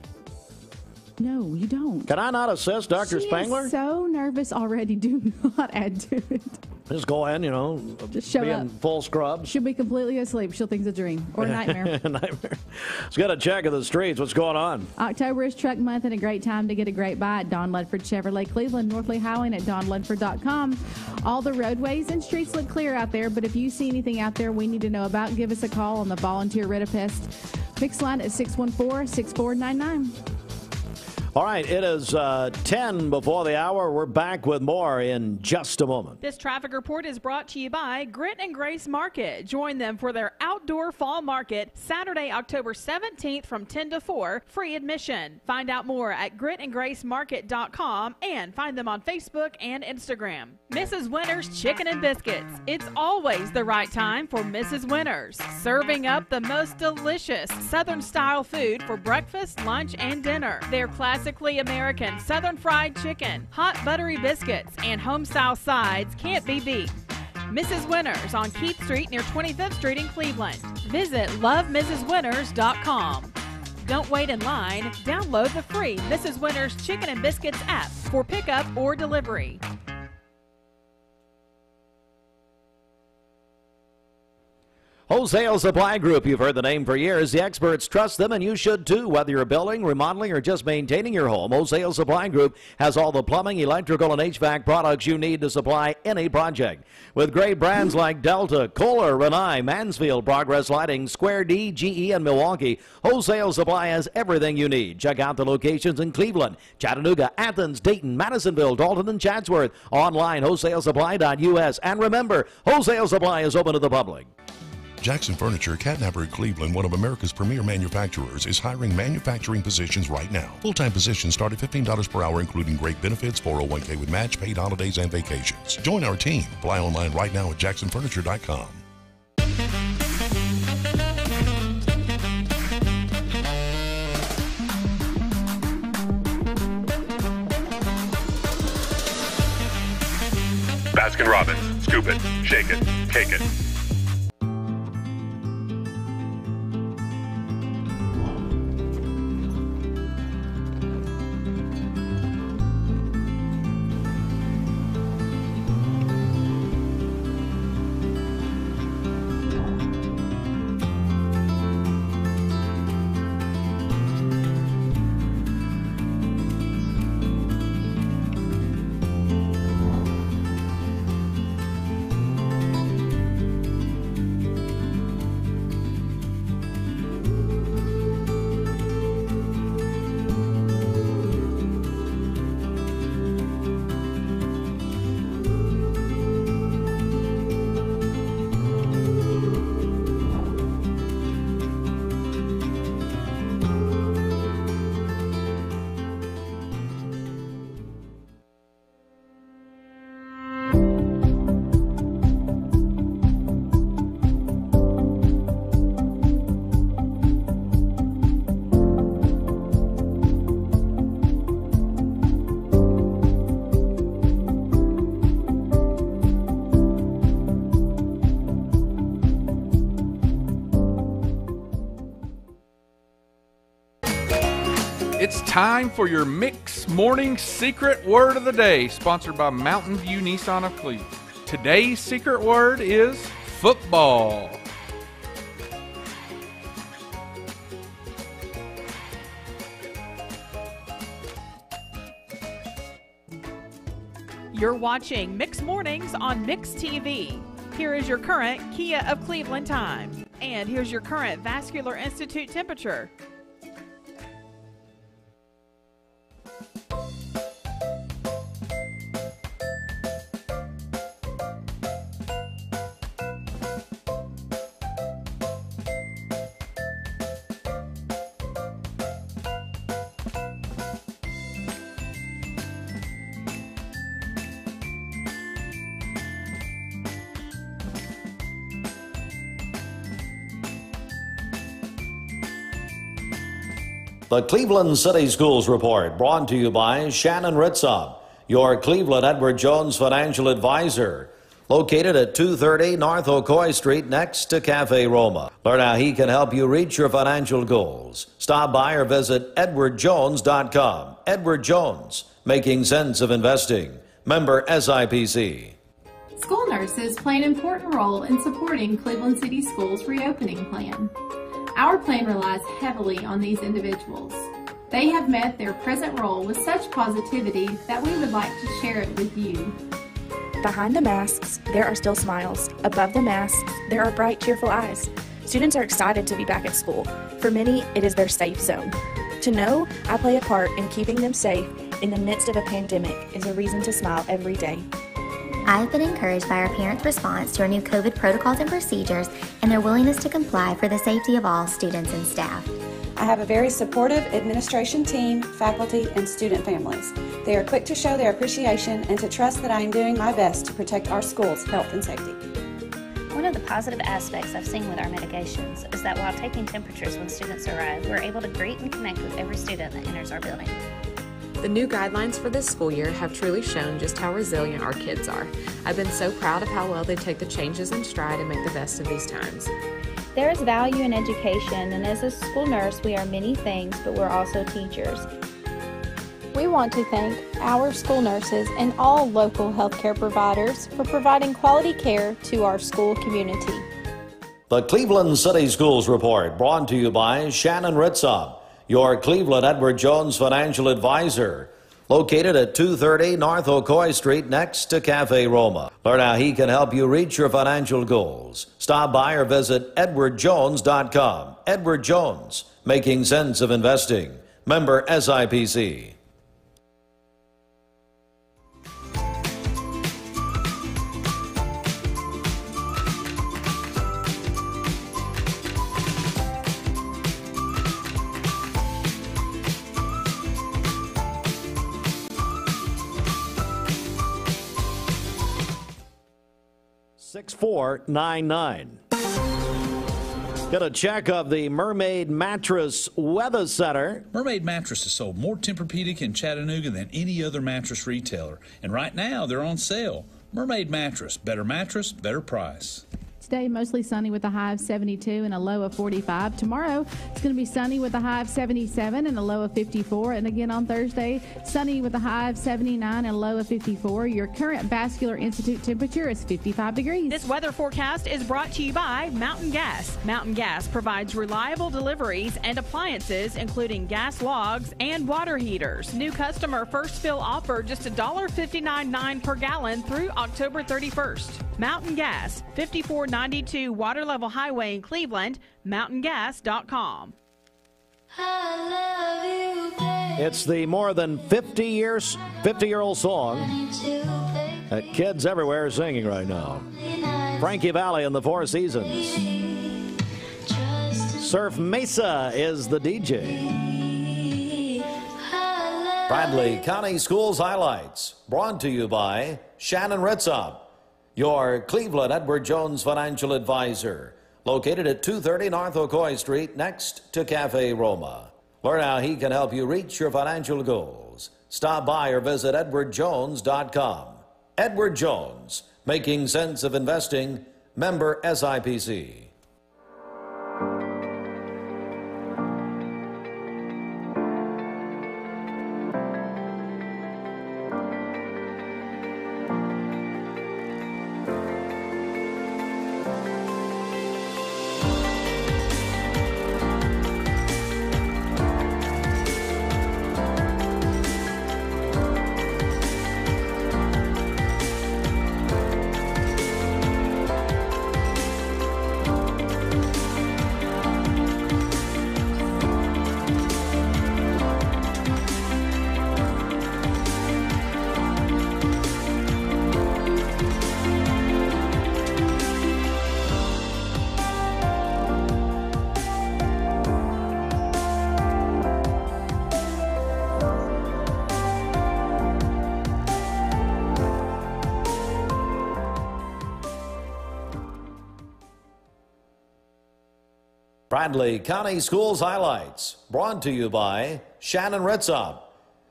No, you don't. Can I not assist Dr. She Spangler? is so nervous already. Do not add to it. Just go in, you know, Just show be up. in full scrubs. She'll be completely asleep. She'll think it's a dream or a nightmare. Nightmare. Let's get a check of the streets. What's going on? October is truck month and a great time to get a great buy at Don Ledford Chevrolet Cleveland, North Lee Highway, and at donledford.com. All the roadways and streets look clear out there, but if you see anything out there we need to know about, give us a call on the Volunteer Rid-A-Pest fixed line at 614 6499. All right, it is uh, 10 before the hour. We're back with more in just a moment. This traffic report is brought to you by Grit and Grace Market. Join them for their outdoor fall market Saturday, October 17th from 10 to 4, free admission. Find out more at gritandgracemarket.com and find them on Facebook and Instagram. Mrs. Winter's Chicken and Biscuits. It's always the right time for Mrs. Winters. Serving up the most delicious Southern style food for breakfast, lunch, and dinner. Their classically American Southern fried chicken, hot buttery biscuits, and home style sides can't be beat. Mrs. Winters on Keith Street near 25th Street in Cleveland. Visit lovemrswinters.com. Don't wait in line. Download the free Mrs. Winters Chicken and Biscuits app for pickup or delivery. Wholesale Supply Group, you've heard the name for years. The experts trust them, and you should too, whether you're building, remodeling, or just maintaining your home. Wholesale Supply Group has all the plumbing, electrical, and HVAC products you need to supply any project. With great brands like Delta, Kohler, Rinnai, Mansfield, Progress Lighting, Square D, GE, and Milwaukee, Wholesale Supply has everything you need. Check out the locations in Cleveland, Chattanooga, Athens, Dayton, Madisonville, Dalton, and Chatsworth. Online, wholesalesupply.us. And remember, Wholesale Supply is open to the public. Jackson Furniture, Catnapper, Cleveland, one of America's premier manufacturers, is hiring manufacturing positions right now. Full-time positions start at $15 per hour, including great benefits, 401k with match, paid holidays, and vacations. Join our team. Apply online right now at jacksonfurniture.com. Baskin Robbins. Scoop it, shake it, cake it. Time for your Mix Morning Secret Word of the Day, sponsored by Mountain View Nissan of Cleveland. Today's secret word is football. You're watching Mix Mornings on Mix TV. Here is your current Kia of Cleveland time. And here's your current Vascular Institute temperature. The Cleveland City Schools Report brought to you by Shannon Dimitroff, your Cleveland Edward Jones financial advisor. Located at 230 North Ocoee Street next to Cafe Roma. Learn how he can help you reach your financial goals. Stop by or visit edwardjones.com. Edward Jones, making sense of investing. Member SIPC. School nurses play an important role in supporting Cleveland City Schools' reopening plan. Our plan relies heavily on these individuals. They have met their present role with such positivity that we would like to share it with you. Behind the masks, there are still smiles. Above the masks, there are bright, cheerful eyes. Students are excited to be back at school. For many, it is their safe zone. To know I play a part in keeping them safe in the midst of a pandemic is a reason to smile every day. I have been encouraged by our parents' response to our new COVID protocols and procedures and their willingness to comply for the safety of all students and staff. I have a very supportive administration team, faculty, and student families. They are quick to show their appreciation and to trust that I am doing my best to protect our schools' health and safety. One of the positive aspects I've seen with our mitigations is that while taking temperatures when students arrive, we're able to greet and connect with every student that enters our building. The new guidelines for this school year have truly shown just how resilient our kids are. I've been so proud of how well they take the changes in stride and make the best of these times. There is value in education, and as a school nurse, we are many things, but we're also teachers. We want to thank our school nurses and all local healthcare providers for providing quality care to our school community. The Cleveland City Schools Report brought to you by Shannon Ritzoff your Cleveland Edward Jones financial advisor. Located at 230 North Ocoee Street next to Cafe Roma. Learn how he can help you reach your financial goals. Stop by or visit edwardjones.com. Edward Jones, making sense of investing. Member SIPC. Six four nine nine. Get a check of the Mermaid Mattress Weather Center. Mermaid Mattress has sold more Tempur-Pedic in Chattanooga than any other mattress retailer, and right now they're on sale. Mermaid Mattress, better mattress, better price. Today, mostly sunny with a high of 72 and a low of 45. Tomorrow, it's going to be sunny with a high of 77 and a low of 54. And again on Thursday, sunny with a high of 79 and a low of 54. Your current Vascular Institute temperature is 55 degrees. This weather forecast is brought to you by Mountain Gas. Mountain Gas provides reliable deliveries and appliances, including gas logs and water heaters. New customer first fill offer just $1.59.9 per gallon through October 31st. Mountain Gas, 5492 Water Level Highway in Cleveland, mountaingas.com. It's the more than 50 years 50 year old song that kids everywhere are singing right now. Frankie Valli and the Four Seasons. Surf Mesa is the DJ. Bradley County Schools Highlights brought to you by Shannon Ritzoff your Cleveland Edward Jones financial advisor, located at 230 North Ocoee Street next to Cafe Roma. Learn how he can help you reach your financial goals. Stop by or visit edwardjones.com. Edward Jones, making sense of investing, member SIPC. Bradley County Schools Highlights, brought to you by Shannon Ritzop,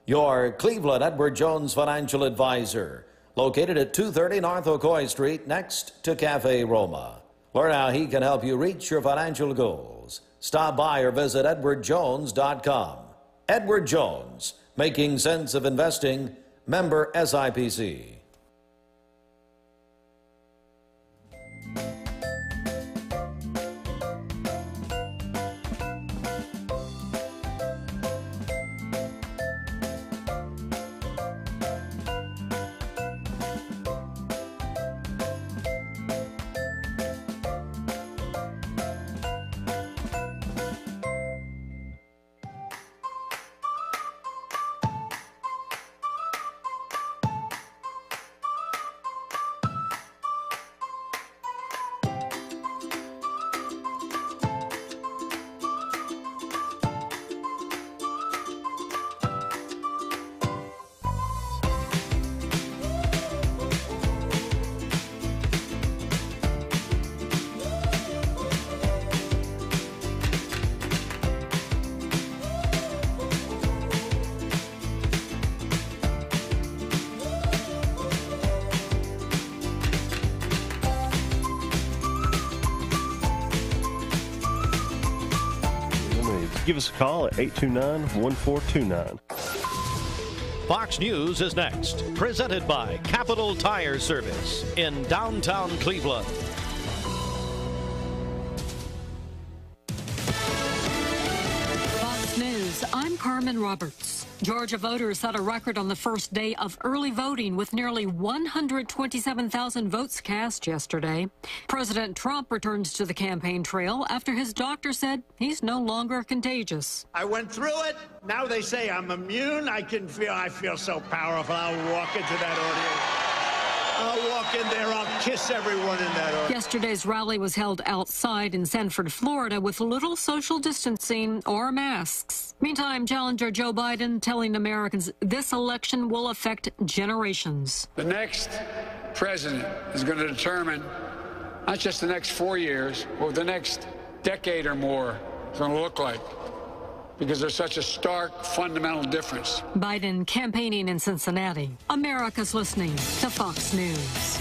your Cleveland Edward Jones financial advisor, located at 230 North Ocoee Street next to Cafe Roma. Learn how he can help you reach your financial goals. Stop by or visit edwardjones.com. Edward Jones, making sense of investing, member SIPC. Give us a call at 829 1429. Fox News is next, presented by Capital Tire Service in downtown Cleveland. Fox News, I'm Carmen Roberts. Georgia voters set a record on the first day of early voting with nearly 127,000 votes cast yesterday. President Trump returns to the campaign trail after his doctor said he's no longer contagious. I went through it. Now they say I'm immune. I can feel, I feel so powerful. I'll walk into that audience. I'll walk in there. I'll kiss everyone in that audience. Yesterday's rally was held outside in Sanford, Florida, with little social distancing or masks. Meantime, challenger Joe Biden telling Americans this election will affect generations. The next president is going to determine not just the next four years, but what the next decade or more is going to look like because there's such a stark fundamental difference. Biden campaigning in Cincinnati. America's listening to Fox News.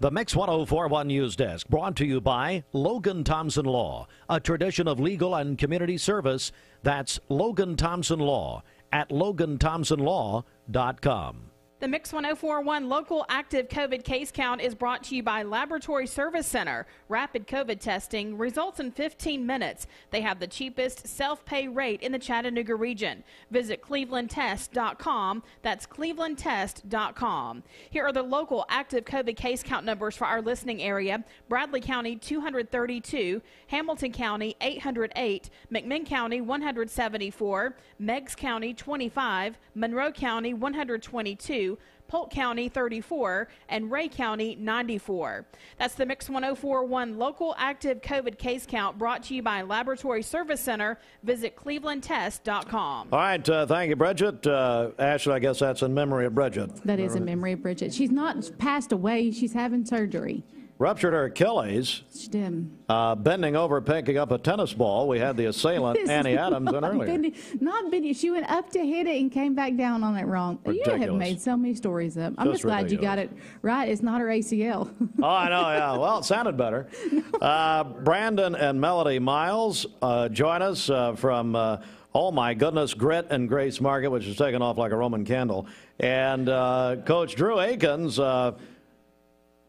The Mix 1041 News Desk brought to you by Logan Thompson Law, a tradition of legal and community service. That's Logan Thompson Law at loganthompsonlaw.com. The Mix 1041 local active COVID case count is brought to you by Laboratory Service Center. Rapid COVID testing results in 15 minutes. They have the cheapest self pay rate in the Chattanooga region. Visit clevelandtest.com. That's clevelandtest.com. Here are the local active COVID case count numbers for our listening area Bradley County 232, Hamilton County 808, McMinn County 174, Meigs County 25, Monroe County 122. Polk County 34, and Rhea County 94. That's the Mix 1041 local active COVID case count brought to you by Laboratory Service Center. Visit clevelandtest.com. All right, uh, thank you, Bridget. Uh, Ashley, I guess that's in memory of Bridget. That is in memory of Bridget. She's not passed away, she's having surgery. Ruptured her Achilles. She did. Uh, bending over, picking up a tennis ball. We had the assailant, Annie Adams, in earlier. not bending. She went up to hit it and came back down on it wrong. You have made so many stories up. I'm Just just glad you got it right. It's not her ACL. Oh, I know, yeah. Well, it sounded better. Uh, Brandon and Melody Miles uh, join us uh, from, uh, oh my goodness, Grit and Grace Market, which is taking off like a Roman candle. And uh, Coach Drew Akins, uh,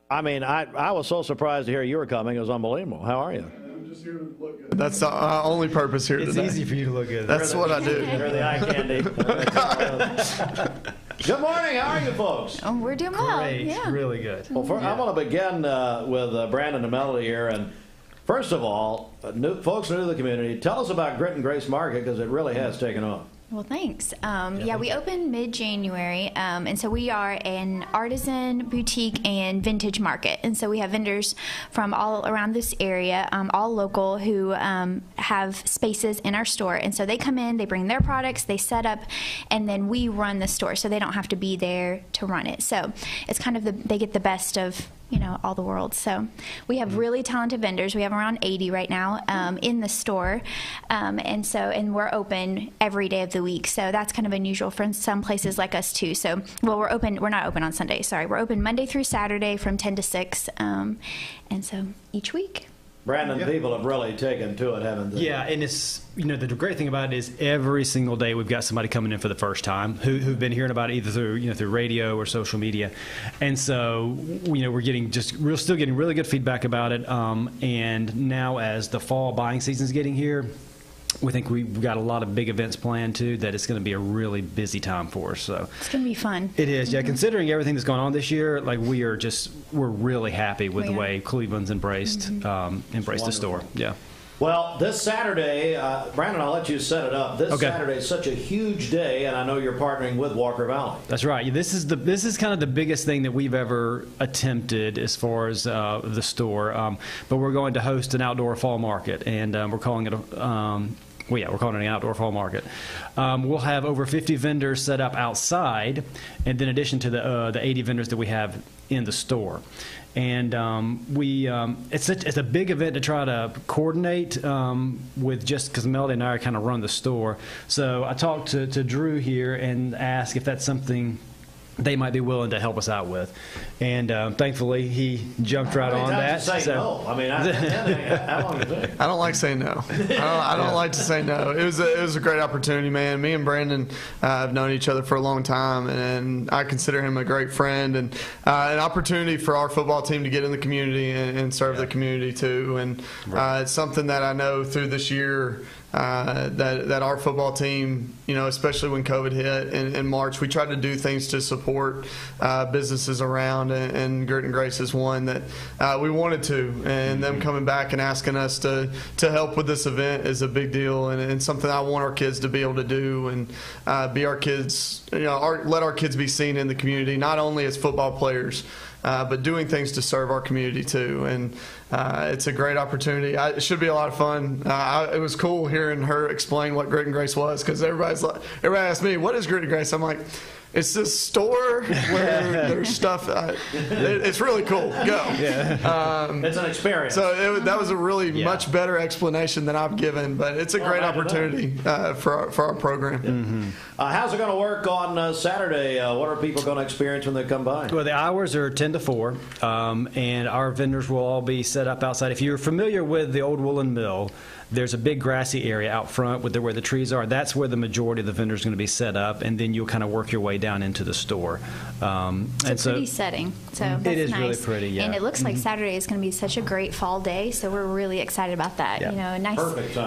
I mean, I, I was so surprised to hear you were coming. It was unbelievable. How are you? I'm just here to look good. That's the uh, only purpose here It's today. easy for you to look good. That's You're what I do. You're the eye candy. Good morning. How are you folks? Oh, we're doing well. Great. Yeah. Really good. Well, first, I want to begin uh, with uh, Brandon and Melody here. And first of all, uh, new, folks new to the community, tell us about Grit and Grace Market because it really has taken off. Well, thanks. Um, yeah, we opened mid January, um, and so we are an artisan boutique and vintage market. And so we have vendors from all around this area, um, all local, who um, have spaces in our store. And so they come in, they bring their products, they set up, and then we run the store, so they don't have to be there to run it. So it's kind of the they get the best of you know all the world. So we have really talented vendors. We have around 80 right now um, in the store, um, and so and we're open every day of the week. So that's kind of unusual for some places like us too. So well, we're open. We're not open on Sunday. Sorry, we're open Monday through Saturday from 10 to 6, um, and so each week. Brandon, Yeah. people have really taken to it, haven't they? Yeah, and it's you know the great thing about it is every single day we've got somebody coming in for the first time who who've been hearing about it either through you know through radio or social media, and so you know we're getting just we're still getting really good feedback about it. Um, and now as the fall buying season's getting here. We think we've got a lot of big events planned too. That it's going to be a really busy time for us. So It's gonna be fun. it is, yeah. Considering everything that's going on this year, like we are just we're really happy with We the are. way Cleveland's embraced um, embraced the store. Yeah. Well, this Saturday, uh, Brandon, I'll let you set it up. This Okay. Saturday is such a huge day, and I know you're partnering with Walker Valley. That's right. This is the this is kind of the biggest thing that we've ever attempted as far as uh, the store. Um, but we're going to host an outdoor fall market, and um, we're calling it a. Um, well, yeah, we're calling it an outdoor fall market. Um, we'll have over 50 vendors set up outside, and then in addition to the uh, the 80 vendors that we have in the store. And um, we, um, it's, a, it's a big event to try to coordinate um, with just because Melody and I kind of run the store. So I talked to, to Drew here and asked if that's something they might be willing to help us out with. And um, thankfully, he jumped right How on many that. times you say So- no? I mean, I, how long is it? I don't like saying no. I don't, I don't like to say no. It was a, it was a great opportunity, man. Me and Brandon uh, have known each other for a long time, and I consider him a great friend and uh, an opportunity for our football team to get in the community and, and serve the community too. And uh, it's something that I know through this year. Uh, that that our football team, you know, especially when COVID hit in, in March, we tried to do things to support uh, businesses around, and, and Grit and Grace is one that uh, we wanted to, and them coming back and asking us to to help with this event is a big deal, and, and something I want our kids to be able to do, and uh, be our kids, you know, our, let our kids be seen in the community, not only as football players. Uh, but doing things to serve our community too, and uh, it's a great opportunity. I, it should be a lot of fun. Uh, I, it was cool hearing her explain what Grit and Grace was because everybody's like, everybody asked me, "What is Grit and Grace?" I'm like, "It's this store where there's stuff. Uh, it, it's really cool. Go." Um, It's an experience. so it, that was a really much better explanation than I've given, but it's a Well, great I don't know. opportunity uh, for our, for our program. Uh, how's it going to work on uh, Saturday? Uh, what are people going to experience when they come by? Well, the hours are 10 to 4, um, and our vendors will all be set up outside. If you're familiar with the old woolen mill, there's a big grassy area out front with the, where the trees are. That's where the majority of the vendors are going to be set up, and then you'll kind of work your way down into the store. Um, It's and a so pretty setting, so It that's is nice. really pretty, yeah. And it looks like Mhm. Saturday is going to be such a great fall day, so we're really excited about that. Yeah. You know, a nice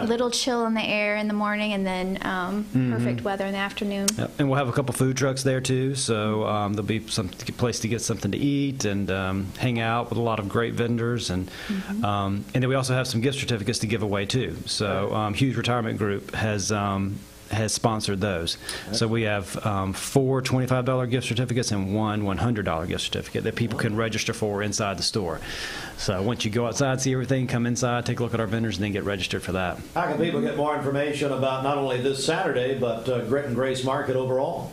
little chill in the air in the morning, and then um, Mhm. perfect weather in the afternoon. Yep. And we'll have a couple food trucks there too, so um, there'll be some place to get something to eat and um, hang out with a lot of great vendors, and Mm-hmm. um, and then we also have some gift certificates to give away too. So um, Hughes Retirement Group has. Um, has sponsored those. So we have um, four $25 gift certificates and one $100 gift certificate that people can register for inside the store. So once you go outside, see everything, come inside, take a look at our vendors, and then get registered for that. How can people get more information about not only this Saturday, but uh, Grit and Grace Market overall?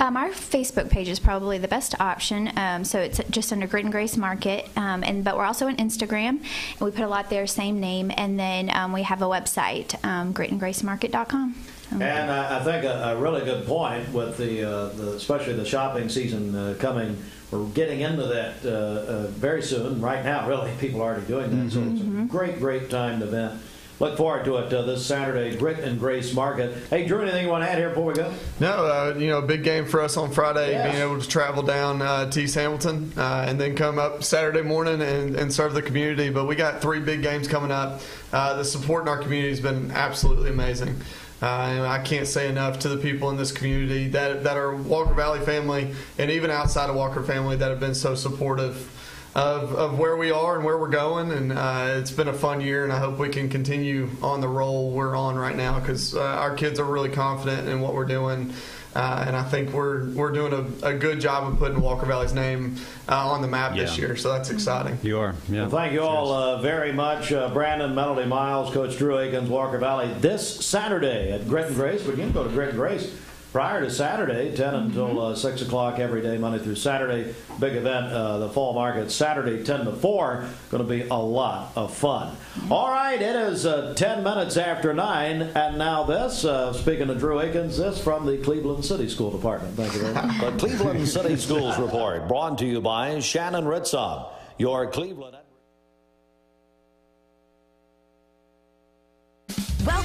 Um, our Facebook page is probably the best option. Um, so it's just under Grit and Grace Market, um, and but we're also on Instagram, and we put a lot there, same name, and then um, we have a website, um, gritandgracemarket.com. Um, And I, I think a, a really good point with the, uh, the especially the shopping season uh, coming. We're getting into that uh, uh, very soon. Right now, really, people are already doing that. So it's a great, great timed event. Look forward to it uh, this Saturday, Grit and Grace Market. Hey, Drew, anything you want to add here before we go? No, uh, you know, big game for us on Friday, being able to travel down uh, to East Hamilton uh, and then come up Saturday morning and, and serve the community. But we got three big games coming up. Uh, the support in our community has been absolutely amazing. Uh, and I can't say enough to the people in this community that, that are Walker Valley family and even outside of Walker family that have been so supportive of, of where we are and where we're going. And uh, it's been a fun year, and I hope we can continue on the roll we're on right now because uh, our kids are really confident in what we're doing. Uh, and I think we're we're doing a, a good job of putting Walker Valley's name uh, on the map this year, so that's exciting. You are, yeah. Well, thank you all uh, very much, uh, Brandon, Melody Miles, Coach Drew Akins, Walker Valley. This Saturday at Grit and Grace, but you can go to Grit and Grace. Prior to Saturday, 10 until uh, 6 o'clock every day, Monday through Saturday. Big event, uh, the fall market, Saturday, 10 to 4. Going to be a lot of fun. All right, it is uh, 10 minutes after 9. And now this, uh, speaking to Drew Akins, this from the Cleveland City School Department. Thank you very much. the Cleveland City Schools Report, brought to you by Shannon Ritzob, your Cleveland.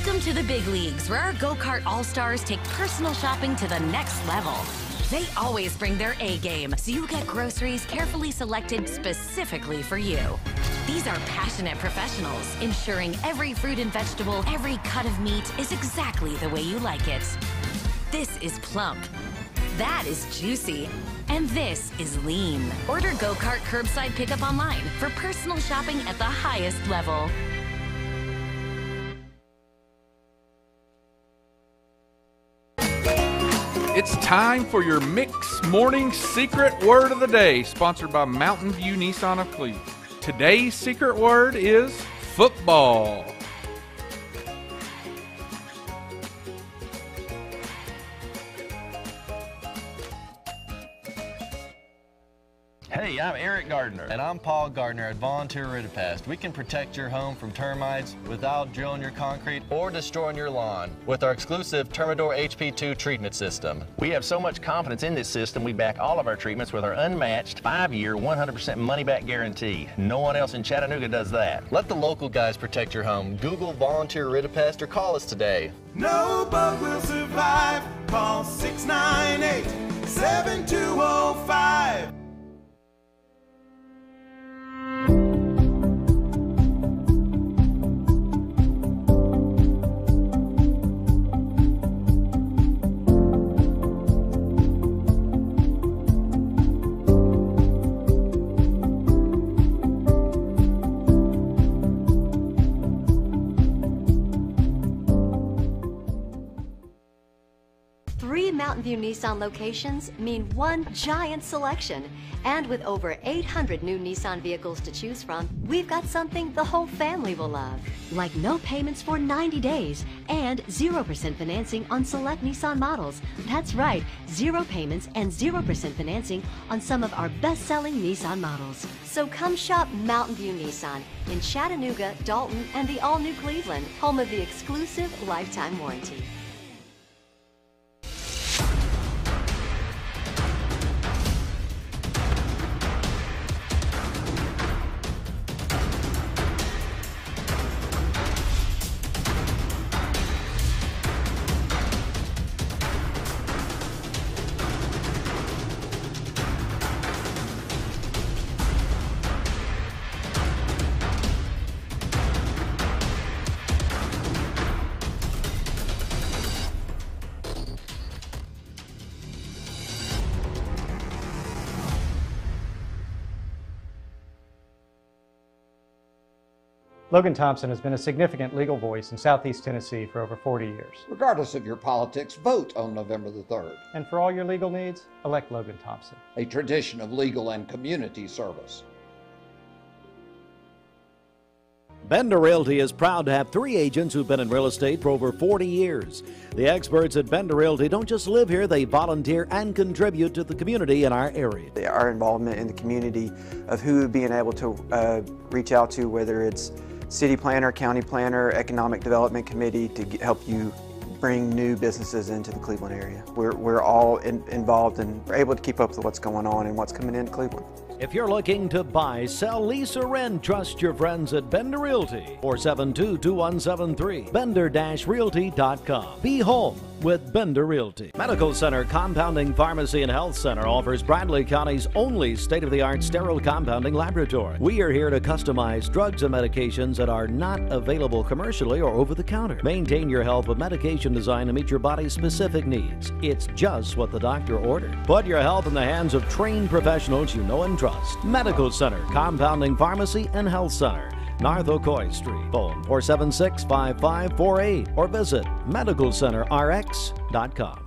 Welcome to the big leagues, where our GoCart all stars take personal shopping to the next level. They always bring their A game, so you get groceries carefully selected specifically for you. These are passionate professionals, ensuring every fruit and vegetable, every cut of meat is exactly the way you like it. This is plump. That is juicy. And this is lean. Order GoCart curbside pickup online for personal shopping at the highest level. It's time for your Mix Morning Secret Word of the Day, sponsored by Mountain View Nissan of Cleveland. Today's secret word is football. I'm Eric Gardner. And I'm Paul Gardner at Volunteer Rid-A-Pest. We can protect your home from termites without drilling your concrete or destroying your lawn with our exclusive Termidor HP2 treatment system. We have so much confidence in this system, we back all of our treatments with our unmatched five-year, 100% money-back guarantee. No one else in Chattanooga does that. Let the local guys protect your home. Google Volunteer Rid-A-Pest or call us today. No bug will survive. Call 698 7205. View Nissan locations mean one giant selection. And with over 800 new Nissan vehicles to choose from, we've got something the whole family will love. Like no payments for 90 days and 0% financing on select Nissan models. That's right, zero payments and 0% financing on some of our best selling Nissan models. So come shop Mountain View Nissan in Chattanooga, Dalton, and the all new Cleveland, home of the exclusive lifetime warranty. Logan Thompson has been a significant legal voice in Southeast Tennessee for over 40 years. Regardless of your politics, vote on November the 3rd. And for all your legal needs, elect Logan Thompson. A tradition of legal and community service. Bender Realty is proud to have three agents who've been in real estate for over 40 years. The experts at Bender Realty don't just live here, they volunteer and contribute to the community in our area. Our involvement in the community of who being able to uh, reach out to, whether it's city planner, county planner, economic development committee to get, help you bring new businesses into the Cleveland area. We're, we're all in, involved and we're able to keep up with what's going on and what's coming into Cleveland. If you're looking to buy, sell, lease, or rent, trust your friends at Bender Realty. 472-2173. Bender-realty.com. Be home with Bender Realty. Medical Center Compounding Pharmacy and Health Center offers Bradley County's only state-of-the-art sterile compounding laboratory. We are here to customize drugs and medications that are not available commercially or over the counter. Maintain your health with medication designed to meet your body's specific needs. It's just what the doctor ordered. Put your health in the hands of trained professionals you know and trust. Medical Center, Compounding Pharmacy and Health Center. North Street. Phone 476-5548 or visit medicalcenterrx.com.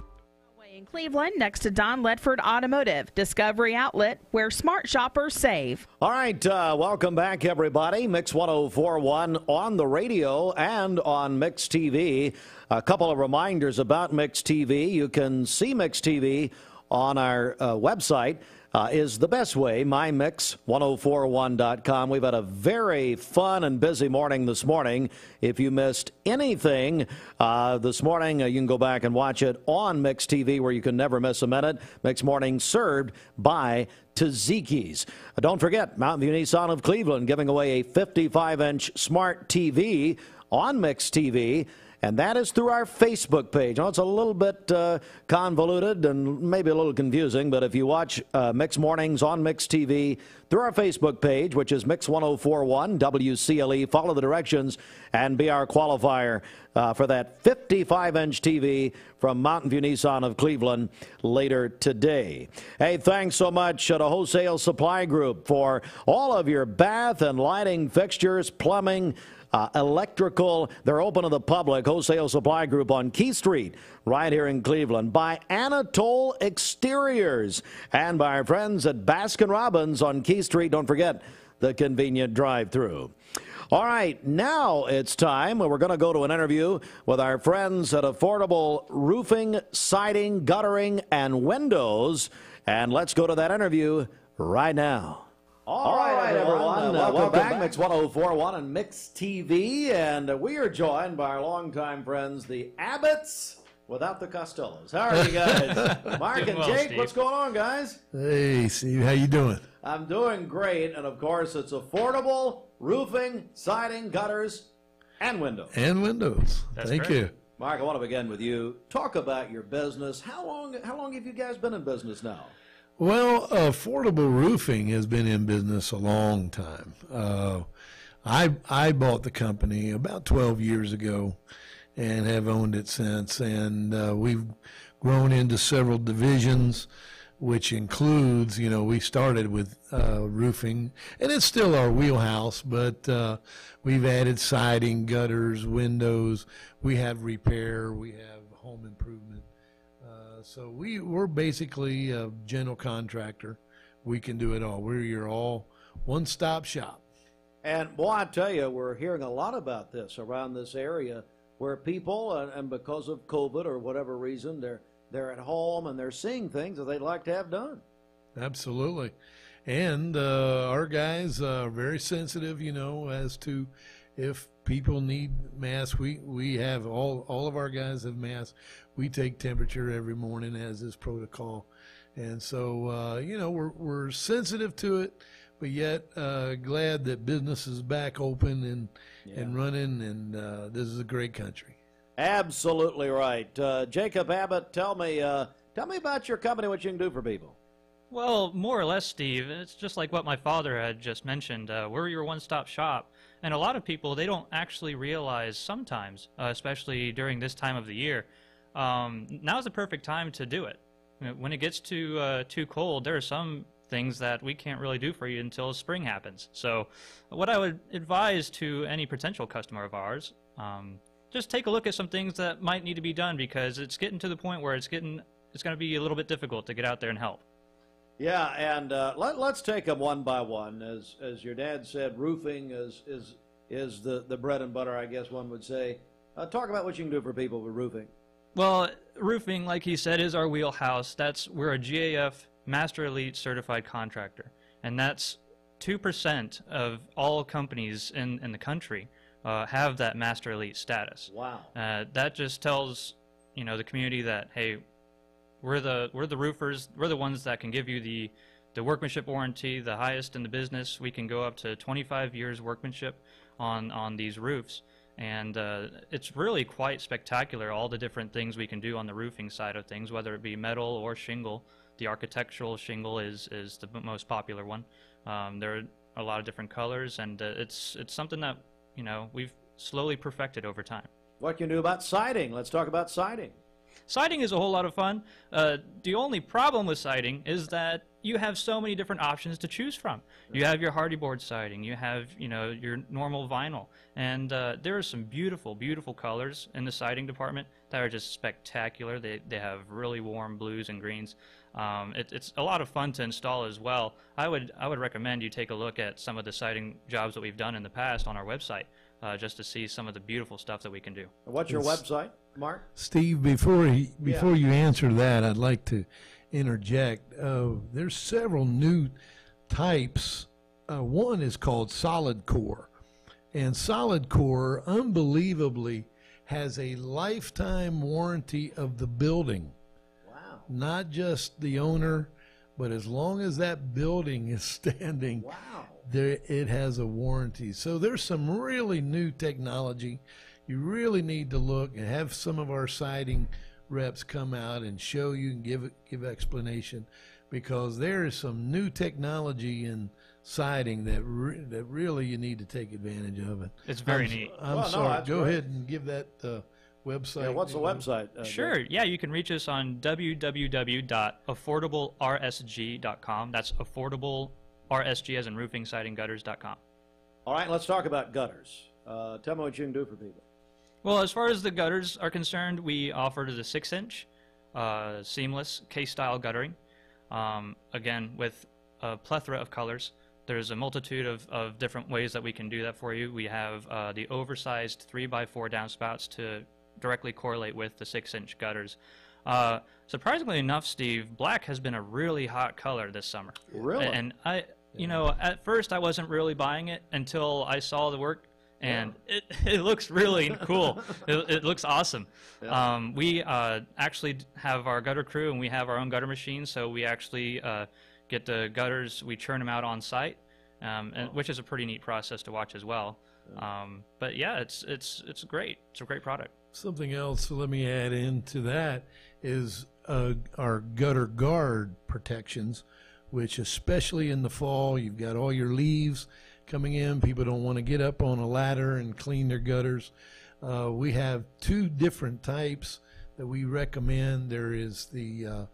In Cleveland, next to Don Ledford Automotive, Discovery Outlet, where smart shoppers save. All right, uh, welcome back, everybody. Mix 1041 on the radio and on Mix TV. A couple of reminders about Mix TV. You can see Mix TV on our uh, website uh, is the best way, mymix1041.com. We've had a very fun and busy morning this morning. If you missed anything uh, this morning, uh, you can go back and watch it on Mix TV where you can never miss a minute. Mix Morning served by Taziki's. Uh, don't forget, Mountain View Nissan of Cleveland giving away a 55 inch smart TV on Mix TV and that is through our Facebook page. Now, it's a little bit uh, convoluted and maybe a little confusing, but if you watch uh, Mix Mornings on Mix TV through our Facebook page, which is Mix 1041 WCLE, follow the directions and be our qualifier uh, for that 55 inch TV from Mountain View Nissan of Cleveland later today. Hey, thanks so much to Wholesale Supply Group for all of your bath and lighting fixtures, plumbing, uh, electrical. They're open to the public. Wholesale Supply Group on Keith Street, right here in Cleveland. By Anatole Exteriors and by our friends at Baskin Robbins on Keith Street. Don't forget the convenient drive-through. All right, now it's time. We're going to go to an interview with our friends at Affordable Roofing, Siding, Guttering, and Windows. And let's go to that interview right now. All right, right, everyone. Uh, welcome, welcome back. back. Mix 1041 and Mix TV. And uh, we are joined by our longtime friends, the Abbotts without the Costellos. How are you guys? Mark and well, Jake, Steve. what's going on, guys? Hey, Steve, how you doing? I'm doing great. And of course, it's affordable roofing, siding, gutters, and windows. And windows. That's Thank great. you. Mark, I want to begin with you. Talk about your business. How long how long have you guys been in business now? Well, affordable roofing has been in business a long time. Uh, I I bought the company about 12 years ago, and have owned it since. And uh, we've grown into several divisions, which includes, you know, we started with uh, roofing, and it's still our wheelhouse, but uh, we've added siding, gutters, windows. We have repair. We have home improvement so we we're basically a general contractor. We can do it all. We're your all one-stop shop. And boy, I tell you, we're hearing a lot about this around this area, where people, and, and because of COVID or whatever reason, they're they're at home and they're seeing things that they'd like to have done. Absolutely, and uh, our guys are very sensitive, you know, as to if people need masks. We we have all all of our guys have masks. We take temperature every morning as is protocol, and so uh, you know we're we're sensitive to it, but yet uh, glad that business is back open and yeah. and running, and uh, this is a great country. Absolutely right, uh, Jacob Abbott. Tell me uh, tell me about your company. What you can do for people. Well, more or less, Steve. It's just like what my father had just mentioned. Uh, we're your one-stop shop. And a lot of people, they don't actually realize sometimes, uh, especially during this time of the year, um, is the perfect time to do it. When it gets too, uh, too cold, there are some things that we can't really do for you until spring happens. So what I would advise to any potential customer of ours, um, just take a look at some things that might need to be done because it's getting to the point where it's getting, it's going to be a little bit difficult to get out there and help. Yeah, and uh, let, us take them one by one. As as your dad said, roofing is is is the, the bread and butter, I guess one would say. Uh, talk about what you can do for people with roofing. Well, roofing, like he said, is our wheelhouse. That's we're a GAF Master Elite certified contractor, and that's two percent of all companies in in the country uh, have that Master Elite status. Wow. Uh, that just tells you know the community that hey, we're the we're the roofers. We're the ones that can give you the the workmanship warranty, the highest in the business. We can go up to 25 years workmanship on on these roofs, and uh, it's really quite spectacular. All the different things we can do on the roofing side of things, whether it be metal or shingle. The architectural shingle is is the most popular one. Um, there are a lot of different colors, and uh, it's it's something that you know we've slowly perfected over time. What can you do about siding? Let's talk about siding. Siding is a whole lot of fun. Uh, the only problem with siding is that you have so many different options to choose from. You have your Hardie board siding, you have you know your normal vinyl, and uh, there are some beautiful, beautiful colors in the siding department that are just spectacular. They they have really warm blues and greens. Um, it, it's a lot of fun to install as well. I would I would recommend you take a look at some of the siding jobs that we've done in the past on our website, uh, just to see some of the beautiful stuff that we can do. What's your It's- website, Mark? Steve, before he, Yeah. before you answer that, I'd like to interject. Uh, there's several new types. Uh, one is called Solid Core, and Solid Core unbelievably has a lifetime warranty of the building. Wow! Not just the owner, but as long as that building is standing, wow. there it has a warranty. So there's some really new technology. You really need to look and have some of our siding reps come out and show you and give give explanation because there is some new technology in siding that re- that really you need to take advantage of it. It's very I'm, neat. I'm Well, no, sorry. that's Go great. ahead and give that uh, website. Yeah, what's the website? uh, Sure. Yeah, you can reach us on www.affordablersg.com. That's affordable RSG as in roofing, siding, gutters.com. All right, let's talk about gutters. Uh, tell me what you can do for people. Well, as far as the gutters are concerned, we offer the six inch uh, seamless case style guttering. Um, again, with a plethora of colors. There's a multitude of, of different ways that we can do that for you. We have uh, the oversized 3x4 downspouts to directly correlate with the 6 inch gutters. Uh, surprisingly enough, Steve, black has been a really hot color this summer. Really? And I, you know, at first I wasn't really buying it until I saw the work, and it, it looks really cool. It, it looks awesome. Yeah. Um, we uh, actually have our gutter crew, and we have our own gutter machine, so we actually uh, get the gutters, we churn them out on site, um, and, which is a pretty neat process to watch as well. Um, but yeah, it's it's it's great. It's a great product. Something else, let me add into that, is uh, our gutter guard protections, which especially in the fall, you've got all your leaves coming in. People don't want to get up on a ladder and clean their gutters. Uh, we have two different types that we recommend. There is the uh,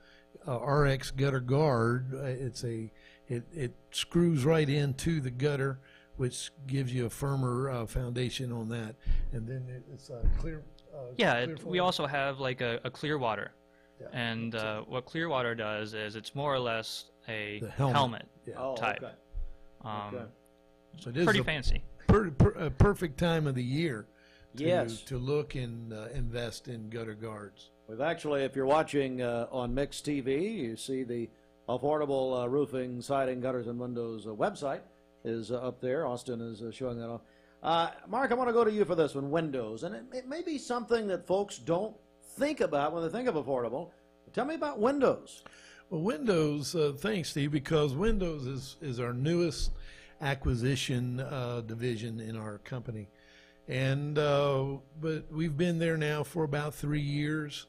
uh, RX gutter guard. Uh, It's a it, it screws right into the gutter, which gives you a firmer uh, foundation on that. And then it's a clear. Uh, Yeah, clear we also have like a, a clear water. And uh, what clear water does is it's more or less a helmet. helmet, Yeah. Oh, type. okay. Um, Okay. So it is pretty a fancy. Per, per, a perfect time of the year. To, Yes. To look and uh, invest in gutter guards. We've actually, if you're watching uh, on Mix TV, you see the affordable uh, roofing, siding, gutters, and windows uh, website is uh, up there. Austin is uh, showing that off. Uh, Mark, I want to go to you for this one, windows, and it, it may be something that folks don't think about when they think of affordable. Tell me about windows. Well, Windows, uh, thanks, Steve, because Windows is, is our newest acquisition uh, division in our company. And, uh, but we've been there now for about three years.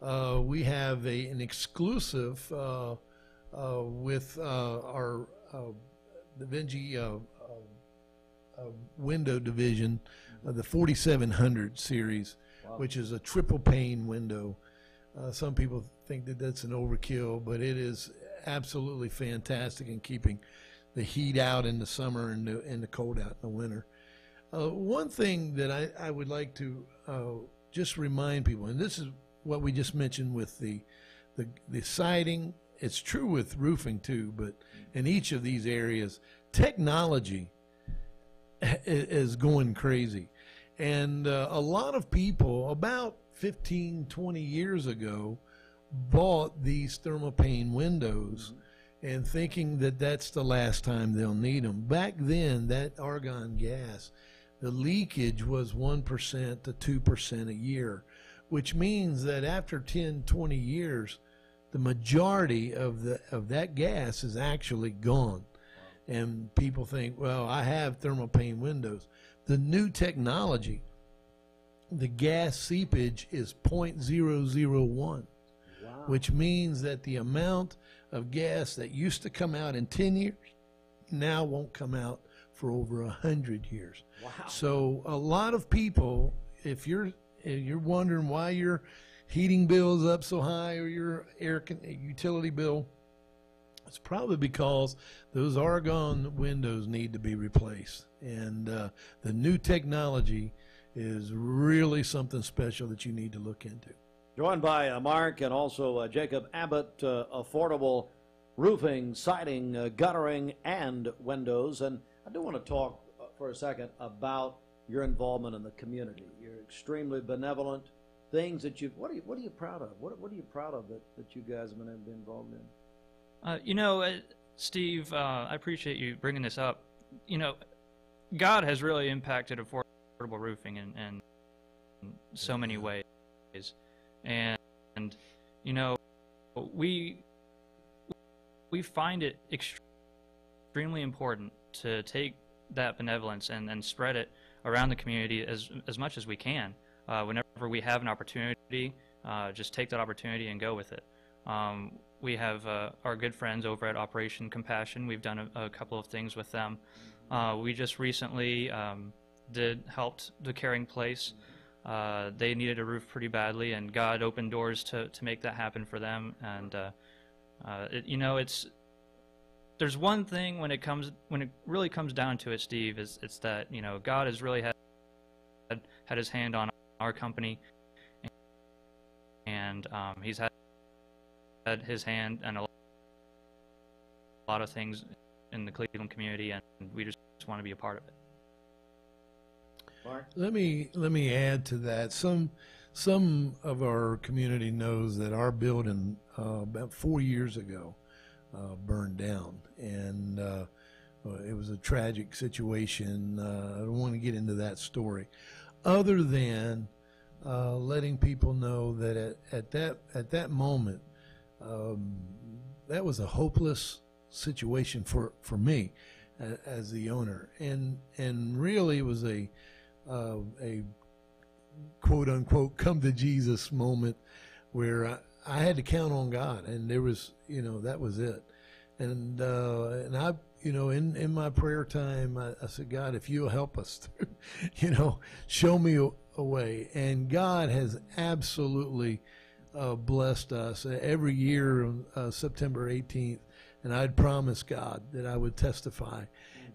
Uh, we have a, an exclusive uh, uh, with uh, our uh, the Vinci uh, uh, uh, window division, uh, the 4700 series, Wow. which is a triple pane window. Uh, some people think that that's an overkill, but it is absolutely fantastic in keeping the heat out in the summer and the, and the cold out in the winter. Uh, one thing that I, I would like to uh, just remind people, and this is what we just mentioned with the, the the siding. It's true with roofing too, but in each of these areas, technology is going crazy. And uh, a lot of people, about 15, 20 years ago, bought these thermopane windows and thinking that that's the last time they'll need them. Back then, that argon gas, the leakage was 1% to 2% a year, which means that after 10, 20 years, the majority of the of that gas is actually gone. And people think, well, I have thermal pane windows. The new technology, the gas seepage is 0.001, which means that the amount of gas that used to come out in 10 years now won't come out for over 100 years. Wow. So a lot of people, if you're if you're wondering why your heating bill is up so high or your air utility bill, It's probably because those argon windows need to be replaced, and uh, the new technology is really something special that you need to look into. Joined by uh, Mark and also uh, Jacob Abbott, uh, affordable roofing, siding, uh, guttering, and windows. And I do want to talk uh, for a second about your involvement in the community. You're extremely benevolent. Things that you what are you what are you proud of? What what are you proud of that, that you guys have been involved in? Uh, you know, uh, Steve, uh, I appreciate you bringing this up. You know, God has really impacted affordable roofing in, in so many ways, and, and you know, we we find it extremely important to take that benevolence and, and spread it around the community as as much as we can. Uh, whenever we have an opportunity, uh, just take that opportunity and go with it. Um, we have uh, our good friends over at Operation Compassion. We've done a, a couple of things with them. Uh, we just recently um, did helped the Caring Place. Uh, they needed a roof pretty badly, and God opened doors to, to make that happen for them. And uh, uh, it, you know, it's there's one thing when it comes when it really comes down to it, Steve, is it's that you know God has really had had His hand on our company, and um, He's had had his hand and a lot of things in the Cleveland community, and we just want to be a part of it. Mark? Let me let me add to that. Some some of our community knows that our building uh, about four years ago uh, burned down, and uh, it was a tragic situation. Uh, I don't want to get into that story, other than uh, letting people know that at, at that at that moment um, that was a hopeless situation for, for me uh, as the owner, and and really it was a uh, a quote unquote come to Jesus moment where I, I, had to count on God, and there was you know that was it, and uh, and I you know in in my prayer time I, I said God if you'll help us, you know show me a, a way, and God has absolutely uh, blessed us every year on uh, September 18th, and I'd promised God that I would testify.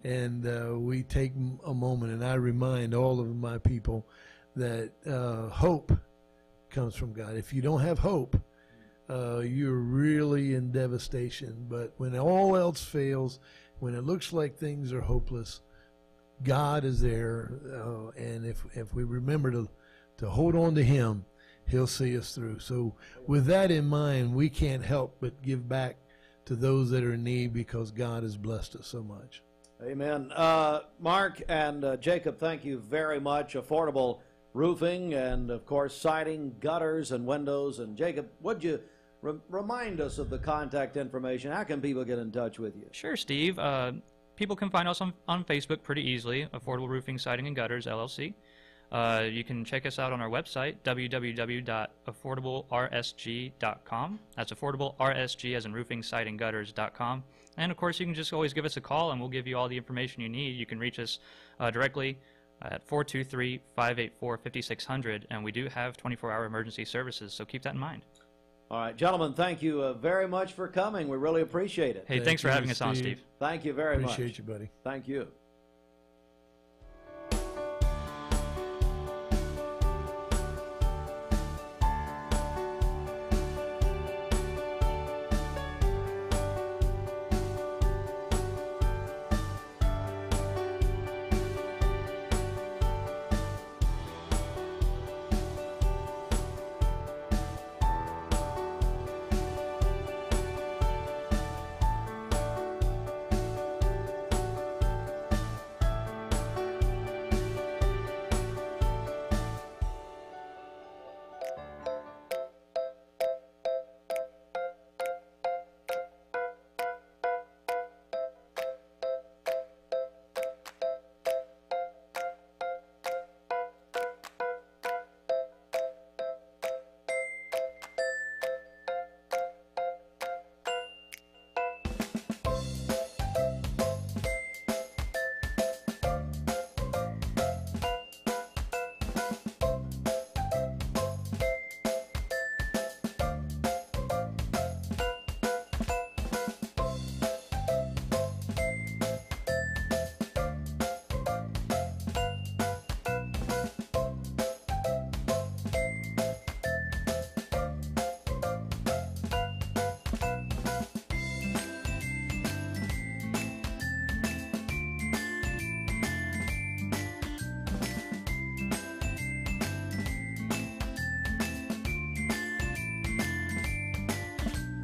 And uh, we take a moment, and I remind all of my people that uh, hope comes from God. If you don't have hope, uh, you're really in devastation. But when all else fails, when it looks like things are hopeless, God is there, uh, and if if we remember to to hold on to Him, He'll see us through. So, with that in mind, we can't help but give back to those that are in need because God has blessed us so much. Amen. Uh, Mark and uh, Jacob, thank you very much. Affordable roofing and, of course, siding, gutters, and windows. And Jacob, would you re- remind us of the contact information? How can people get in touch with you? Sure, Steve. Uh, people can find us on, on Facebook pretty easily Affordable Roofing, Siding, and Gutters, LLC. Uh, you can check us out on our website, www.affordablersg.com. That's affordablersg as in roofing, siding, gutters.com. And of course, you can just always give us a call and we'll give you all the information you need. You can reach us uh, directly at 423 584 5600. And we do have 24 hour emergency services, so keep that in mind. All right, gentlemen, thank you uh, very much for coming. We really appreciate it. Hey, thanks for having us on, Steve. Thank you very Appreciate much. Appreciate you, buddy. Thank you.